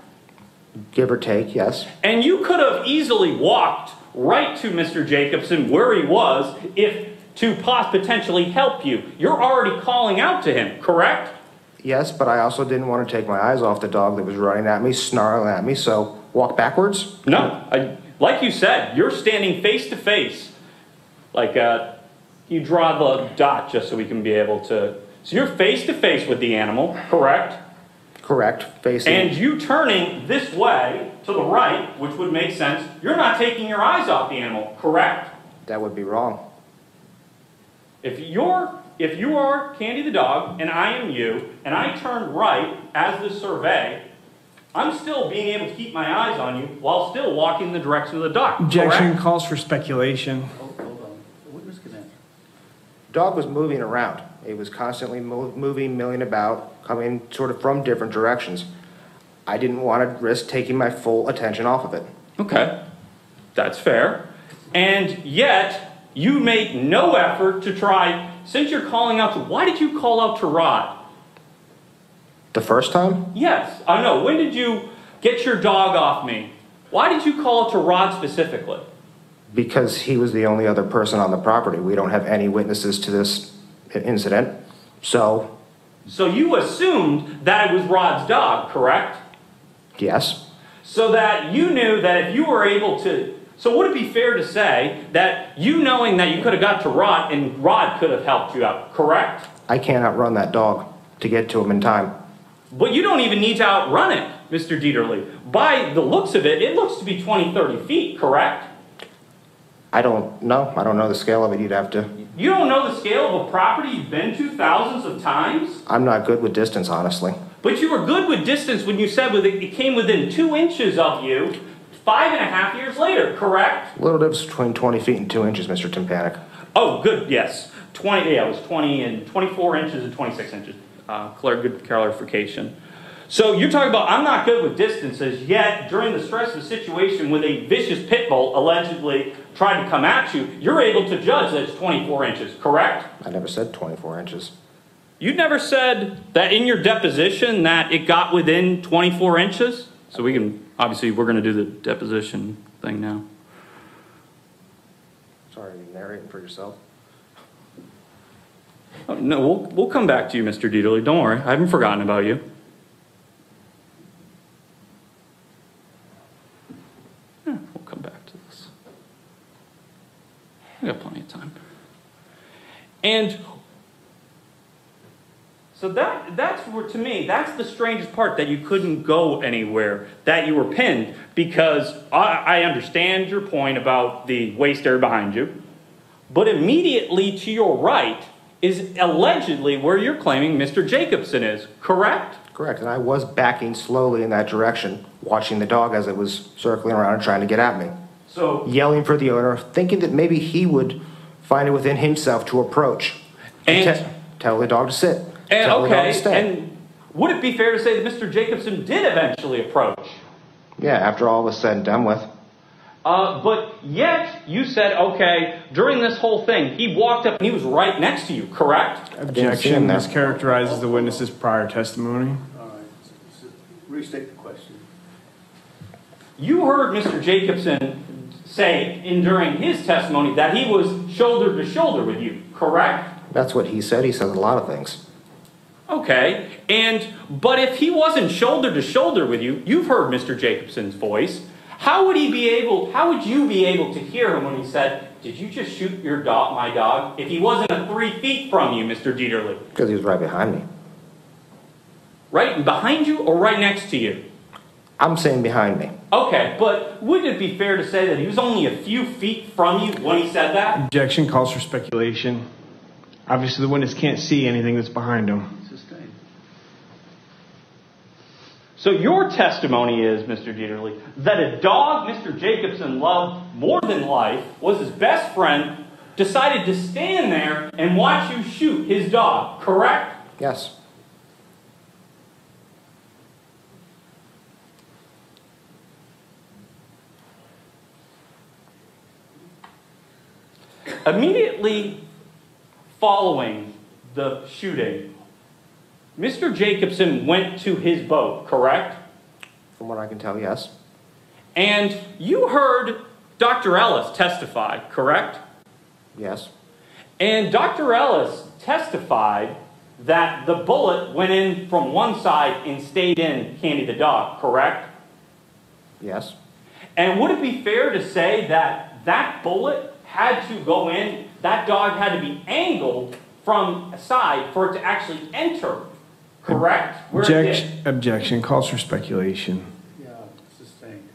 Give or take, yes. And you could have easily walked right to Mr. Jacobson where he was if to potentially help you. You're already calling out to him, correct? Yes, but I also didn't want to take my eyes off the dog that was running at me, snarling at me, so walk backwards? No, I, like you said, you're standing face to face. Like uh, you draw the dot just so we can be able to. So you're face to face with the animal, correct? Correct, facing. And you turning this way to the right, which would make sense, you're not taking your eyes off the animal, correct? That would be wrong. If you're if you are Candy the dog and I am you, and I turn right as the survey, I'm still being able to keep my eyes on you while still walking the direction of the duck. Objection, correct? calls for speculation. Hold, hold on. The witness can answer. Dog was moving around. It was constantly mo- moving, milling about, coming sort of from different directions. I didn't want to risk taking my full attention off of it. Okay, that's fair. And yet, you made no effort to try, since you're calling out to, why did you call out to Rod? The first time, Yes, I know. When did you get your dog off me? Why did you call out to Rod specifically? Because he was the only other person on the property. We don't have any witnesses to this i- incident. So, So you assumed that it was Rod's dog, correct? yes, So that you knew that if you were able to, so would it be fair to say that you knowing that you could have got to Rod and Rod could have helped you out, correct? I can't outrun that dog to get to him in time. But you don't even need to outrun it, Mr. Deaterly. By the looks of it, it looks to be 20, 30 feet, correct? I don't know. I don't know the scale of it. You'd have to. You don't know the scale of a property you've been to thousands of times? I'm not good with distance, honestly. But you were good with distance when you said with it, it came within two inches of you five and a half years later, correct? Little difference between 20 feet and 2 inches, Mr. Timpanik. Oh, good, yes. 20, yeah, it was 20 and 24 inches and 26 inches. Uh, Claire, good clarification. So you're talking about, I'm not good with distances, yet during the stress of the situation with a vicious pit bull allegedly trying to come at you, you're able to judge that it's 24 inches, correct? I never said 24 inches. You never said that in your deposition that it got within 24 inches? So we can, obviously, we're gonna do the deposition thing now. Sorry, you're narrating for yourself. Oh, No, we'll, we'll come back to you, Mr. Deaterly, don't worry, I haven't forgotten about you. Yeah, we'll come back to this. We got plenty of time. And so that that's where to me that's the strangest part that you couldn't go anywhere that you were pinned because I, I understand your point about the waste area behind you, but immediately to your right is allegedly where you're claiming Mr. Jacobson is, correct? Correct, and I was backing slowly in that direction, watching the dog as it was circling around and trying to get at me. So Yelling for the owner, thinking that maybe he would find it within himself to approach. And- te- tell the dog to sit. and tell the dog okay, to stay. and would it be fair to say that Mr. Jacobson did eventually approach? Yeah, after all was said and done with. Uh, but yet you said, okay, during this whole thing, he walked up and he was right next to you, correct? didn't see him Objection, there. this characterizes the witness's prior testimony. All right, restate the question. You heard Mr. Jacobson say in during his testimony that he was shoulder to shoulder with you, correct? That's what he said. He says a lot of things. Okay, and but if he wasn't shoulder to shoulder with you, you've heard Mr. Jacobson's voice. How would he be able? How would you be able to hear him when he said, "Did you just shoot your dog, my dog?" If he wasn't a three feet from you, Mr. Deaterly, Because he was right behind me. right behind you or right next to you? I'm saying behind me. Okay, but wouldn't it be fair to say that he was only a few feet from you when he said that? Objection calls for speculation. Obviously, the witness can't see anything that's behind him. Sustained. So your testimony is, Mr. Deaterly, that a dog Mr. Jacobson loved more than life was his best friend, decided to stand there and watch you shoot his dog, correct? Yes. Immediately following the shooting, Mr. Jacobson went to his boat, correct? From what I can tell, yes. And you heard Dr. Ellis testify, correct? Yes. And Dr. Ellis testified that the bullet went in from one side and stayed in Candy the dog, correct? Yes. And would it be fair to say that that bullet had to go in, that dog had to be angled from a side for it to actually enter, correct? Where it did. Objection, objection calls for speculation. Yeah, sustained.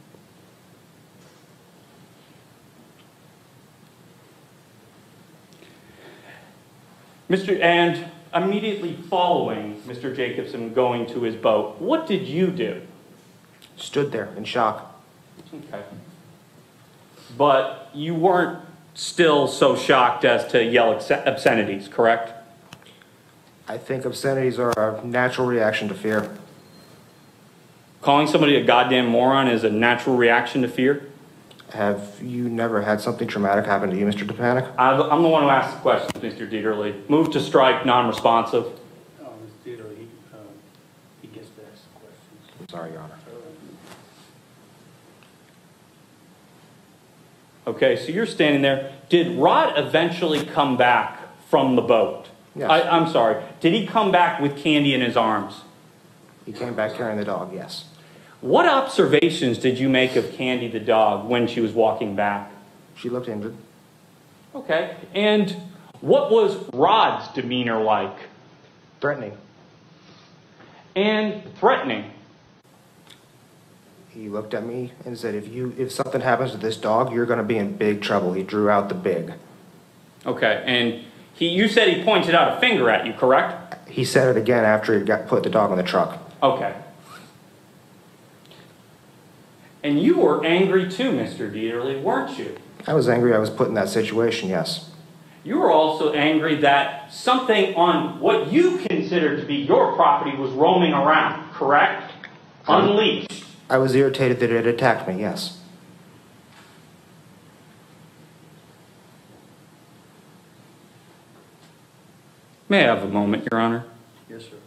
Mr. And immediately following Mr. Jacobson going to his boat, what did you do? Stood there in shock. Okay. But you weren't still so shocked as to yell obscenities, correct? I think obscenities are a natural reaction to fear. Calling somebody a goddamn moron is a natural reaction to fear? Have you never had something traumatic happen to you, Mr. DePanic? I'm the I'm the one who asked the questions, Mr. Deaterly. Move to strike non-responsive. Oh, Mr. Dieter, he, uh, he gets to ask the questions. I'm sorry, Your Honor. Okay, so you're standing there. Did Rod eventually come back from the boat? Yes. I, I'm sorry. Did he come back with Candy in his arms? He came back carrying the dog, yes. What observations did you make of Candy the dog when she was walking back? She looked injured. Okay, and what was Rod's demeanor like? Threatening. And threatening. He looked at me and said, if you, if something happens to this dog, you're gonna be in big trouble. He drew out the big. Okay, and he, you said he pointed out a finger at you, correct? He said it again after he got, put the dog in the truck. Okay. And you were angry too, Mr. Deaterly, weren't you? I was angry I was put in that situation, yes. You were also angry that something on what you considered to be your property was roaming around, correct? Unleashed. I was irritated that it had attacked me, yes. May I have a moment, Your Honor? Yes, sir.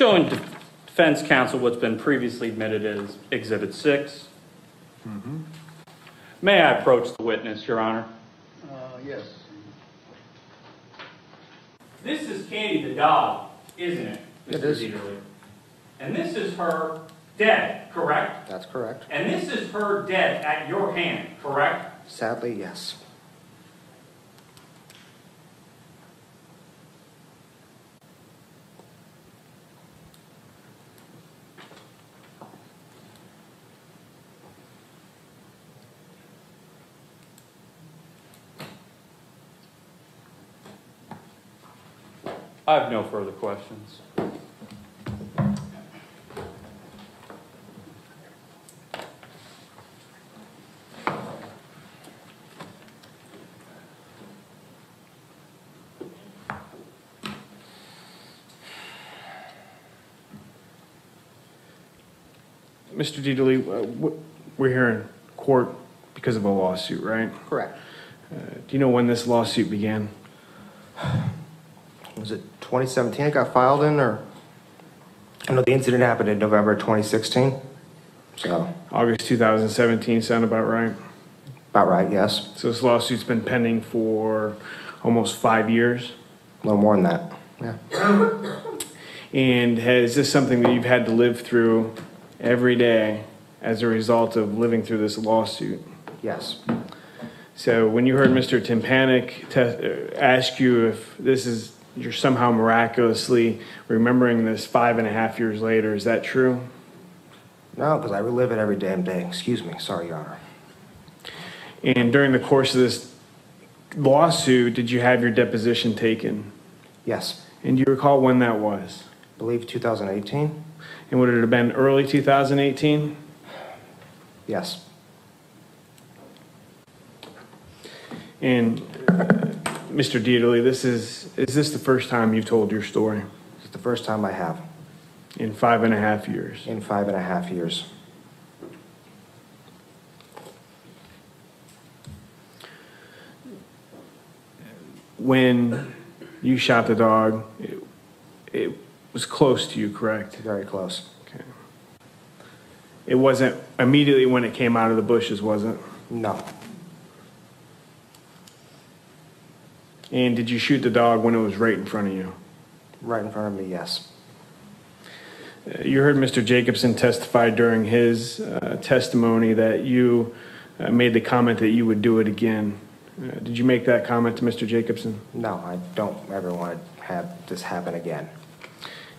Showing de- defense counsel what's been previously admitted as Exhibit 6. May I approach the witness, Your Honor? Uh, yes. This is Candy the dog, isn't it? It Mr. is. Deaterly? And this is her dead, correct? That's correct. And this is her dead at your hand, correct? Sadly, yes. I have no further questions. Mr. Deaterly, uh, we're here in court because of a lawsuit, right? Correct. Uh, Do you know when this lawsuit began? Was it 2017 it got filed in, or? I know the incident happened in November 2016. So, August 2017, sound about right? about right, yes. So this lawsuit's been pending for almost five years? A little more than that, yeah. And has this something that you've had to live through every day as a result of living through this lawsuit? Yes. So when you heard Mr. Timpanic te- uh, ask you if this is, you're somehow miraculously remembering this five and a half years later, is that true? No, because I relive it every damn day. Excuse me, sorry, Your Honor. And during the course of this lawsuit, did you have your deposition taken? Yes, And do you recall when that was? believe 2018? And would it have been early 2018? Yes. And Mr. Deaterly, this is, is this the first time you've told your story It's the first time I have in five and a half years? in five and a half years. When you shot the dog, it, it was close to you, correct? Very close. Okay. It wasn't immediately when it came out of the bushes, was it? No, And did you shoot the dog when it was right in front of you? right in front of me, yes. Uh, You heard Mr. Jacobson testify during his uh, testimony that you uh, made the comment that you would do it again. Uh, Did you make that comment to Mr. Jacobson? No, I don't ever want to have this happen again.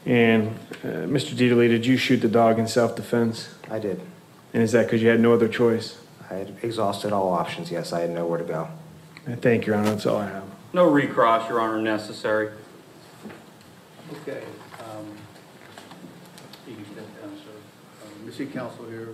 And uh, Mr. Deaterly, did you shoot the dog in self-defense? I did. And is that because you had no other choice? I had exhausted all options, yes, I had nowhere to go. Thank you, Your Honor, that's all I have. No recross, Your Honor, necessary. Okay. um, You can step down, sir. Um, You see counsel here?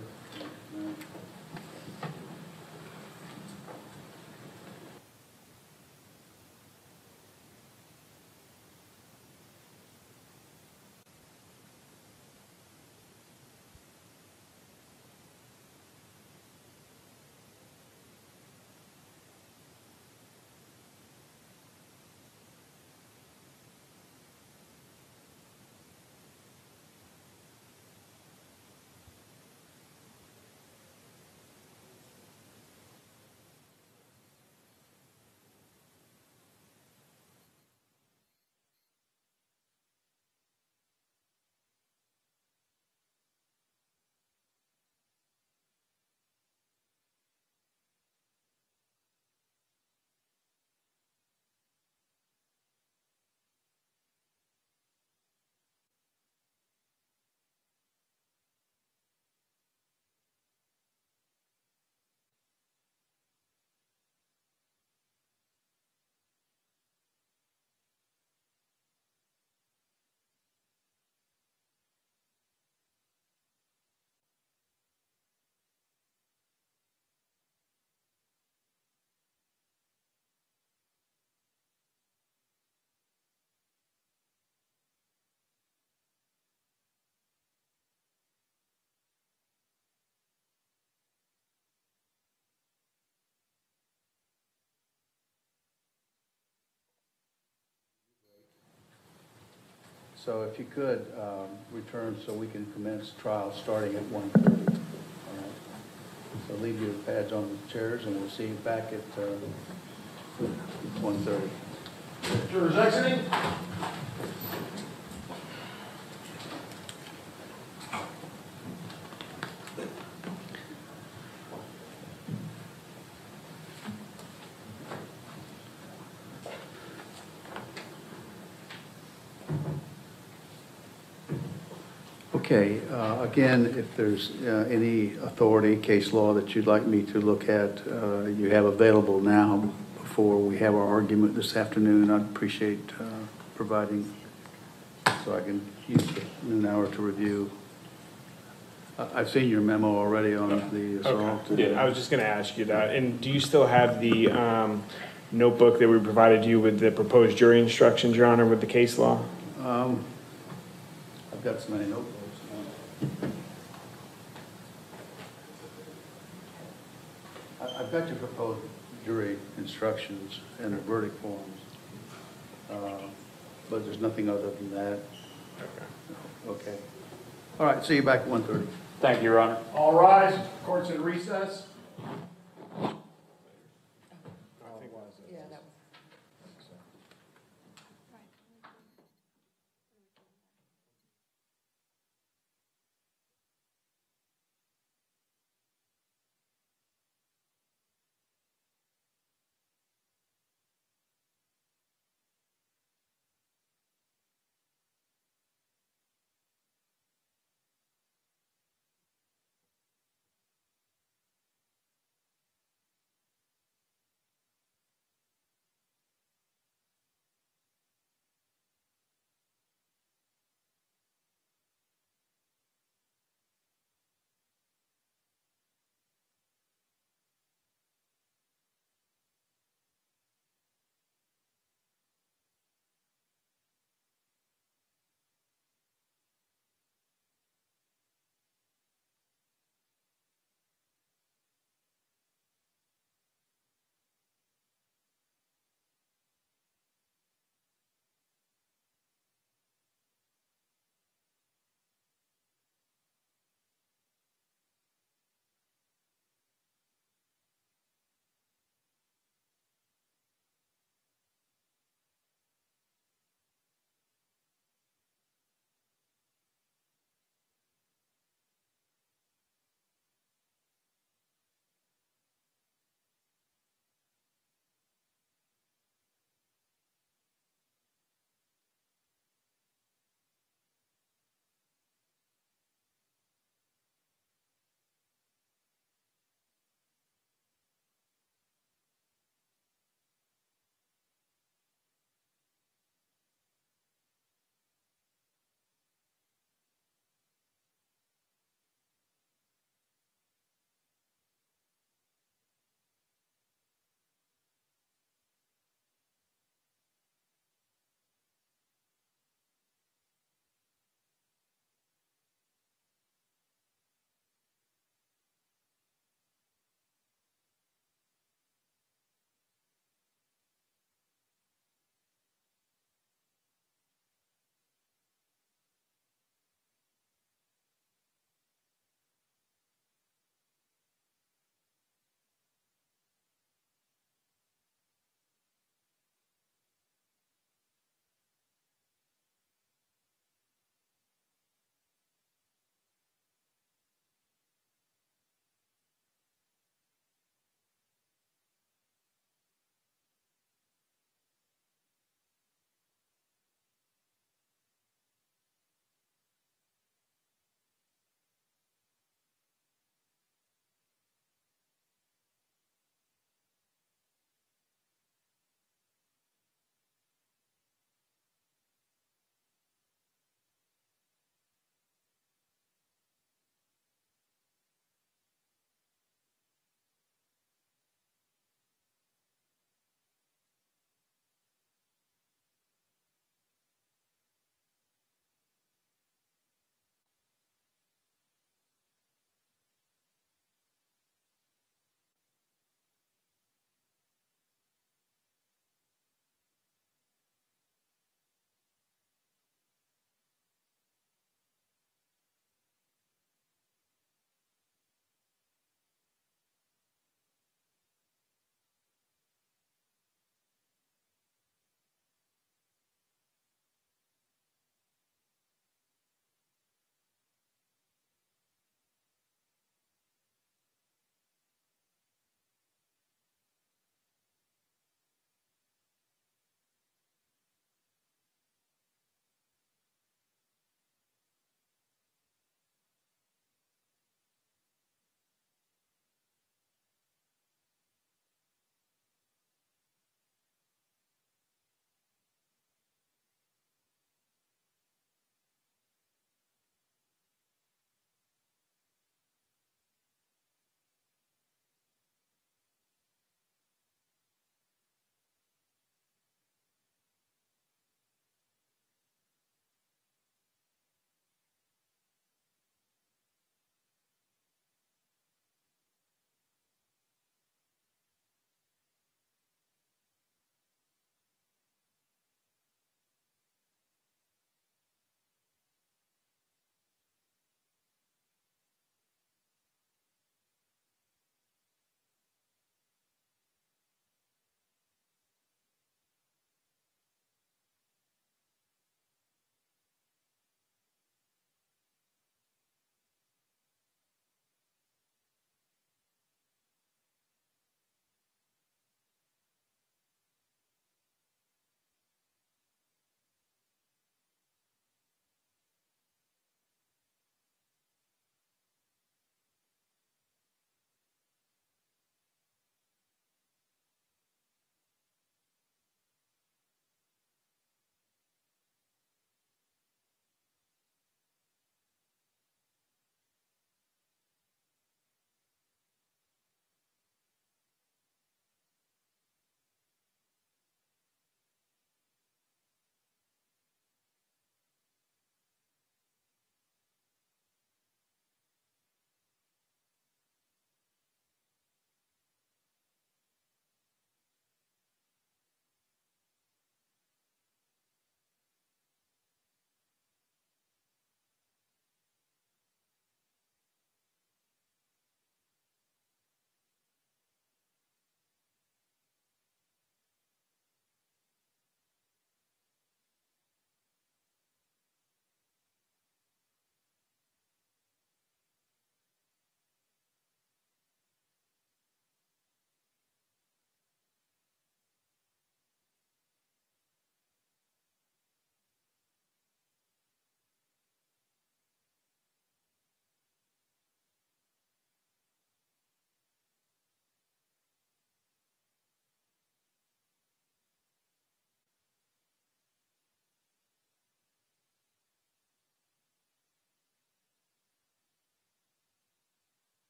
So if you could, um, return so we can commence trial starting at 1:30. All right. So leave your pads on the chairs and we'll see you back at uh, 1:30. Jurors exiting. Okay, uh, again, if there's uh, any authority, case law that you'd like me to look at, uh, you have available now before we have our argument this afternoon, I'd appreciate uh, providing, so I can use noon hour to review. I- I've seen your memo already on the assault. Yeah, I was just going to ask you that. And do you still have the um, notebook that we provided you with the proposed jury instructions, Your Honor, with the case law? Um, I've got so many notebooks. I- I've got your proposed jury instructions and the verdict forms, Uh, but there's nothing other than that. Okay. All right, see you back at 1:30. Thank you, Your Honor. All rise. Court's in recess.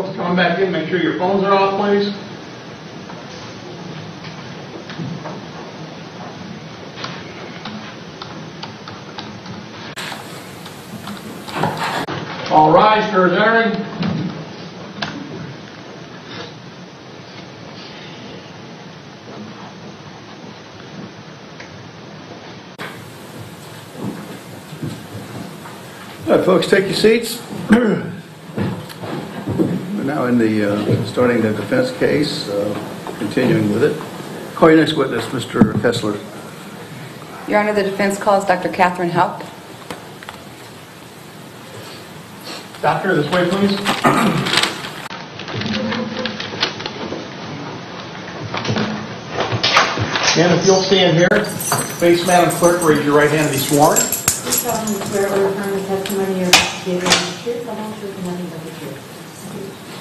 Folks coming back in, make sure your phones are off, please. All rise, jurors entering. All right, folks, take your seats. We're in the, uh, starting the defense case, uh, continuing with it. Call your next witness, Mr. Kessler. Your Honor, the defense calls Dr. Katherine Houpt. Doctor, this way, please. And if you'll stand here, face Madam Clerk, raise your right hand and be sworn.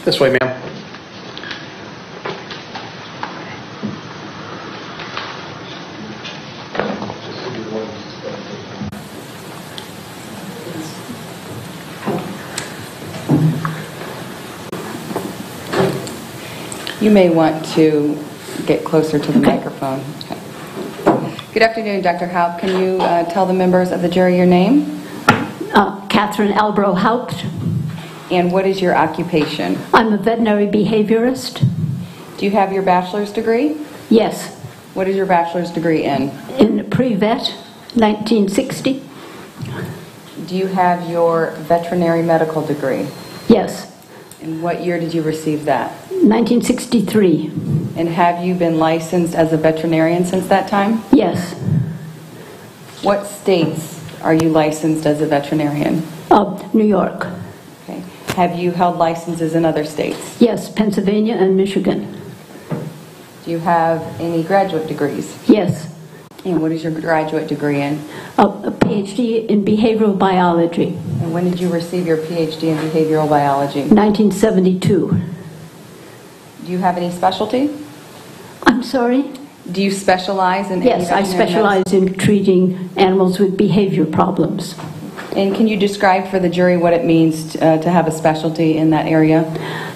This way, ma'am. You may want to get closer to the microphone. Good afternoon, Dr. Houpt. Can you uh, tell the members of the jury your name? Uh, Katherine Albro Houpt. And what is your occupation? I'm a veterinary behaviorist. Do you have your bachelor's degree? Yes, What is your bachelor's degree in? in pre-vet, 1960. Do you have your veterinary medical degree? Yes, And what year did you receive that? 1963. And have you been licensed as a veterinarian since that time? Yes, What states are you licensed as a veterinarian? uh, New York. Have you held licenses in other states? Yes, Pennsylvania and Michigan. Do you have any graduate degrees? Yes, And what is your graduate degree in? a, a PhD in behavioral biology, And when did you receive your PhD in behavioral biology? 1972. Do you have any specialty? I'm sorry? Do you specialize in any Yes, I veterinary specialize in treating animals with behavior problems. And can you describe for the jury what it means uh, to have a specialty in that area?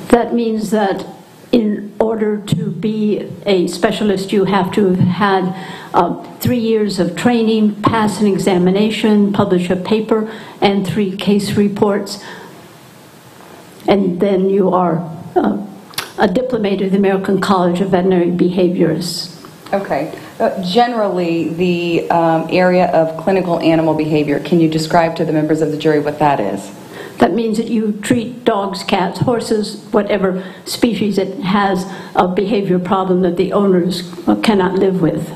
That means that in order to be a specialist, you have to have had uh, three years of training, pass an examination, publish a paper, and three case reports. And then you are uh, a diplomat of the American College of Veterinary Behaviorists. Okay. Uh, Generally, the um, area of clinical animal behavior, can you describe to the members of the jury what that is? That means that you treat dogs, cats, horses, whatever species it has a behavior problem that the owners cannot live with.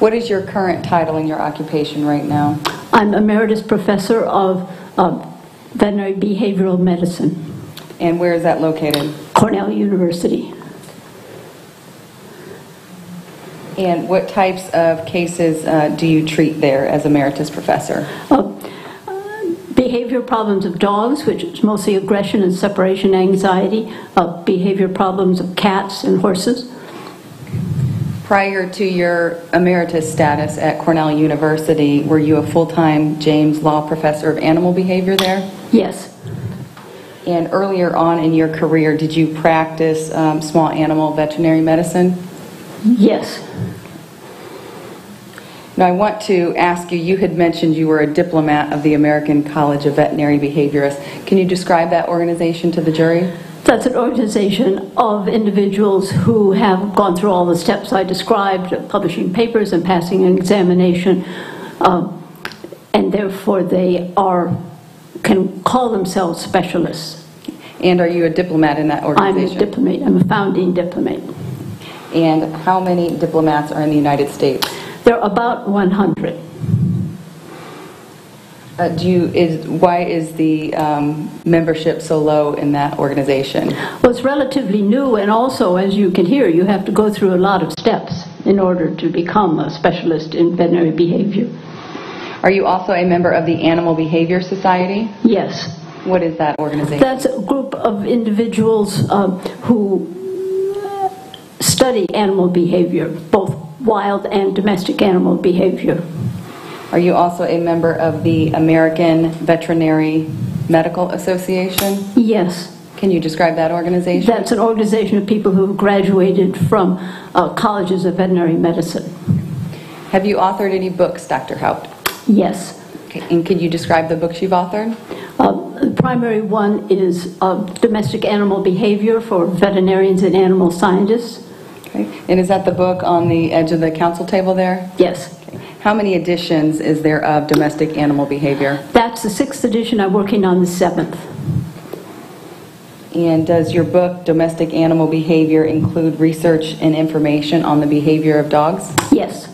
What is your current title in your occupation right now? I'm emeritus professor of uh, veterinary behavioral medicine, And where is that located? Cornell University. And what types of cases uh, do you treat there as emeritus professor? Uh, behavior problems of dogs, which is mostly aggression and separation anxiety, uh, behavior problems of cats and horses. Prior to your emeritus status at Cornell University, were you a full-time James Law Professor of Animal Behavior there? Yes, And earlier on in your career, did you practice um, small animal veterinary medicine? Yes, Now, I want to ask you, you had mentioned you were a diplomat of the American College of Veterinary Behaviorists. Can you describe that organization to the jury? That's an organization of individuals who have gone through all the steps I described, publishing papers and passing an examination, um, and therefore they are, can call themselves specialists. And are you a diplomat in that organization? I'm a diplomat, I'm a founding diplomat. And how many diplomats are in the United States? There are about 100. Uh, Do you, is, why is the um, membership so low in that organization? Well, it's relatively new, and also, as you can hear, you have to go through a lot of steps in order to become a specialist in veterinary behavior. Are you also a member of the Animal Behavior Society? Yes, What is that organization? that's a group of individuals um, who study animal behavior, both wild and domestic animal behavior. Are you also a member of the American Veterinary Medical Association? Yes, Can you describe that organization? That's an organization of people who have graduated from uh, colleges of veterinary medicine. Have you authored any books, Dr. Houpt? Yes. Okay, And could you describe the books you've authored? Uh, The primary one is uh, domestic animal behavior for veterinarians and animal scientists. Okay. And is that the book on the edge of the counsel table there? Yes. Okay. How many editions is there of domestic animal behavior? That's the sixth edition. I'm working on the seventh. And does your book, Domestic Animal Behavior, include research and information on the behavior of dogs? Yes.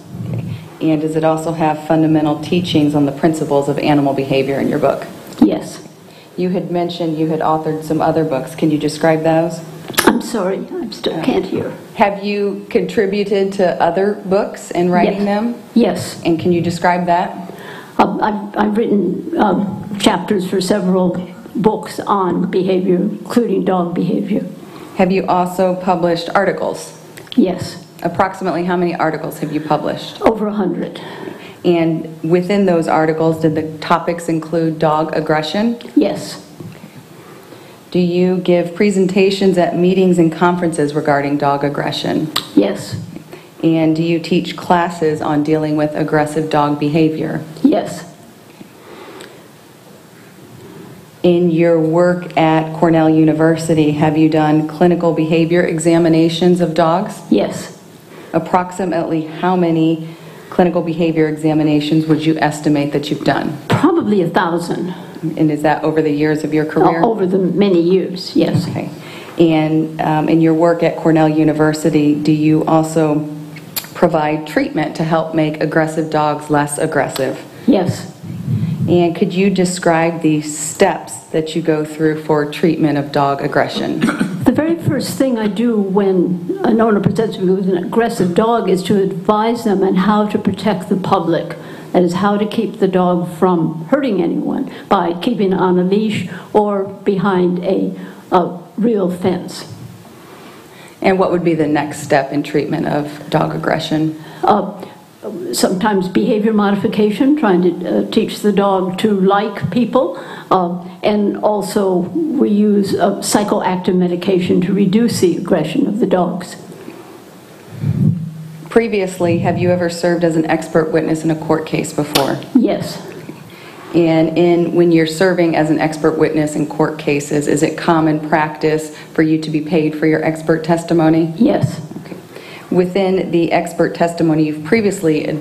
And does it also have fundamental teachings on the principles of animal behavior in your book? Yes. You had mentioned you had authored some other books. Can you describe those? I'm sorry, I still can't hear. Have you contributed to other books in writing them? Yes. And can you describe that? Um, I've I've written um, chapters for several books on behavior, including dog behavior. Have you also published articles? Yes, Approximately how many articles have you published? over a 100. And within those articles, did the topics include dog aggression? Yes, Do you give presentations at meetings and conferences regarding dog aggression? yes, And do you teach classes on dealing with aggressive dog behavior? yes, In your work at Cornell University, have you done clinical behavior examinations of dogs? yes. Approximately how many clinical behavior examinations would you estimate that you've done? Probably a 1,000 And is that over the years of your career? over the many years, yes. Okay. And um, in your work at Cornell University, do you also provide treatment to help make aggressive dogs less aggressive? Yes. And could you describe the steps that you go through for treatment of dog aggression? The very first thing I do when an owner presents me with an aggressive dog is to advise them on how to protect the public. That is, how to keep the dog from hurting anyone by keeping it on a leash or behind a, a real fence. And what would be the next step in treatment of dog aggression? Uh, sometimes behavior modification, trying to uh, teach the dog to like people. Uh, and also, we use uh, psychoactive medication to reduce the aggression of the dogs. Previously, have you ever served as an expert witness in a court case before? Yes, And in, when you're serving as an expert witness in court cases, is it common practice for you to be paid for your expert testimony? yes. Within the expert testimony you've previously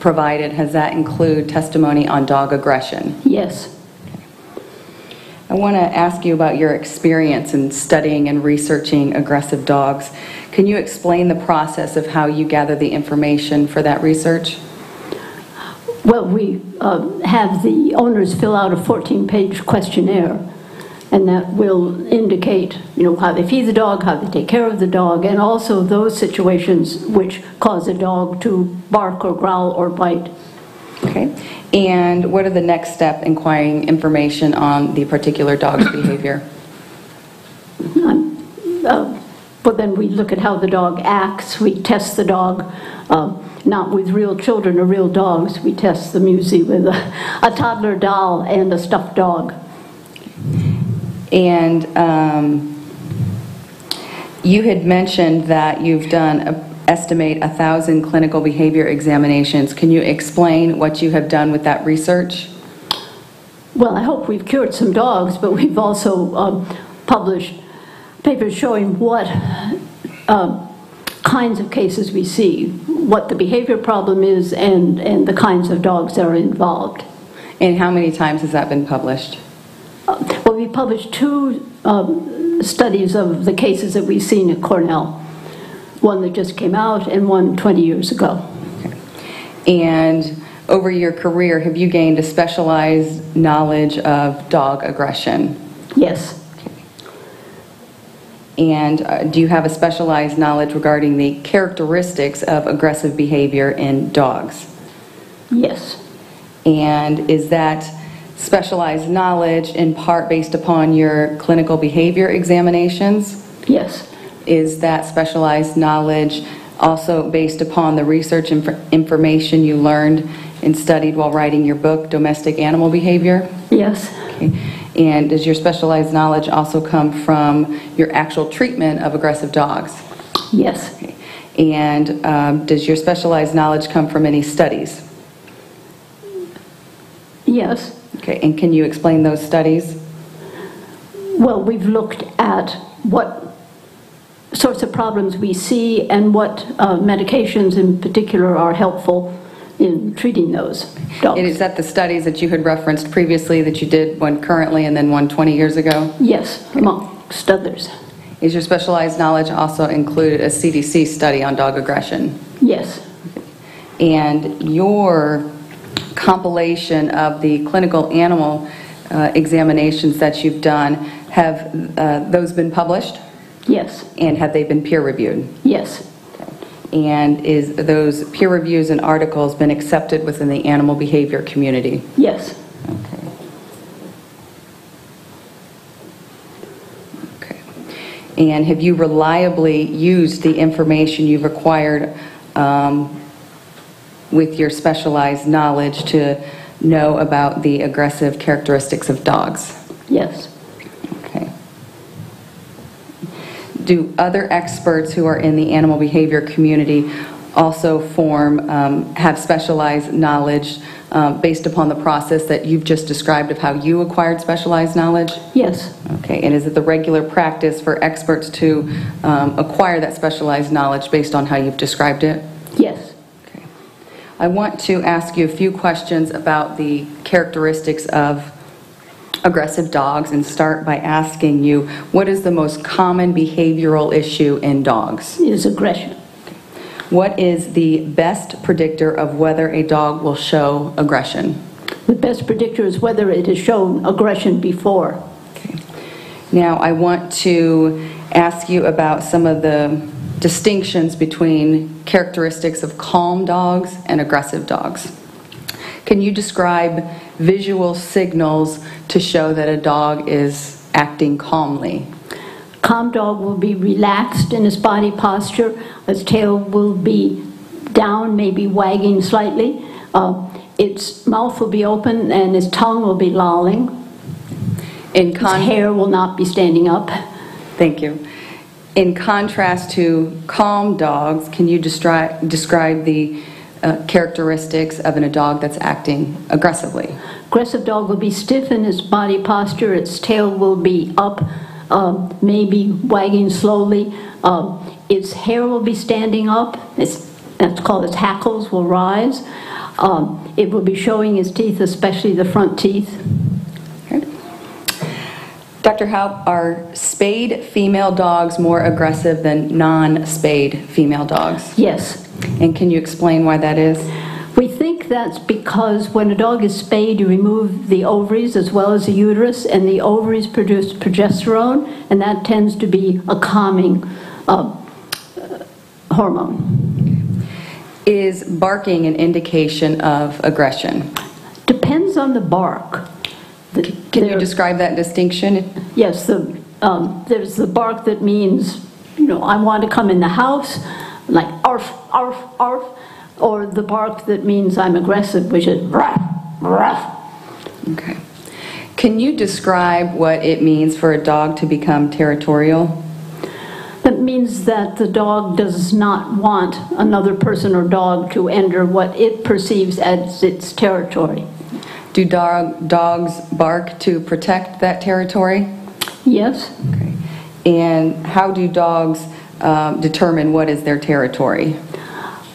provided, has that include testimony on dog aggression? yes. I want to ask you about your experience in studying and researching aggressive dogs. Can you explain the process of how you gather the information for that research? Well, we uh, have the owners fill out a 14-page questionnaire, and that will indicate, you know, how they feed the dog, how they take care of the dog, and also those situations which cause a dog to bark or growl or bite. Okay. And what are the next step inquiring information on the particular dog's behavior? Um, uh, But then we look at how the dog acts, we test the dog, um, not with real children or real dogs, we test the usually with a a toddler doll and a stuffed dog. And um, you had mentioned that you've done, a- estimate a 1,000 clinical behavior examinations. Can you explain what you have done with that research? Well, I hope we've cured some dogs, but we've also um, published papers showing what um, kinds of cases we see, what the behavior problem is, and, and the kinds of dogs that are involved. And how many times has that been published? Uh, we published two um, studies of the cases that we've seen at Cornell, one that just came out and one 20 years ago. And over your career, have you gained a specialized knowledge of dog aggression? Yes, And uh, do you have a specialized knowledge regarding the characteristics of aggressive behavior in dogs? yes, And is that specialized knowledge in part based upon your clinical behavior examinations? yes, Is that specialized knowledge also based upon the research inf- information you learned and studied while writing your book, Domestic Animal Behavior? yes, Okay. And does your specialized knowledge also come from your actual treatment of aggressive dogs? Yes, And um, does your specialized knowledge come from any studies? yes. Okay, and can you explain those studies? Well, we've looked at what sorts of problems we see and what uh, medications in particular are helpful in treating those And is that the studies that you had referenced previously, that you did one currently and then one 20 years ago? Yes, amongst others. Is your specialized knowledge also included a CDC study on dog aggression? Yes, And your compilation of the clinical animal uh, examinations that you've done, have uh, those been published? yes, And have they been peer-reviewed? yes, And is those peer reviews and articles been accepted within the animal behavior community? yes, Okay. Okay. And have you reliably used the information you've acquired um, with your specialized knowledge to know about the aggressive characteristics of dogs? yes, Okay. Do other experts who are in the animal behavior community also form, um, have specialized knowledge um, based upon the process that you've just described of how you acquired specialized knowledge? yes, Okay, and is it the regular practice for experts to um, acquire that specialized knowledge based on how you've described it? yes. I want to ask you a few questions about the characteristics of aggressive dogs and start by asking you, what is the most common behavioral issue in dogs? is aggression. What is the best predictor of whether a dog will show aggression? The best predictor is whether it has shown aggression before. Okay. Now, I want to ask you about some of the distinctions between characteristics of calm dogs and aggressive dogs. Can you describe visual signals to show that a dog is acting calmly? Calm dog will be relaxed in his body posture. His tail will be down, maybe wagging slightly. Uh, its mouth will be open and his tongue will be lolling. In His hair will not be standing up. Thank you. In contrast to calm dogs, can you destri- describe the uh, characteristics of an, a dog that's acting aggressively? Aggressive dog will be stiff in its body posture. Its tail will be up, um, maybe wagging slowly. Um, its hair will be standing up. It's, that's called its hackles will rise. Um, it will be showing its teeth, especially the front teeth. Dr. Houpt, are spayed female dogs more aggressive than non-spayed female dogs? Yes. And can you explain why that is? We think that's because when a dog is spayed, you remove the ovaries as well as the uterus, and the ovaries produce progesterone, and that tends to be a calming uh, hormone. Is barking an indication of aggression? Depends on the bark. The- Can you there- describe that distinction? Yes, the, um, there's the bark that means, you know, I want to come in the house, like arf, arf, arf, or the bark that means I'm aggressive, which is ruff, ruff. Okay. Can you describe what it means for a dog to become territorial? That means that the dog does not want another person or dog to enter what it perceives as its territory. Do dog, dogs bark to protect that territory? Yes, Okay. And how do dogs um, determine what is their territory?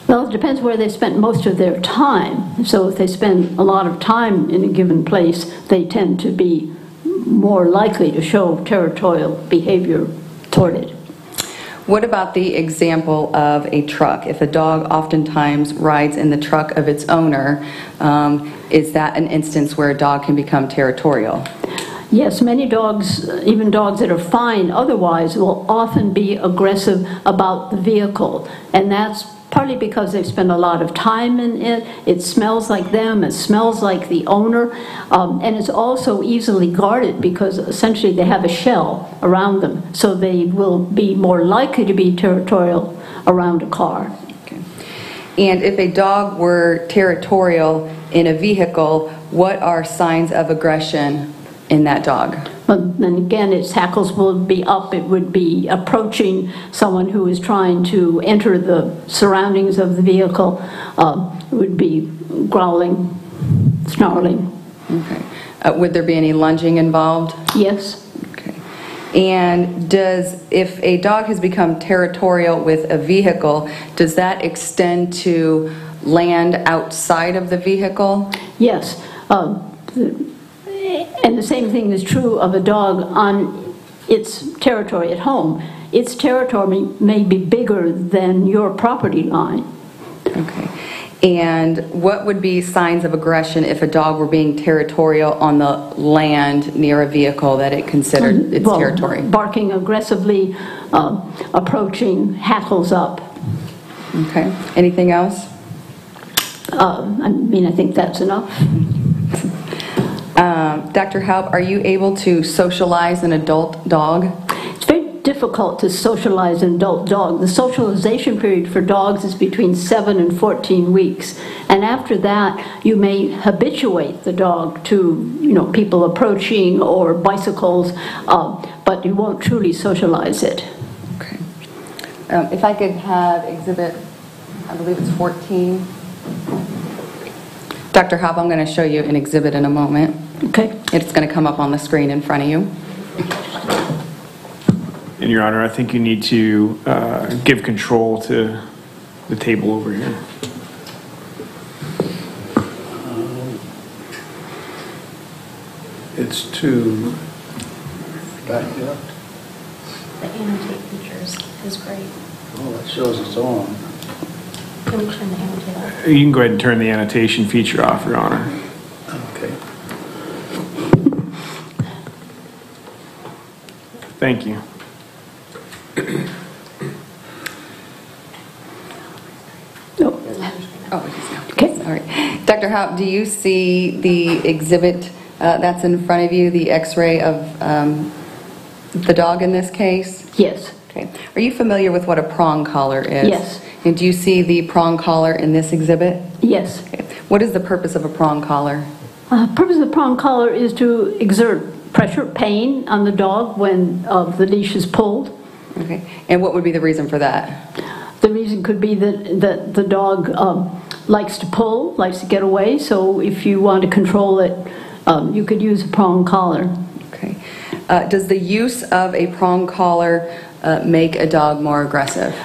well, it depends where they spent most of their time. So if they spend a lot of time in a given place, they tend to be more likely to show territorial behavior toward it. What about the example of a truck? If a dog oftentimes rides in the truck of its owner, um, is that an instance where a dog can become territorial? Yes, many dogs, even dogs that are fine otherwise, will often be aggressive about the vehicle. And that's partly because they've spent a lot of time in it. It smells like them, it smells like the owner. Um, and it's also easily guarded because essentially they have a shell around them. So they will be more likely to be territorial around a car. And if a dog were territorial in a vehicle, what are signs of aggression in that dog? But then again, its hackles will be up, it would be approaching someone who is trying to enter the surroundings of the vehicle, uh, it would be growling, snarling, Okay. Uh, Would there be any lunging involved? yes. Okay. And does, if a dog has become territorial with a vehicle, does that extend to land outside of the vehicle? Yes. um, the- And the same thing is true of a dog on its territory at home. Its territory may be bigger than your property line. Okay. And what would be signs of aggression if a dog were being territorial on the land near a vehicle that it considered its Well, territory? Barking aggressively, uh, approaching, hackles up. Okay. Anything else? Uh, I mean, I think that's enough. Um, Dr. Houpt, are you able to socialize an adult dog? It's very difficult to socialize an adult dog. The socialization period for dogs is between 7 and 14 weeks. And after that, you may habituate the dog to, you know, people approaching or bicycles, uh, but you won't truly socialize it. Okay. Um, If I could have exhibit, I believe it's 14. Dr. Houpt, I'm going to show you an exhibit in a moment. Okay? It's going to come up on the screen in front of you. And Your Honor, I think you need to uh, give control to the table over here. It's to, back it up. The annotate features is great. Oh, it shows it's on. Can we turn the annotate off? You can go ahead and turn the annotation feature off, Your Honor. Okay. Thank you. No. Oh, it is now. Okay. All right. Dr. Houpt, do you see the exhibit uh, that's in front of you, the x-ray of um, the dog in this case? Yes. Okay. Are you familiar with what a prong collar is? Yes. And do you see the prong collar in this exhibit? Yes. Okay. What is the purpose of a prong collar? Uh, purpose of the prong collar is to exert pressure, pain on the dog when uh, the leash is pulled. Okay. And what would be the reason for that? The reason could be that, that the dog um, likes to pull, likes to get away, so if you want to control it, um, you could use a prong collar. Okay. Uh, Does the use of a prong collar uh, make a dog more aggressive?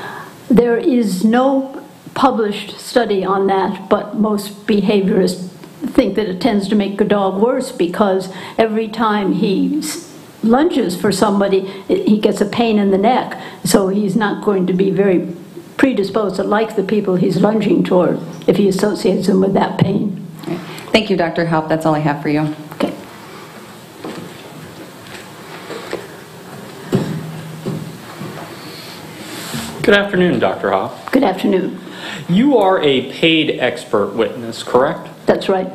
There is no published study on that, but most behaviorists think that it tends to make a dog worse because every time he s- lunges for somebody, he gets a pain in the neck. So he's not going to be very predisposed to like the people he's lunging toward if he associates them with that pain. Okay. Thank you, Dr. Houpt. That's all I have for you. Okay. Good afternoon, Dr. Houpt. Good afternoon. You are a paid expert witness, correct? That's right.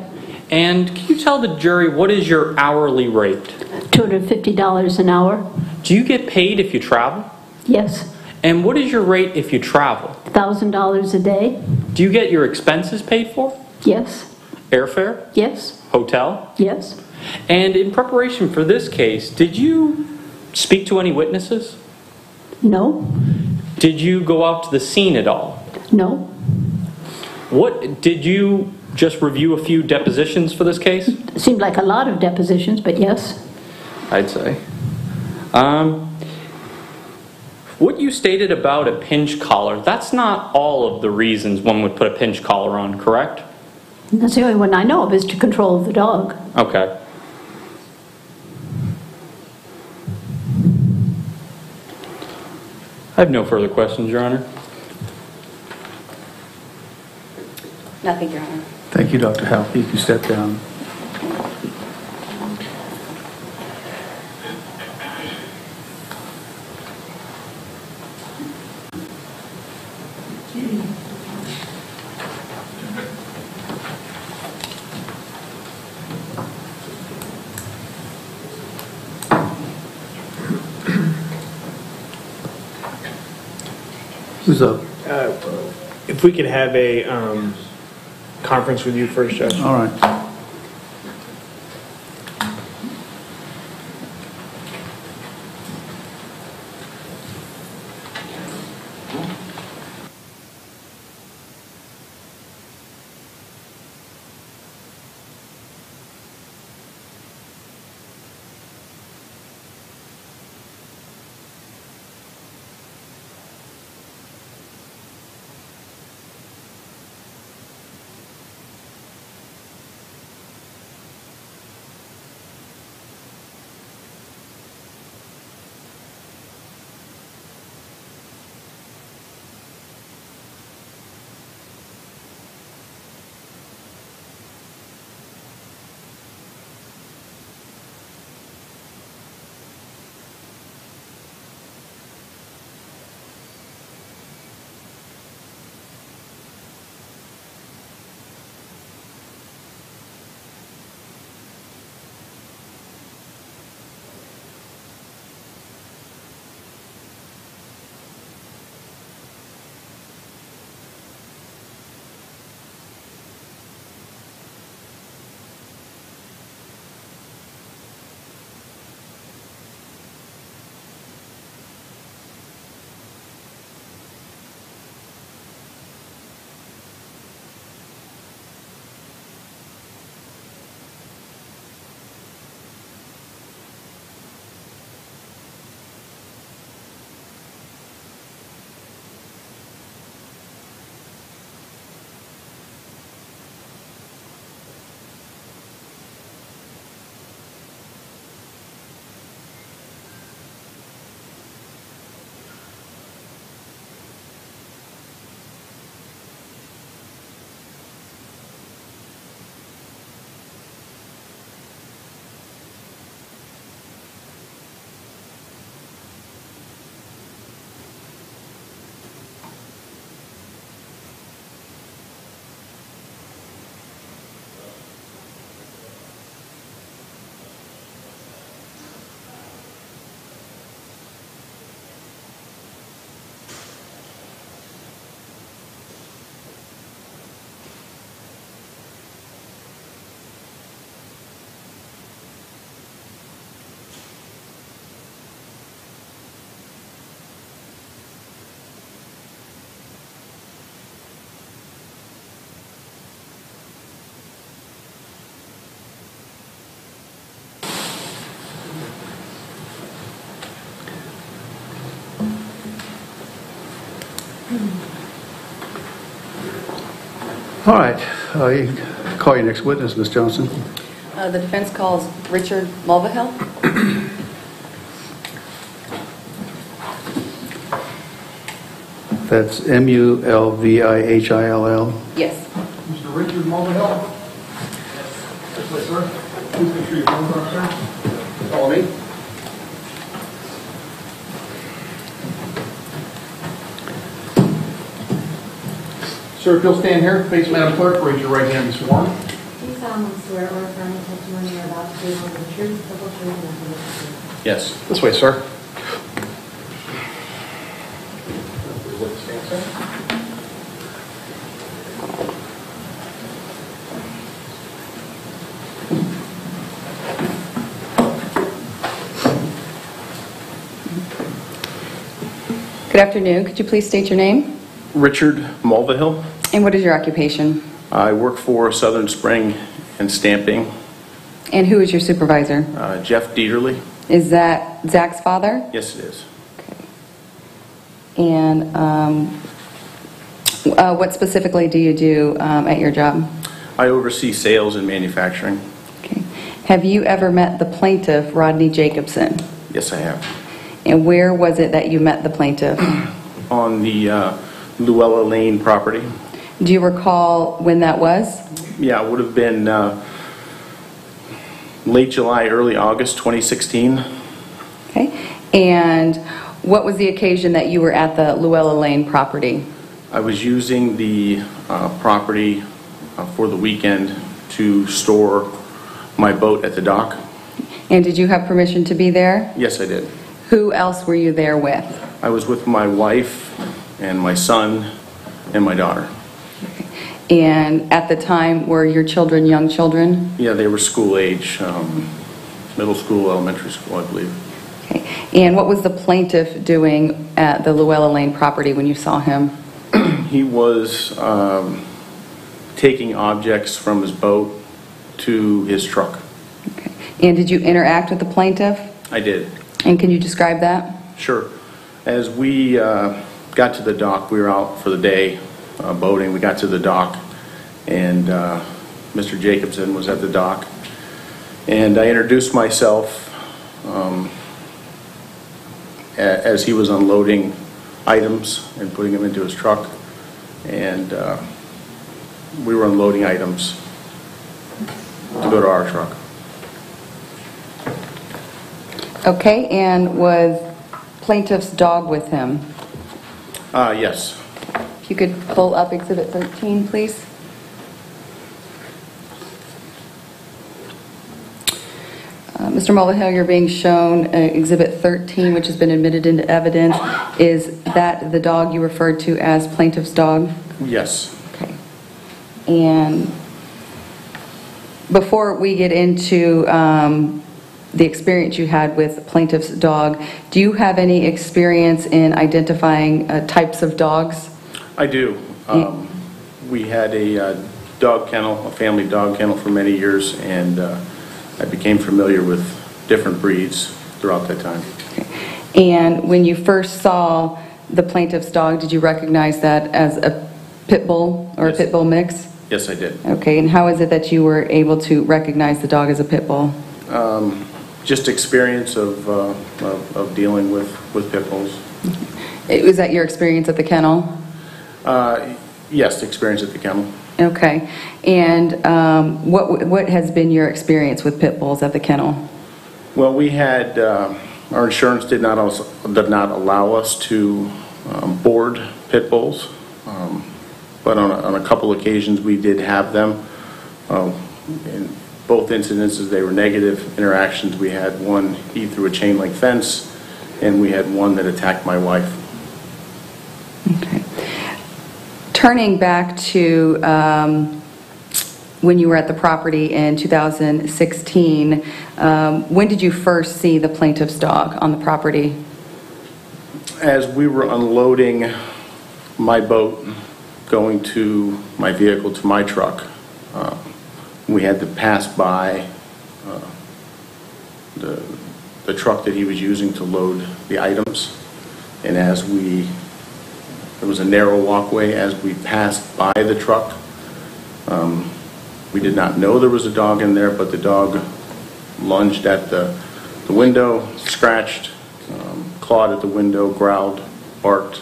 And can you tell the jury what is your hourly rate? $250 an hour? Do you get paid if you travel? Yes. And what is your rate if you travel? $1,000 a day? Do you get your expenses paid for? Yes. Airfare? Yes. Hotel? Yes. And in preparation for this case, did you speak to any witnesses? No. Did you go out to the scene at all? No. What did you just review a few depositions for this case? It seemed like a lot of depositions, but yes. I'd say. Um, what you stated about a pinch collar, that's not all of the reasons one would put a pinch collar on, correct? That's the only one I know of is to control the dog. Okay. I have no further questions, Your Honor. Nothing, Your Honor. Thank you, Dr. Houpt. You can step down. Who's up? Uh, If we could have a um, conference with you first, Judge. All right. All right, uh, you call your next witness, Ms. Johnson. Uh, The defense calls Richard Mulvihill. That's M-U-L-V-I-H-I-L-L. Yes. Mr. Richard Mulvihill? This way, sir. Please make sure your phone's on, sir. Sir, if you'll stand here, face Madam Clerk, raise your right hand and sworn. Do you solemnly swear or affirm the testimony you're about to give will be the truth, the whole truth, and nothing but the truth? Yes. This way, sir. Good afternoon. Could you please state your name? Richard Mulvihill. And what is your occupation? I work for Southern Spring and Stamping. And who is your supervisor? Uh, Jeff Deaterly. Is that Zach's father? Yes, it is. Okay. And um, uh, what specifically do you do um, at your job? I oversee sales and manufacturing. Okay. Have you ever met the plaintiff, Rodney Jacobson? Yes, I have. And where was it that you met the plaintiff? On the uh, Luella Lane property. Do you recall when that was? Yeah, it would have been uh, late July, early August 2016. Okay. And what was the occasion that you were at the Luella Lane property? I was using the uh, property uh, for the weekend to store my boat at the dock. And did you have permission to be there? Yes, I did. Who else were you there with? I was with my wife and my son and my daughter. And at the time, were your children young children? Yeah, they were school age, um, middle school, elementary school, I believe. Okay. And what was the plaintiff doing at the Luella Lane property when you saw him? He was um, taking objects from his boat to his truck. Okay. And did you interact with the plaintiff? I did, And can you describe that? sure. As we uh, got to the dock, we were out for the day uh, boating. We got to the dock, and uh, Mr. Jacobson was at the dock. And I introduced myself um, a- as he was unloading items and putting them into his truck. And uh, we were unloading items to go to our truck. Okay, and was plaintiff's dog with him? Uh, Yes. If you could pull up Exhibit 13, please. Uh, Mr. Mulvihill, you're being shown uh, Exhibit 13, which has been admitted into evidence. Is that the dog you referred to as plaintiff's dog? Yes. Okay. And before we get into um, the experience you had with plaintiff's dog, do you have any experience in identifying uh, types of dogs? I do. Um, We had a uh, dog kennel, a family dog kennel for many years, and uh, I became familiar with different breeds throughout that time. And when you first saw the plaintiff's dog, did you recognize that as a pit bull or a pit bull mix? Yes, I did. Okay, and how is it that you were able to recognize the dog as a pit bull? Um, Just experience of, uh, of of dealing with, with pit bulls. It- Was that your experience at the kennel? Uh, Yes, experience at the kennel. Okay, and um, what, what has been your experience with pit bulls at the kennel? Well, we had, uh, our insurance did not, als- did not allow us to um, board pit bulls, Um, but on, a- on a couple occasions, we did have them. Um, In both incidences, they were negative interactions. We had one, he threw a chain link fence, and we had one that attacked my wife. Turning back to um, when you were at the property in 2016, um, when did you first see the plaintiff's dog on the property? As we were unloading my boat, going to my vehicle, to my truck, uh, we had to pass by uh, the the truck that he was using to load the items. And as we, there was a narrow walkway, as we passed by the truck, Um, We did not know there was a dog in there, but the dog lunged at the, the window, scratched, um, clawed at the window, growled, barked.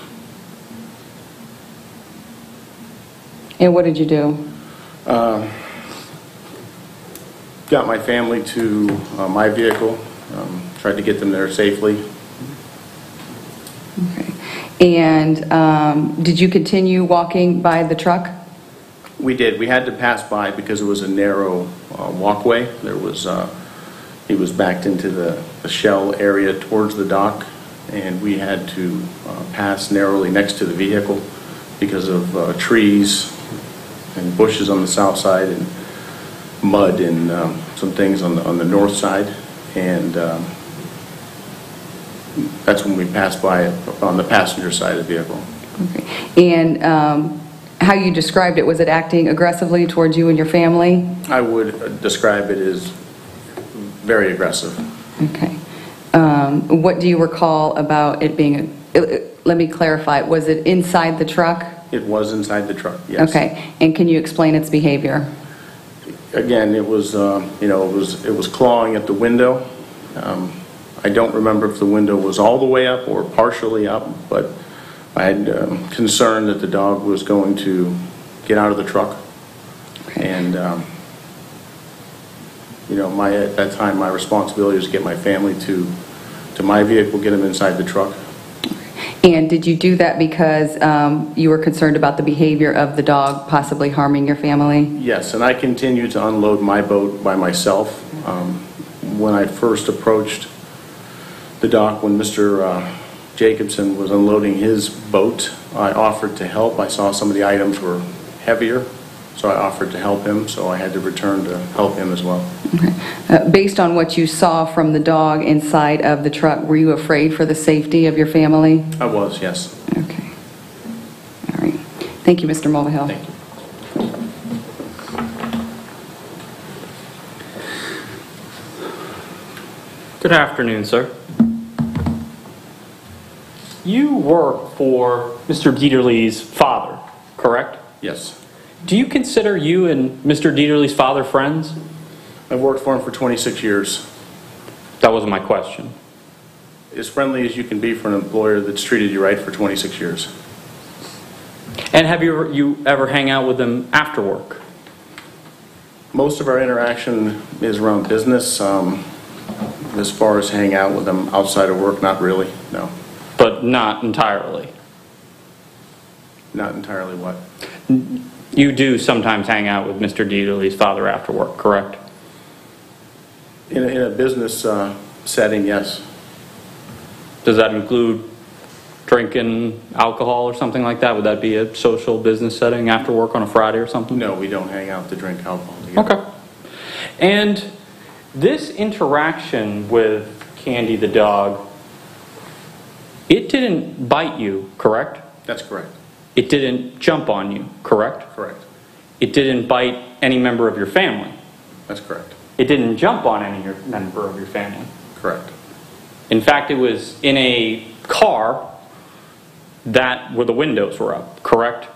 And what did you do? Uh, Got my family to uh, my vehicle, um, tried to get them there safely. And um, did you continue walking by the truck? We did. We had to pass by because it was a narrow uh, walkway. There was, uh, he was backed into the the shell area towards the dock, and we had to uh, pass narrowly next to the vehicle because of uh, trees and bushes on the south side and mud and um, some things on the, on the north side. And um, that's when we passed by it on the passenger side of the vehicle. Okay. And um, how you described it, was it acting aggressively towards you and your family? I would describe it as very aggressive. Okay. Um, What do you recall about it being, uh, uh, let me clarify, was it inside the truck? It was inside the truck, yes. Okay, and can you explain its behavior? Again, it was, um, you know, it was, it was clawing at the window. Um, I don't remember if the window was all the way up or partially up, but I had um, concern that the dog was going to get out of the truck. And, um, you know, my, at that time, my responsibility was to get my family to, to my vehicle, get them inside the truck. And did you do that because um, you were concerned about the behavior of the dog possibly harming your family? Yes, and I continued to unload my boat by myself. Um, When I first approached the dock, when Mr. uh, Jacobson was unloading his boat, I offered to help. I saw some of the items were heavier, so I offered to help him, so I had to return to help him as well. Uh, Based on what you saw from the dog inside of the truck, were you afraid for the safety of your family? I was, yes. Okay All right. thank you, Mr. Mulvihill. Thank you. Good afternoon, sir. You work for Mr. Deaterly's father, correct? Yes. Do you consider you and Mr. Deaterly's father friends? I've worked for him for 26 years. That wasn't my question. As friendly as you can be for an employer that's treated you right for 26 years. And have you ever, you ever hang out with them after work? Most of our interaction is around business. Um, As far as hanging out with them outside of work, not really, no. But not entirely? Not entirely what? You do sometimes hang out with Mr. Deaterly's father after work, correct? In a, in a business uh, setting, yes. Does that include drinking alcohol or something like that? Would that be a social business setting after work on a Friday or something? No, we don't hang out to drink alcohol together. Okay. And this interaction with Candy the dog, it didn't bite you, correct? That's correct. It didn't jump on you, correct? Correct. It didn't bite any member of your family. That's correct. It didn't jump on any your- member of your family. Correct. In fact, it was in a car that where the windows were up, correct?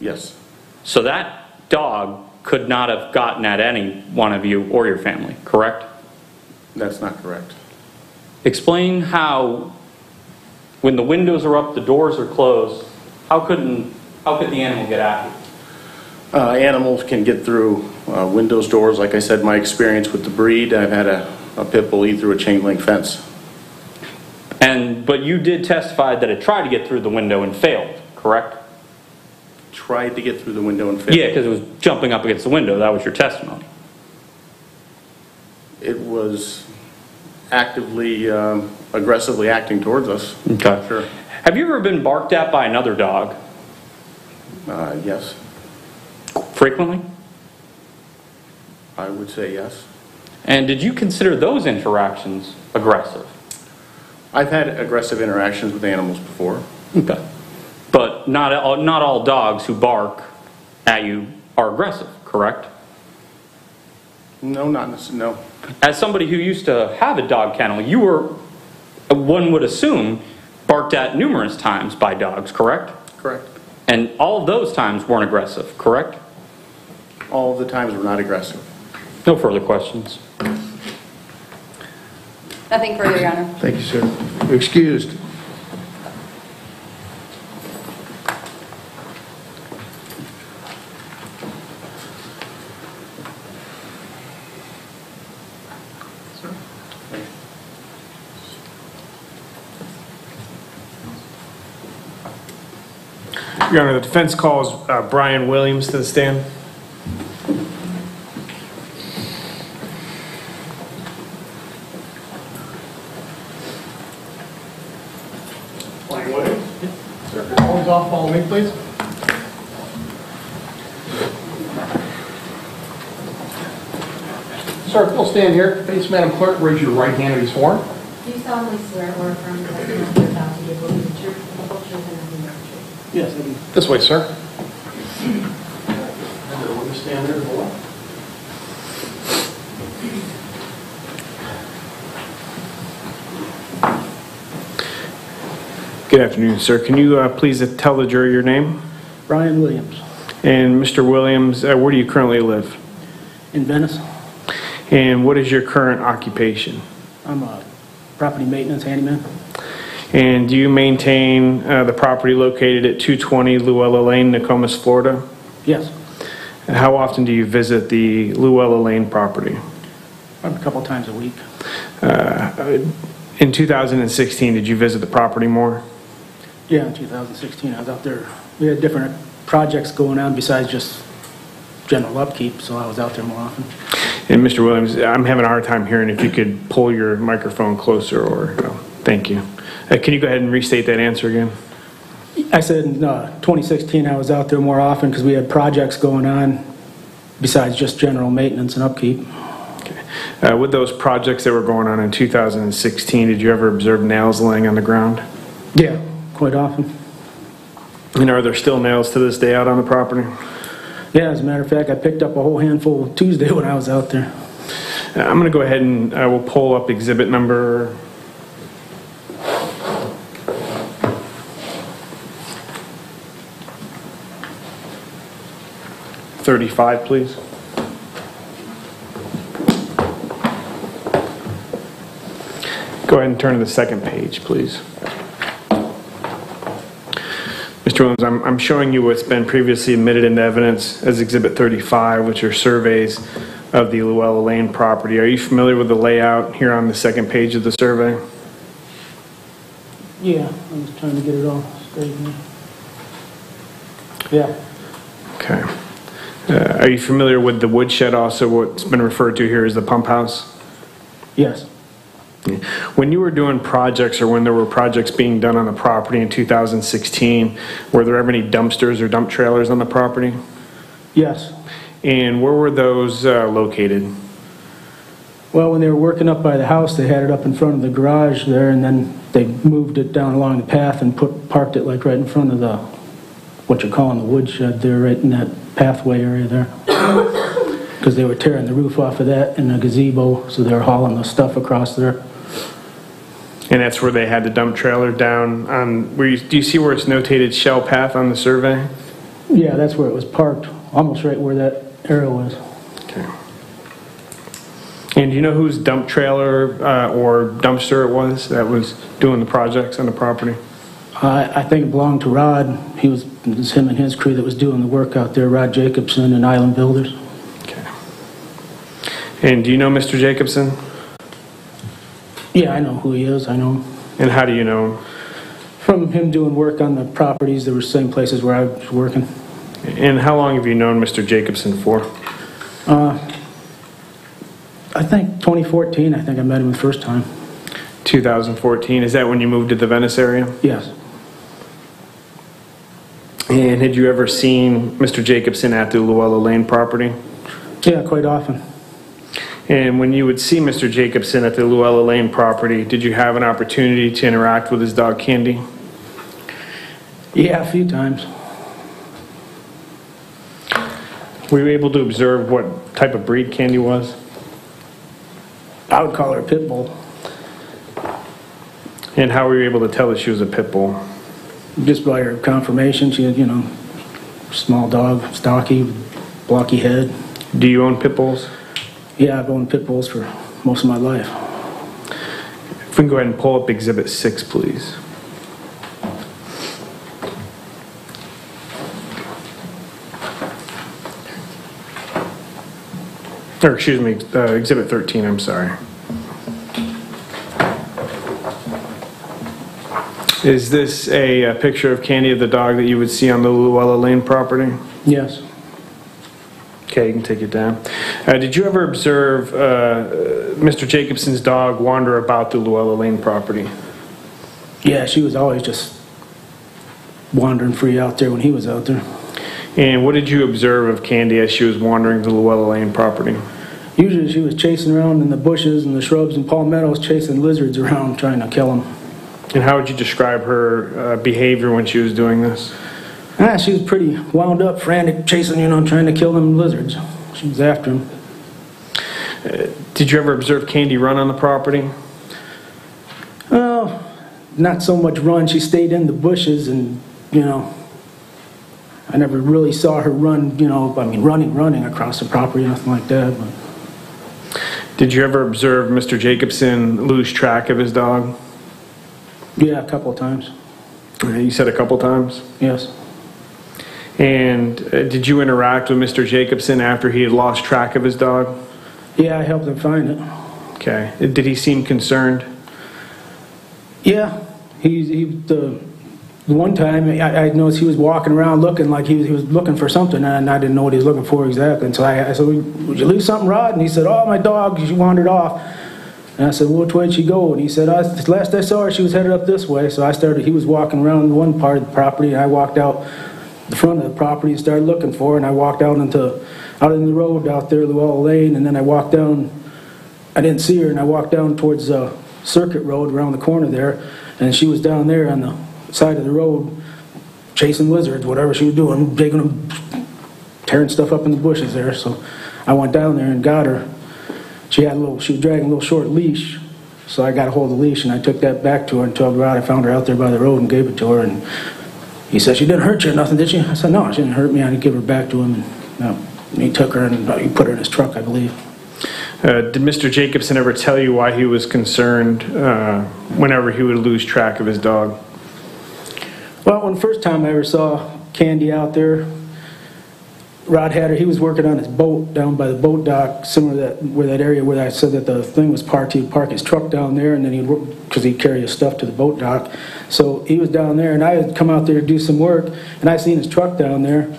Yes. So that dog could not have gotten at any one of you or your family, correct? That's not correct. Explain how, when the windows are up, the doors are closed, how couldn't, how could the animal get at you? Uh, Animals can get through uh, windows, doors. Like I said, my experience with the breed, I've had a a pit bull eat through a chain link fence. And, but you did testify that it tried to get through the window and failed, correct? Tried to get through the window and failed. Yeah, because it was jumping up against the window, that was your testimony. It was actively, um, aggressively acting towards us. Okay. Sure. Have you ever been barked at by another dog Uh, Yes, frequently? I would say yes. And did you consider those interactions aggressive? I've had aggressive interactions with animals before. Okay. But not all, not all dogs who bark at you are aggressive, correct? No, not necessarily, no. As somebody who used to have a dog kennel, you were, one would assume, barked at numerous times by dogs, correct? Correct. And all of those times weren't aggressive, correct? all of the times were not aggressive. No further questions. Nothing further, Your Honor. Thank you, sir. You're excused. Your Honor, the defense calls uh, Brian Williams to the stand. Brian Williams? Sir, phone's off, follow me, please. Sir, if you'll stand here, face Madam Clerk, raise your right hand and be sworn. Do you solemnly swear or affirm that you're about to give will be the truth, the whole truth, and nothing but the truth? Yes. This way, sir. Stand there, below. Good afternoon, sir. Can you uh, please tell the jury your name? Brian Williams, And Mr. Williams, uh, where do you currently live? in Venice. And what is your current occupation? I'm a property maintenance handyman. And do you maintain uh, the property located at 220 Luella Lane, Nokomis, Florida? Yes, And how often do you visit the Luella Lane property? a couple times a week. Uh, In 2016, did you visit the property more? Yeah, in 2016, I was out there. We had different projects going on besides just general upkeep, so I was out there more often. And Mr. Williams, I'm having a hard time hearing if you could pull your microphone closer or, no, thank you. Uh, Can you go ahead and restate that answer again? I said in uh, 2016, I was out there more often because we had projects going on besides just general maintenance and upkeep. Uh, With those projects that were going on in 2016, did you ever observe nails laying on the ground? Yeah, quite often. And are there still nails to this day out on the property? Yeah, as a matter of fact, I picked up a whole handful Tuesday when I was out there. Uh, I'm going to go ahead and uh, we'll pull up exhibit number Thirty-five, please. Go ahead and turn to the second page, please. Mr. Williams, I'm, I'm showing you what's been previously admitted into evidence as Exhibit 35, which are surveys of the Luella Lane property. Are you familiar with the layout here on the second page of the survey? Yeah, I'm just trying to get it all straight. Yeah, Okay. Uh, Are you familiar with the woodshed also, what's been referred to here as the pump house? yes. When you were doing projects or when there were projects being done on the property in 2016, were there ever any dumpsters or dump trailers on the property? Yes. And where were those uh, located? Well, when they were working up by the house, they had it up in front of the garage there, and then they moved it down along the path and put, parked it like right in front of the, what you're calling the woodshed there, right in that pathway area there. Because they were tearing the roof off of that and the gazebo, so they were hauling the stuff across there. And that's where they had the dump trailer down on, where you, do you see where it's notated Shell Path on the survey? Yeah, that's where it was parked, almost right where that arrow was. Okay. And do you know whose dump trailer uh, or dumpster it was that was doing the projects on the property? I, I think it belonged to Rod. He was, it was him and his crew that was doing the work out there, Rod Jacobson and Island Builders. Okay. And do you know Mr. Jacobson? Yeah, I know who he is, I know him. And how do you know him? From him doing work on the properties, that were same places where I was working. And how long have you known Mr. Jacobson for? Uh, I think 2014, I think I met him the first time. 2014. Is that when you moved to the Venice area? Yes. And had you ever seen Mr. Jacobson at the Luella Lane property? Yeah, quite often. And when you would see Mr. Jacobson at the Luella Lane property, did you have an opportunity to interact with his dog Candy? Yeah, a few times. Were you able to observe what type of breed Candy was? I would call her a pit bull. And how were you able to tell that she was a pit bull? Just by her conformation, she had, you know, small dog, stocky, blocky head. Do you own pit bulls? Yeah, I've owned pit bulls for most of my life. If we can go ahead and pull up Exhibit 6, please. Or, excuse me, uh, Exhibit 13, I'm sorry. Is this a uh, picture of Candy of the dog that you would see on the Luella Lane property? Yes. Okay, you can take it down. Uh, Did you ever observe uh, Mr. Jacobson's dog wander about the Luella Lane property? Yeah, she was always just wandering free out there when he was out there. And what did you observe of Candy as she was wandering the Luella Lane property? Usually she was chasing around in the bushes and the shrubs and palmettos, chasing lizards around, trying to kill them. And how would you describe her uh, behavior when she was doing this? Ah, she was pretty wound up, frantic, chasing, you know, trying to kill them lizards. She was after them. Did you ever observe Candy run on the property? Well, not so much run. She stayed in the bushes and, you know, I never really saw her run, you know, I mean, running, running across the property, nothing like that. But Did you ever observe Mr. Jacobson lose track of his dog? Yeah, a couple of times. You said a couple of times? Yes. And uh, did you interact with Mr. Jacobson after he had lost track of his dog? Yeah, I helped him find it. Okay. Did he seem concerned? Yeah, he, he, the, the one time, I, I noticed he was walking around looking like he was, he was looking for something, and I didn't know what he was looking for exactly. And so I, I said, would you lose something, Rod? And he said, oh, my dog, she wandered off. And I said, well, which way did she go? And he said, oh, last I saw her, she was headed up this way. So I started, he was walking around one part of the property, and I walked out the front of the property and started looking for her, and I walked out into, out in the road out there, Luella Lane, and then I walked down, I didn't see her, and I walked down towards uh, Circuit Road around the corner there, and she was down there on the side of the road chasing lizards, whatever she was doing, taking them, tearing stuff up in the bushes there. So I went down there and got her. She had a little, she was dragging a little short leash, so I got a hold of the leash and I took that back to her and told her out. I found her out there by the road and gave it to her. And he said, "She didn't hurt you or nothing, did she?" I said, "No, she didn't hurt me." I give her back to him, and and he took her and uh, he put her in his truck, I believe. Uh, did Mr. Jacobson ever tell you why he was concerned uh, whenever he would lose track of his dog? Well, when the first time I ever saw Candy out there, Rod Hatter, he was working on his boat down by the boat dock, similar to that, where that area where I said that the thing was parked, he'd park his truck down there and then he'd work, because he'd carry his stuff to the boat dock. So he was down there and I had come out there to do some work and I seen his truck down there.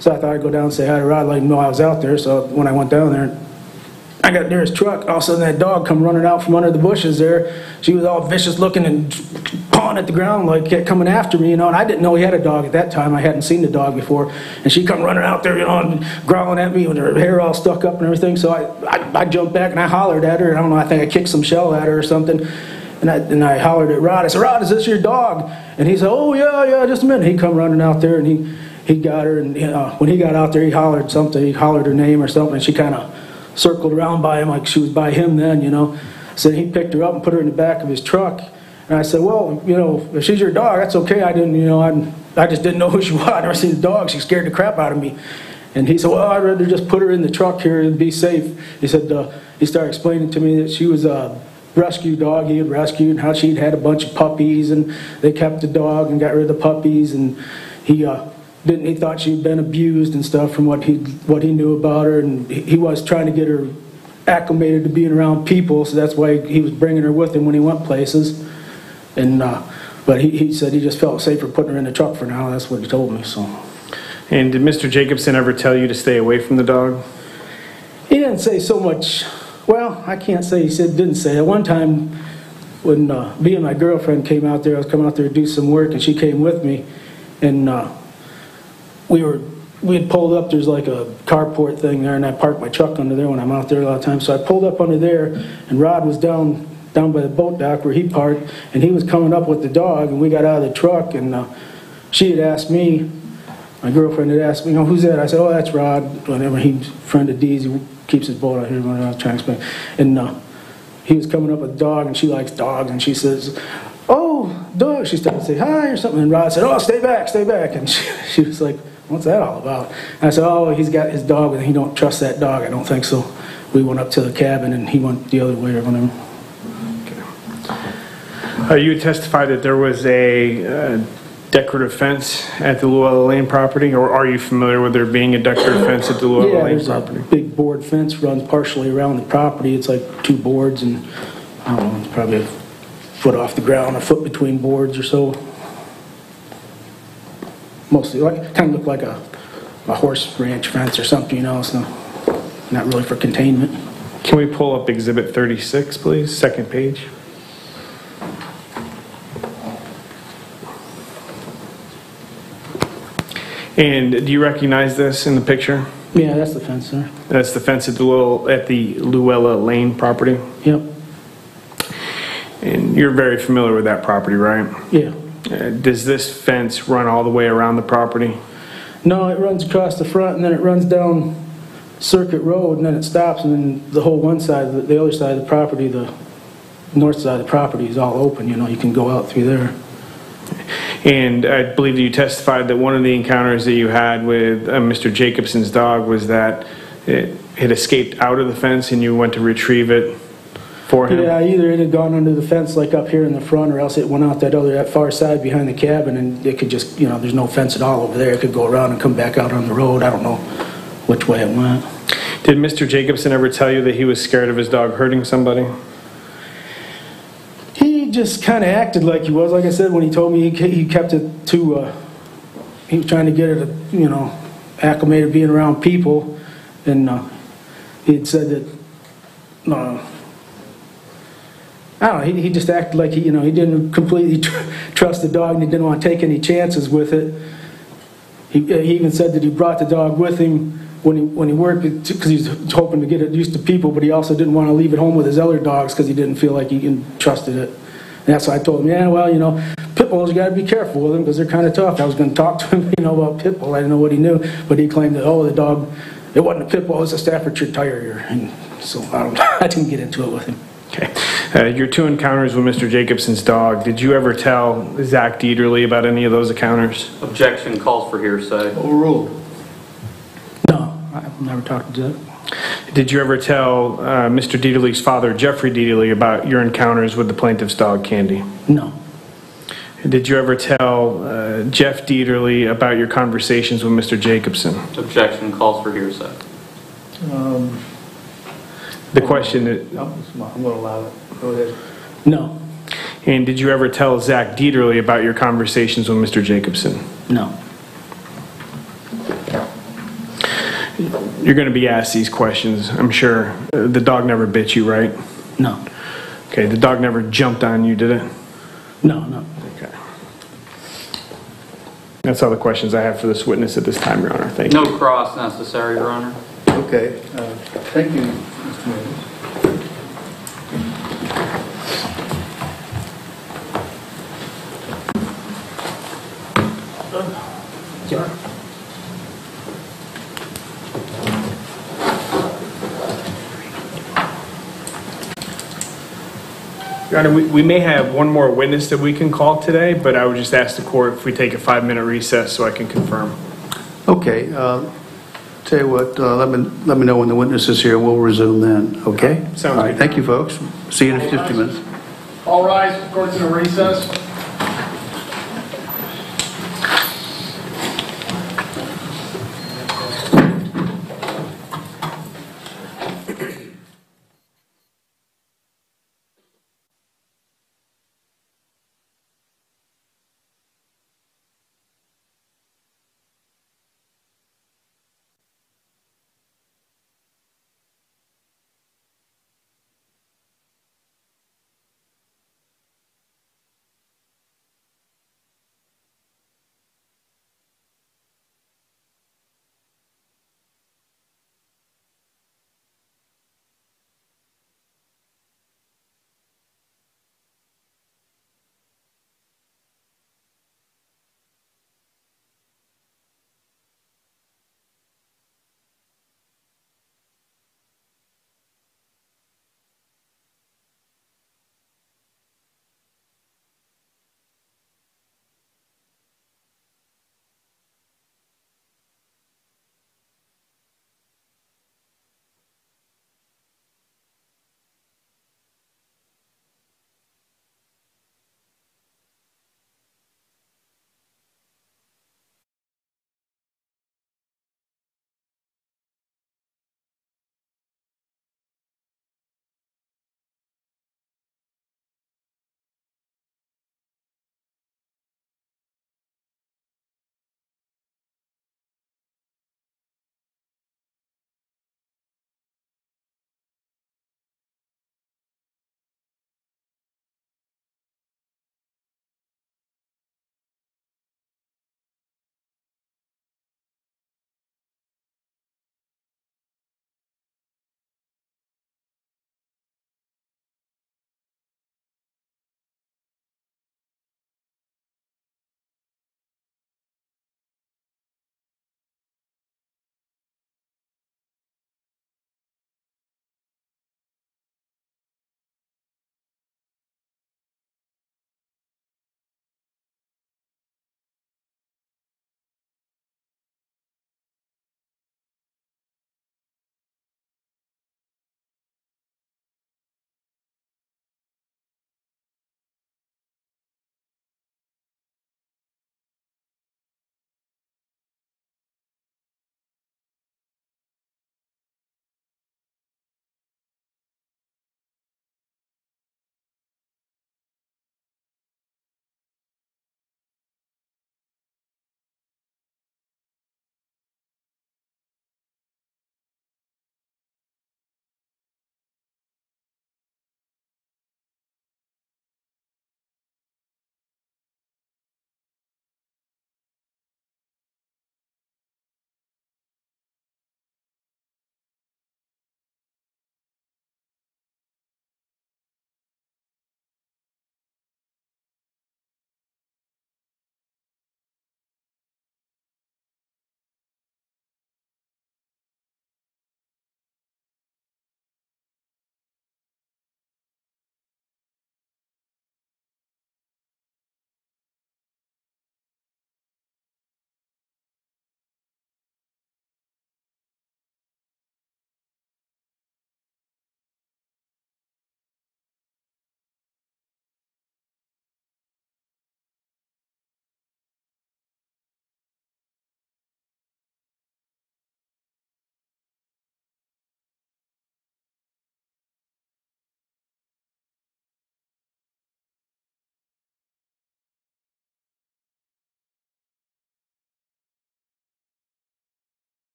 So I thought I'd go down and say hi to Rod, let him know I was out there. So when I went down there, I got near his truck. All of a sudden, that dog come running out from under the bushes there. She was all vicious looking and pawing at the ground, like coming after me, you know. And I didn't know he had a dog at that time. I hadn't seen the dog before. And she come running out there, you know, and growling at me with her hair all stuck up and everything. So I, I, I jumped back and I hollered at her. I don't know, I think I kicked some shell at her or something. And I, and I hollered at Rod. I said, Rod, is this your dog? And he said, Oh, yeah, yeah, just a minute. He come running out there and he, he got her. And when he got out there, he hollered something. He hollered her name or something. And she kind of circled around by him like she was by him then, you know. So he picked her up and put her in the back of his truck. And I said, well, you know, if she's your dog, that's okay. I didn't, you know, I, I just didn't know who she was. I never seen the dog. She scared the crap out of me. And he said, well, I'd rather just put her in the truck here and be safe. He said, uh, he started explaining to me that she was a rescue dog he had rescued and how she'd had a bunch of puppies and they kept the dog and got rid of the puppies. And he, uh, didn't he thought she'd been abused and stuff from what he what he knew about her and he, he was trying to get her acclimated to being around people so that's why he was bringing her with him when he went places and uh, but he, he said he just felt safer putting her in the truck for now. That's what he told me so. And did Mr. Jacobson ever tell you to stay away from the dog? he didn't say so much. Well i can't say. He said didn't say. At one time when uh, me and my girlfriend came out there i was coming out there to do some work and she came with me. And uh, we were we had pulled up. There's like a carport thing there and i parked my truck under there when i'm out there a lot of times. So i pulled up under there and rod was down down by the boat dock where he parked and he was coming up with the dog and we got out of the truck and uh, she had asked me my girlfriend had asked me you know who's that i said oh that's rod whatever he's friend of dee's he keeps his boat out here when i was trying to explain and uh, he was coming up with a dog and she likes dogs and she says oh dog she started to say hi or something and rod said oh stay back stay back and she, she was like what's that all about? And I said, oh, he's got his dog and he don't trust that dog. I don't think so. We went up to the cabin and he went the other way or whatever. Uh, you testified that there was a uh, decorative fence at the Luella Lane property, or are you familiar with there being a decorative fence at the Yeah, Luella Lane there's a property? big board fence runs partially around the property. It's like two boards and, I don't know, it's probably a foot off the ground, a foot between boards or so. Mostly, like, kind of look like a, a horse ranch fence or something, you know, so not really for containment. Can we pull up Exhibit 36, please? Second page. And do you recognize this in the picture? Yeah, that's the fence there. That's the fence at the at the Luella Lane property? Yep. And you're very familiar with that property, right? Yeah. Uh, Does this fence run all the way around the property? No, it runs across the front and then it runs down Circuit Road and then it stops and then the whole one side, the- the other side of the property, the north side of the property is all open, you know, you can go out through there. And I believe you testified that one of the encounters that you had with uh, Mr. Jacobson's dog was that it had escaped out of the fence and you went to retrieve it for him? Yeah, either it had gone under the fence like up here in the front or else it went out that other, that far side behind the cabin and it could just, you know, there's no fence at all over there. It could go around and come back out on the road. I don't know which way it went. Did Mr. Jacobson ever tell you that he was scared of his dog hurting somebody? Just kind of acted like he was. Like I said, when he told me he he kept it to, uh, he was trying to get it, you know, acclimated being around people. And uh, he had said that, uh, I don't know, he, he just acted like he, you know, he didn't completely tr- trust the dog and he didn't want to take any chances with it. He, he even said that he brought the dog with him when he, when he worked because he was hoping to get it used to people, but he also didn't want to leave it home with his other dogs because he didn't feel like he trusted it. And that's why I told him, yeah, well, you know, pit bulls, you got to be careful with them because they're kind of tough. I was going to talk to him, you know, about pit bull. I didn't know what he knew, but he claimed that, oh, the dog, it wasn't a pit bull, it was a Staffordshire Terrier. And so I, don't, I didn't get into it with him. Okay. Uh, your two encounters with Mr. Jacobson's dog, did you ever tell Zach Deaterly about any of those encounters? Objection calls for hearsay. Overruled. No, I've never talked to Zach. Did you ever tell uh, Mr. Deaterly's father, Jeffrey Deaterly, about your encounters with the plaintiff's dog, Candy? No. Did you ever tell uh, Jeff Deaterly about your conversations with Mr. Jacobson? Objection calls for hearsay. Um, The question, is- no. I'm going to allow it. Go ahead. No. and did you ever tell Zach Deaterly about your conversations with Mr. Jacobson? No. You're going to be asked these questions, I'm sure. Uh, The dog never bit you, right? No. Okay, the dog never jumped on you, did it? No, no. Okay. That's all the questions I have for this witness at this time, Your Honor. Thank you. No cross necessary, Your Honor. Okay, uh, thank you, Mr. Mays. Your Honor, we, we may have one more witness that we can call today, but I would just ask the court if we take a five-minute recess so I can confirm. Okay, uh, tell you what, uh, let me, let me know when the witness is here, we'll resume then, okay? Sounds All right, good. thank you, folks. See you in 50 minutes. All rise, court's in a recess.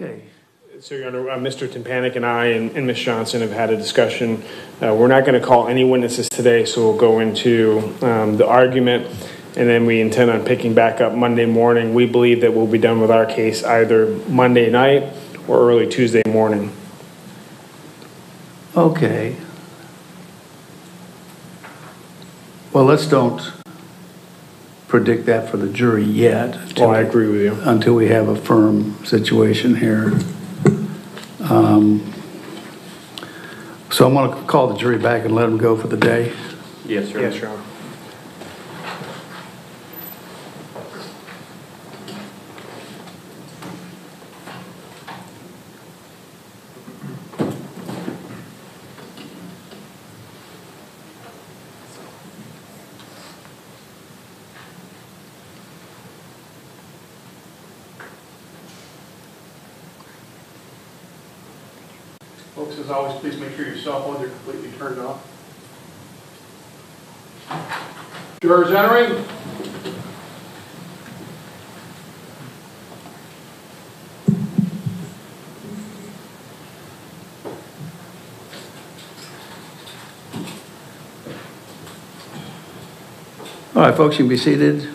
Okay. So, Your Honor, uh, Mr. Timpanic and I and and Ms. Johnson have had a discussion. Uh, We're not going to call any witnesses today, so we'll go into um, the argument, and then we intend on picking back up Monday morning. We believe that we'll be done with our case either Monday night or early Tuesday morning. Okay. Well, let's don't predict that for the jury yet. Well, I agree with you. Until we have a firm situation here. Um, So I'm going to call the jury back and let them go for the day. Yes, sir. Yes, Your Honor. Folks, as always, please make sure your cell phones are completely turned off. Jurors entering. All right, folks, you can be seated.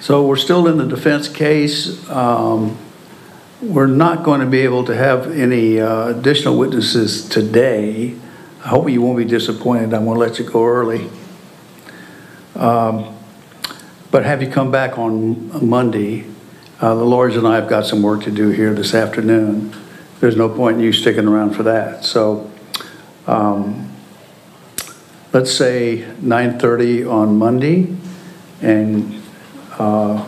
So we're still in the defense case. Um, We're not going to be able to have any uh, additional witnesses today. I hope you won't be disappointed. I'm going to let you go early. Um, But have you come back on Monday? Uh, The lawyers and I have got some work to do here this afternoon. There's no point in you sticking around for that. So um, let's say 9:30 on Monday, and uh,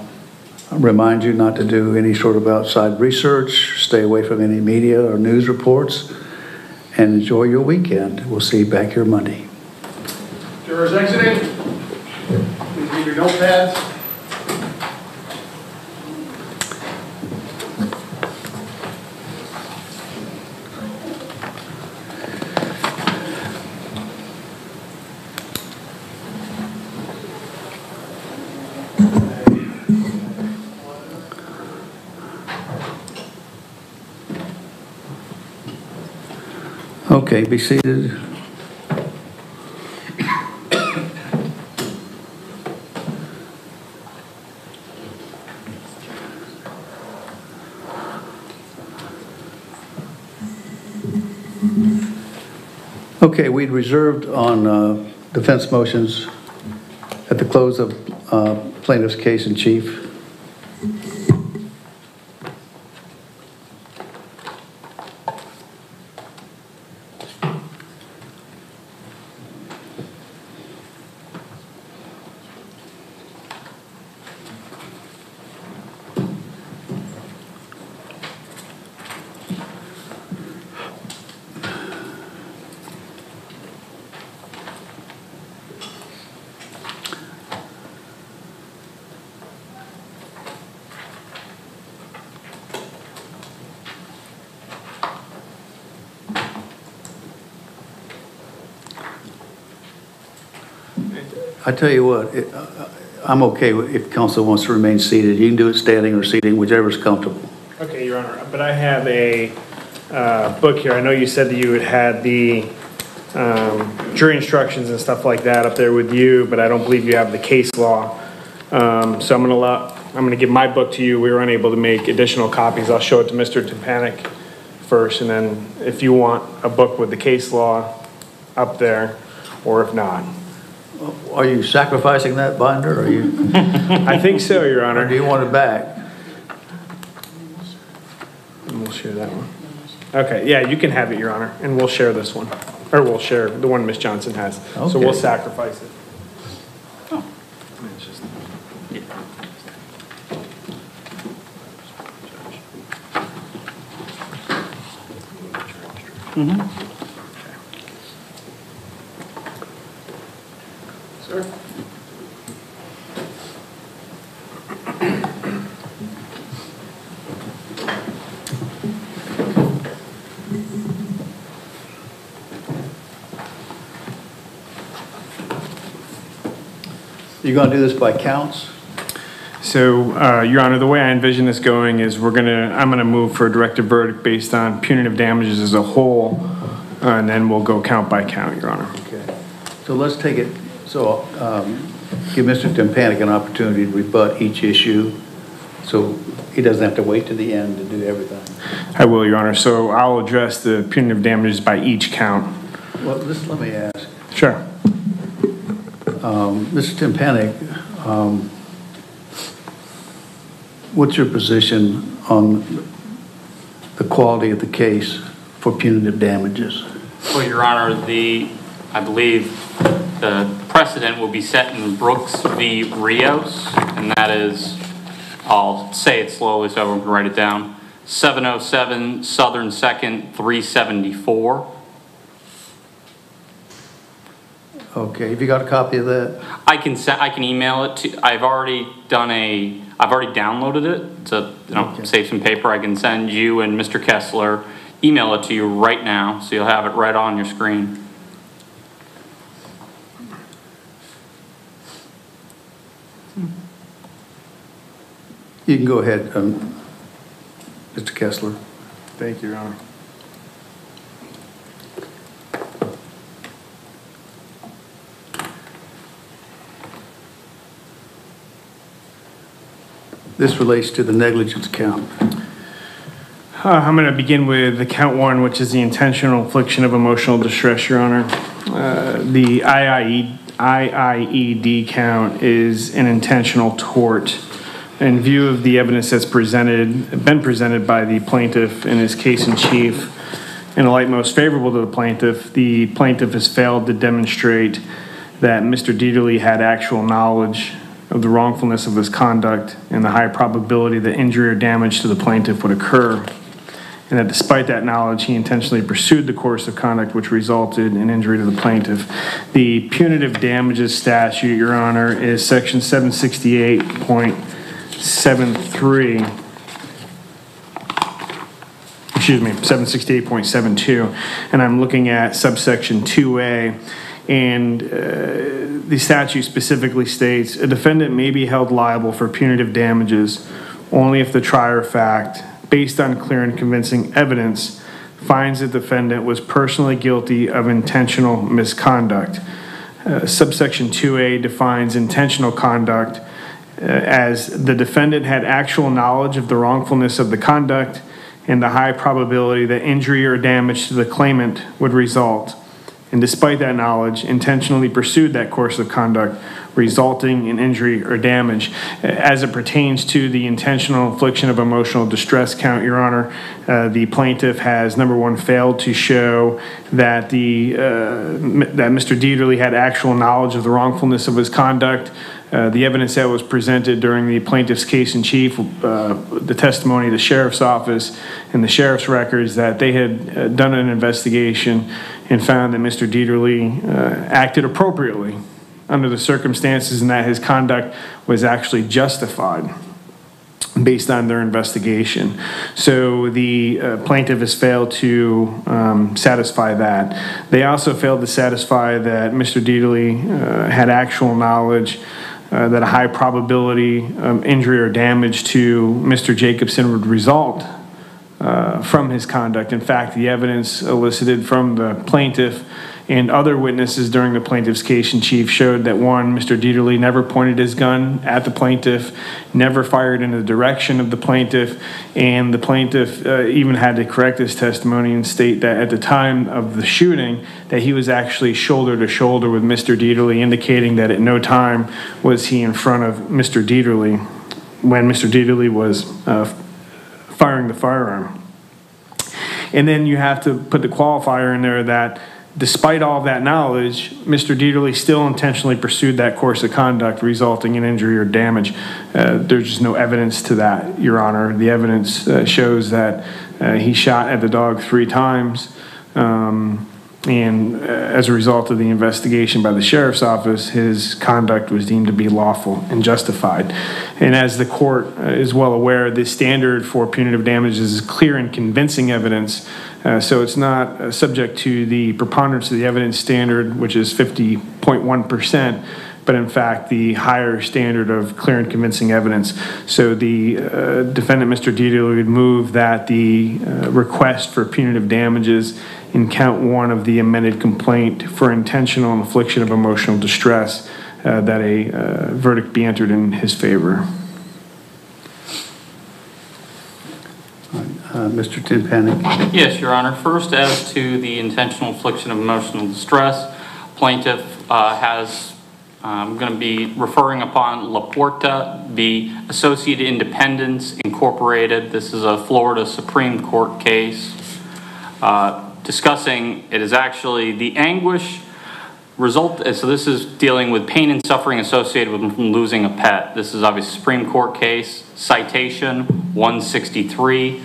remind you not to do any sort of outside research, stay away from any media or news reports, and enjoy your weekend. We'll see you back here Monday. Jurors exiting. Please leave your notepads. Okay, be seated. Okay, we'd reserved on uh, defense motions at the close of uh, plaintiff's case in chief. I tell you what, it- I'm okay if counsel wants to remain seated. You can do it standing or seating, whichever's comfortable. Okay, Your Honor, but I have a uh, book here. I know you said that you had had the um, jury instructions and stuff like that up there with you, but I don't believe you have the case law. Um, So I'm going to allow, I'm going to give my book to you. We were unable to make additional copies. I'll show it to Mr. Tepanik first, and then if you want a book with the case law up there, or if not. Are you sacrificing that binder, or you, I think so, Your or Honor. do you want it back? And we'll share that one. Okay, yeah, you can have it, Your Honor, and we'll share this one. Or we'll share the one Miss Johnson has. So we'll Okay. sacrifice it. Oh. Mm-hmm. You gonna do this by counts? So, uh, Your Honor, the way I envision this going is we're gonna, I'm gonna move for a directed verdict based on punitive damages as a whole, uh, and then we'll go count by count, Your Honor. Okay. So let's take it, so um, give Mr. Timpanic an opportunity to rebut each issue, so he doesn't have to wait to the end to do everything. I will, Your Honor. So I'll address the punitive damages by each count. Well, just let me ask, Sure. Um, Mr. Timpanic, um, what's your position on the quality of the case for punitive damages? Well, Your Honor, the, I believe the precedent will be set in Brooks v. Rios, and that is, I'll say it slowly so everyone can write it down, 707 Southern 2nd, 374. Okay, have you got a copy of that? I can send, I can email it to, I've already done a, I've already downloaded it to, you know, save some paper. I can send you and Mr. Kessler, email it to you right now, so you'll have it right on your screen. You can go ahead, um, Mr. Kessler. Thank you, Your Honor. This relates to the negligence count. Uh, I'm going to begin with the count one, which is the intentional infliction of emotional distress, Your Honor. Uh, The IIE IIED count is an intentional tort. In view of the evidence that's presented, been presented by the plaintiff in his case in chief, in a light most favorable to the plaintiff, the plaintiff has failed to demonstrate that Mr. Deaterly had actual knowledge of the wrongfulness of his conduct and the high probability that injury or damage to the plaintiff would occur. And that despite that knowledge, he intentionally pursued the course of conduct which resulted in injury to the plaintiff. The punitive damages statute, Your Honor, is section 768.73 excuse me, 768.72, and I'm looking at subsection 2A. And uh, the statute specifically states, a defendant may be held liable for punitive damages only if the trier of fact, based on clear and convincing evidence, finds the defendant was personally guilty of intentional misconduct. Uh, Subsection 2A defines intentional conduct uh, as the defendant had actual knowledge of the wrongfulness of the conduct and the high probability that injury or damage to the claimant would result. And despite that knowledge, intentionally pursued that course of conduct, resulting in injury or damage. As it pertains to the intentional infliction of emotional distress count, Your Honor, uh, the plaintiff has, number one, failed to show that the, uh, that Mr. Deaterly had actual knowledge of the wrongfulness of his conduct. Uh, The evidence that was presented during the plaintiff's case in chief, uh, the testimony of the sheriff's office and the sheriff's records, that they had uh, done an investigation and found that Mr. Deaterly uh, acted appropriately under the circumstances and that his conduct was actually justified based on their investigation. So the uh, plaintiff has failed to um, satisfy that. They also failed to satisfy that Mr. Deaterly uh, had actual knowledge uh, that a high probability um, injury or damage to Mr. Jacobson would result uh, from his conduct. In fact, the evidence elicited from the plaintiff and other witnesses during the plaintiff's case in chief showed that one, Mr. Deaterly never pointed his gun at the plaintiff, never fired in the direction of the plaintiff, and the plaintiff uh, even had to correct his testimony and state that at the time of the shooting, that he was actually shoulder to shoulder with Mr. Deaterly, indicating that at no time was he in front of Mr. Deaterly when Mr. Deaterly was uh, firing the firearm. And then you have to put the qualifier in there that despite all that knowledge, Mr. Deaterly still intentionally pursued that course of conduct resulting in injury or damage. Uh, there's just no evidence to that, Your Honor. The evidence uh, shows that uh, he shot at the dog three times. Um, and uh, as a result of the investigation by the sheriff's office, his conduct was deemed to be lawful and justified. And as the court uh, is well aware, the standard for punitive damages is clear and convincing evidence. Uh, so it's not uh, subject to the preponderance of the evidence standard, which is 50.1%, but in fact the higher standard of clear and convincing evidence. So the uh, defendant, Mr. Dieter, would move that the uh, request for punitive damages in count one of the amended complaint for intentional infliction of emotional distress, uh, that a uh, verdict be entered in his favor. Uh, Mr. Timpanic? Yes, Your Honor. First, as to the intentional infliction of emotional distress, plaintiff uh, has, I'm going to be referring upon Laporta v. Associated Independents Incorporated. This is a Florida Supreme Court case uh, discussing, it is actually the anguish result, so this is dealing with pain and suffering associated with losing a pet. This is obviously Supreme Court case, citation 163,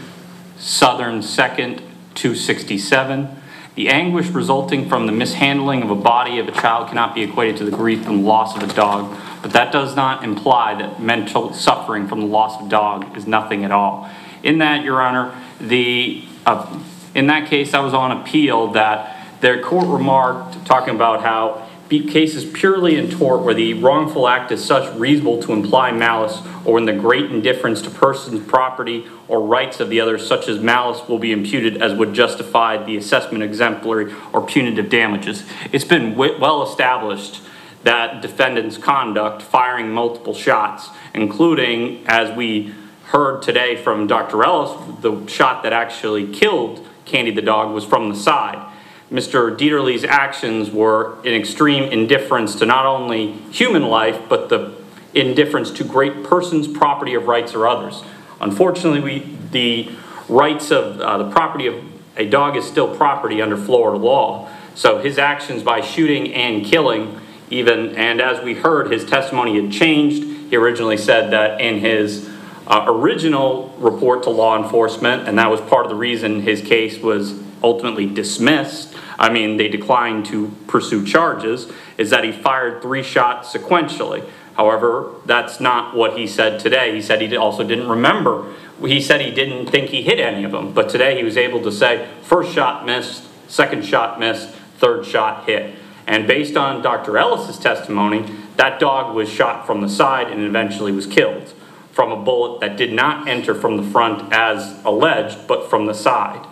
Southern 2nd 267. The anguish resulting from the mishandling of a body of a child cannot be equated to the grief and loss of a dog, but that does not imply that mental suffering from the loss of dog is nothing at all. In that, Your Honor, the uh, in that case, I was on appeal that their court remarked, talking about how cases purely in tort where the wrongful act is such reasonable to imply malice or when the great indifference to person's property or rights of the other such as malice will be imputed as would justify the assessment exemplary or punitive damages. It's been well established that defendant's conduct, firing multiple shots, including, as we heard today from Dr. Ellis, the shot that actually killed Candy the dog was from the side. Mr. Deaterly's actions were an extreme indifference to not only human life, but the indifference to great persons, property of rights or others. Unfortunately, we, the rights of uh, the property of a dog is still property under Florida law. So his actions by shooting and killing, even, and as we heard, his testimony had changed. He originally said that in his uh, original report to law enforcement, and that was part of the reason his case was ultimately dismissed. I mean, they declined to pursue charges, is that he fired three shots sequentially. However, that's not what he said today. He said he also didn't remember. He said he didn't think he hit any of them, but today he was able to say first shot missed, second shot missed, third shot hit. And based on Dr. Ellis's testimony, that dog was shot from the side and eventually was killed from a bullet that did not enter from the front as alleged, but from the side.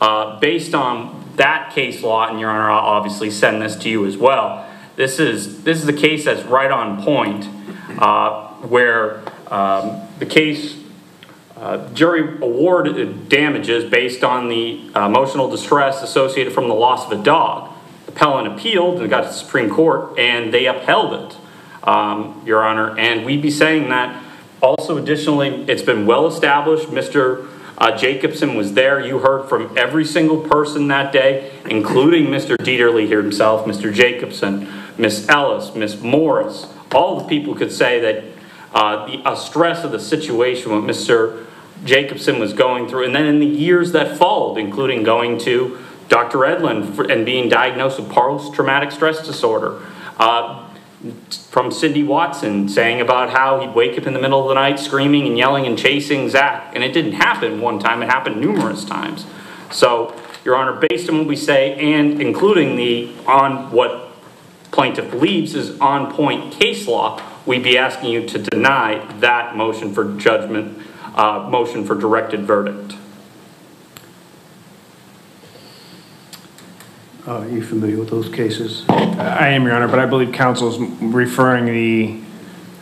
Uh, based on that case law, and Your Honor, I'll obviously send this to you as well. This is this is a case that's right on point, uh, where um, the case uh, jury awarded damages based on the uh, emotional distress associated from the loss of a dog. Appellant appealed and got to the Supreme Court, and they upheld it, um, Your Honor. And we'd be saying that also, additionally, it's been well established. Mr. Uh, Jacobson was there. You heard from every single person that day, including Mr. Deaterly himself, Mr. Jacobson, Miss Ellis, Miss Morris. All the people could say that uh, the uh, stress of the situation what Mr. Jacobson was going through, and then in the years that followed, including going to Dr. Edlin for, and being diagnosed with post-traumatic stress disorder. Uh, from Cindy Watson saying about how he'd wake up in the middle of the night screaming and yelling and chasing Zach. And it didn't happen one time, it happened numerous times. So, Your Honor, based on what we say and including the on what plaintiff believes is on point case law, we'd be asking you to deny that motion for judgment, uh, motion for directed verdict. Uh, Are you familiar with those cases? I am, Your Honor, but I believe counsel is referring the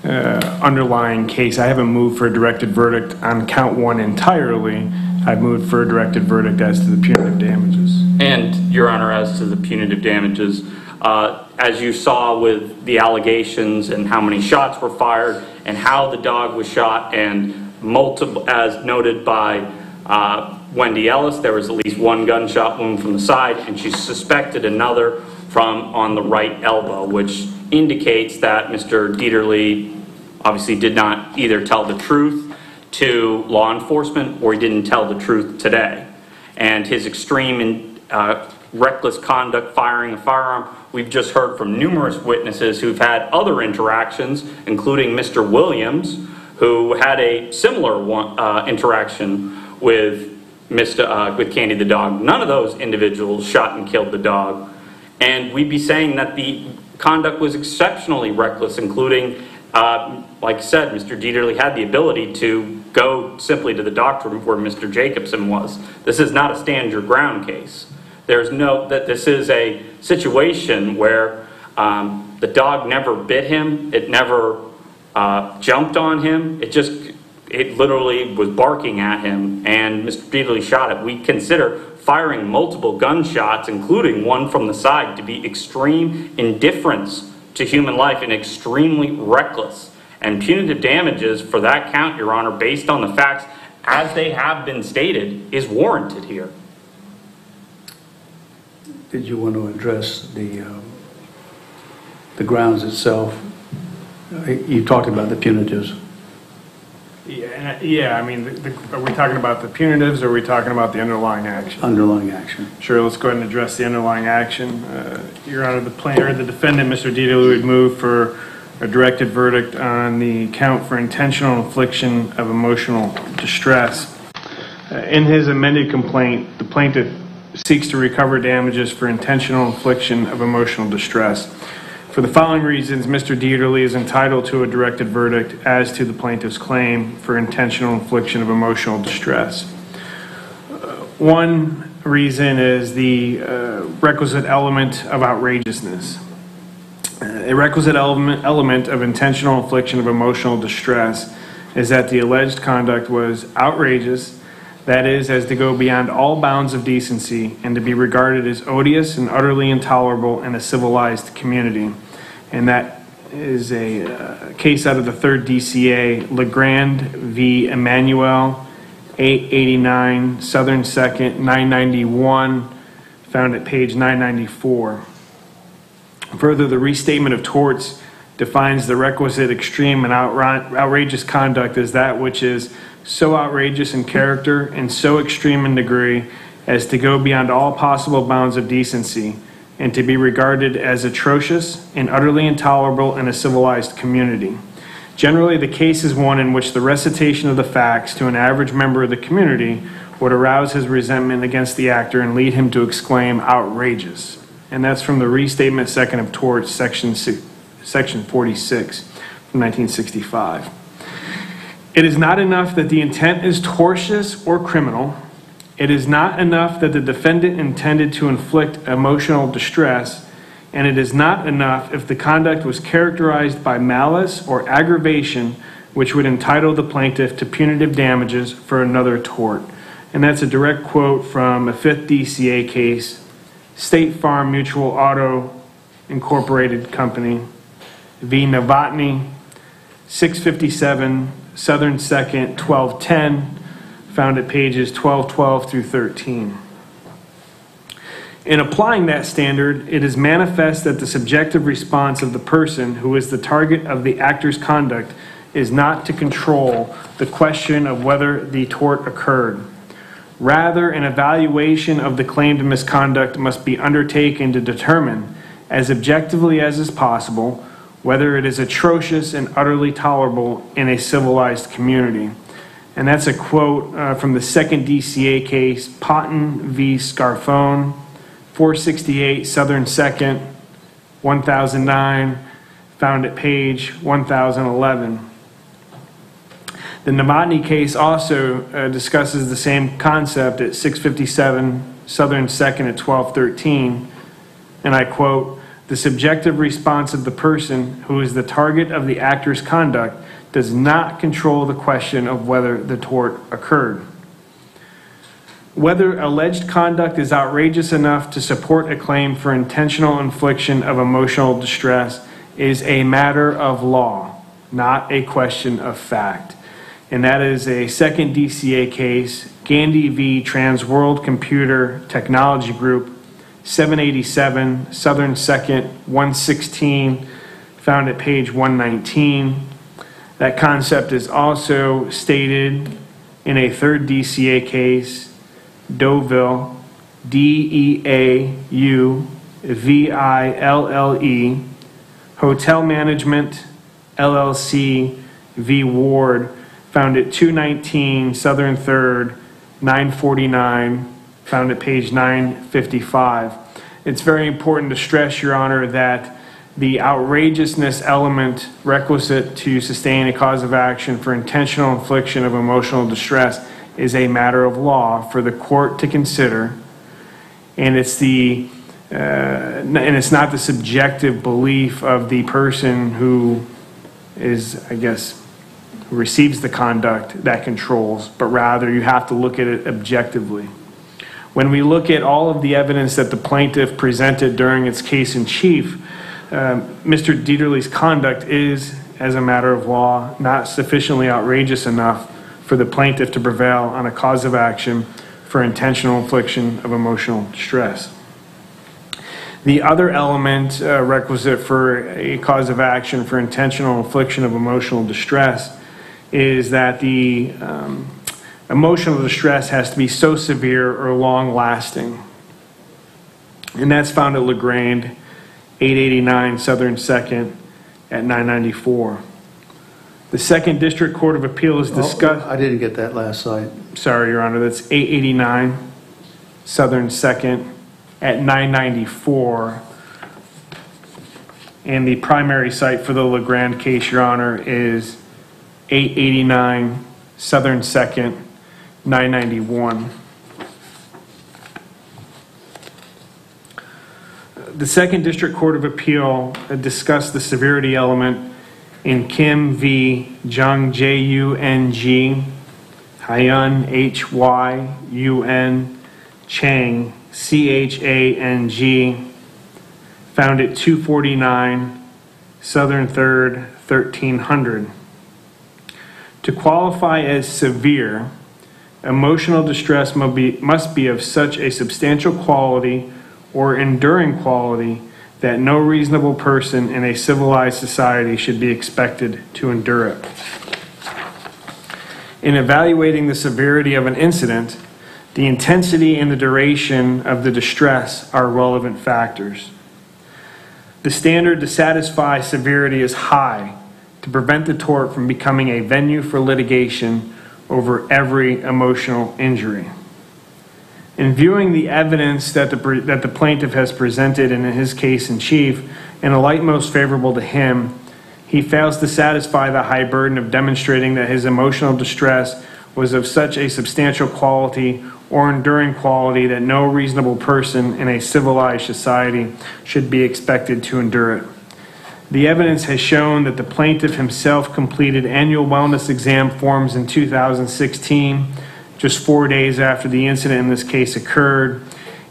uh, underlying case. I haven't moved for a directed verdict on count one entirely. I've moved for a directed verdict as to the punitive damages. And, Your Honor, as to the punitive damages, uh, as you saw with the allegations and how many shots were fired and how the dog was shot and multiple, as noted by uh, Wendy Ellis, there was at least one gunshot wound from the side, and she suspected another from on the right elbow, which indicates that Mr. Deaterly obviously did not either tell the truth to law enforcement or he didn't tell the truth today. And his extreme and uh, reckless conduct firing a firearm, we've just heard from numerous witnesses who've had other interactions, including Mr. Williams, who had a similar one, uh, interaction with Mr. Uh, with Candy the dog. None of those individuals shot and killed the dog. And we'd be saying that the conduct was exceptionally reckless, including, uh, like I said, Mr. Deaterly had the ability to go simply to the doctor where Mr. Jacobson was. This is not a stand your ground case. There's no, that this is a situation where um, the dog never bit him, it never uh, jumped on him, it just, it literally was barking at him, and Mr. Deaterly shot it. We consider firing multiple gunshots, including one from the side, to be extreme indifference to human life and extremely reckless. And punitive damages for that count, Your Honor, based on the facts as they have been stated, is warranted here. Did you want to address the, um, the grounds itself? Uh, You talked about the punitives. Yeah, and I- yeah, I mean, the- the- are we talking about the punitives, or are we talking about the underlying action? Underlying action. Sure, let's go ahead and address the underlying action. Uh, Your Honor, the plaintiff, the defendant, Mr. Deaterly, would move for a directed verdict on the count for intentional infliction of emotional distress. Uh, In his amended complaint, the plaintiff seeks to recover damages for intentional infliction of emotional distress. For the following reasons, Mr. Deaterly is entitled to a directed verdict as to the plaintiff's claim for intentional infliction of emotional distress. Uh, One reason is the uh, requisite element of outrageousness. Uh, A requisite element, element of intentional infliction of emotional distress is that the alleged conduct was outrageous, that is, as to go beyond all bounds of decency and to be regarded as odious and utterly intolerable in a civilized community. And that is a uh, case out of the third DCA, LeGrande v. Emmanuel, 889 Southern Second, 991, found at page 994. Further, the restatement of torts defines the requisite extreme and outrageous conduct as that which is so outrageous in character and so extreme in degree as to go beyond all possible bounds of decency and to be regarded as atrocious and utterly intolerable in a civilized community. Generally, the case is one in which the recitation of the facts to an average member of the community would arouse his resentment against the actor and lead him to exclaim, outrageous. And that's from the Restatement Second of Torts, Section, Section 46 from 1965. It is not enough that the intent is tortious or criminal. It is not enough that the defendant intended to inflict emotional distress. And it is not enough if the conduct was characterized by malice or aggravation, which would entitle the plaintiff to punitive damages for another tort. And that's a direct quote from a fifth DCA case, State Farm Mutual Auto Incorporated Company, v. Novotny, 657 Southern Second, 1210, found at pages 1212 through 13. In applying that standard, it is manifest that the subjective response of the person who is the target of the actor's conduct is not to control the question of whether the tort occurred. Rather, an evaluation of the claimed misconduct must be undertaken to determine, as objectively as is possible, whether it is atrocious and utterly tolerable in a civilized community. And that's a quote uh, from the second DCA case, Potton v. Scarfone, 468 Southern Second, 1009, found at page 1011. The Novotny case also uh, discusses the same concept at 657 Southern Second at 1213, and I quote, "The subjective response of the person who is the target of the actor's conduct does not control the question of whether the tort occurred." Whether alleged conduct is outrageous enough to support a claim for intentional infliction of emotional distress is a matter of law, not a question of fact. And that is a second DCA case, Gandhi v. Trans World Computer Technology Group, 787 Southern Second, 116, found at page 119. That concept is also stated in a third DCA case, Deauville, D E A U V I L L E, Hotel Management, LLC, v. Ward, found at 219 Southern 3rd, 949, found at page 955. It's very important to stress, Your Honor, that the outrageousness element requisite to sustain a cause of action for intentional infliction of emotional distress is a matter of law for the court to consider. And it's the, uh, and it's not the subjective belief of the person who is, I guess, receives the conduct that controls, but rather you have to look at it objectively. When we look at all of the evidence that the plaintiff presented during its case in chief, um, Mr. Deaterly's conduct is, as a matter of law, not sufficiently outrageous enough for the plaintiff to prevail on a cause of action for intentional infliction of emotional distress. The other element uh, requisite for a cause of action for intentional infliction of emotional distress is that the um, emotional distress has to be so severe or long lasting. And that's found at LeGrande 889 Southern 2nd at 994. The Second District Court of Appeals oh, discussed. I didn't get that last site. Sorry, Your Honor, that's 889 Southern 2nd at 994. And the primary site for the LeGrande case, Your Honor, is 889 Southern 2nd, 991. The Second District Court of Appeal discussed the severity element in Kim v. Jung, J-U-N-G, Hyun, H-Y-U-N, Chang, C-H-A-N-G, found at 249 Southern 3rd, 1300. To qualify as severe, emotional distress must be, of such a substantial quality or enduring quality that no reasonable person in a civilized society should be expected to endure it. In evaluating the severity of an incident, the intensity and the duration of the distress are relevant factors. The standard to satisfy severity is high to prevent the tort from becoming a venue for litigation over every emotional injury. In viewing the evidence that the, that the plaintiff has presented in his case in chief, in a light most favorable to him, he fails to satisfy the high burden of demonstrating that his emotional distress was of such a substantial quality or enduring quality that no reasonable person in a civilized society should be expected to endure it. The evidence has shown that the plaintiff himself completed annual wellness exam forms in 2016 just four days after the incident in this case occurred,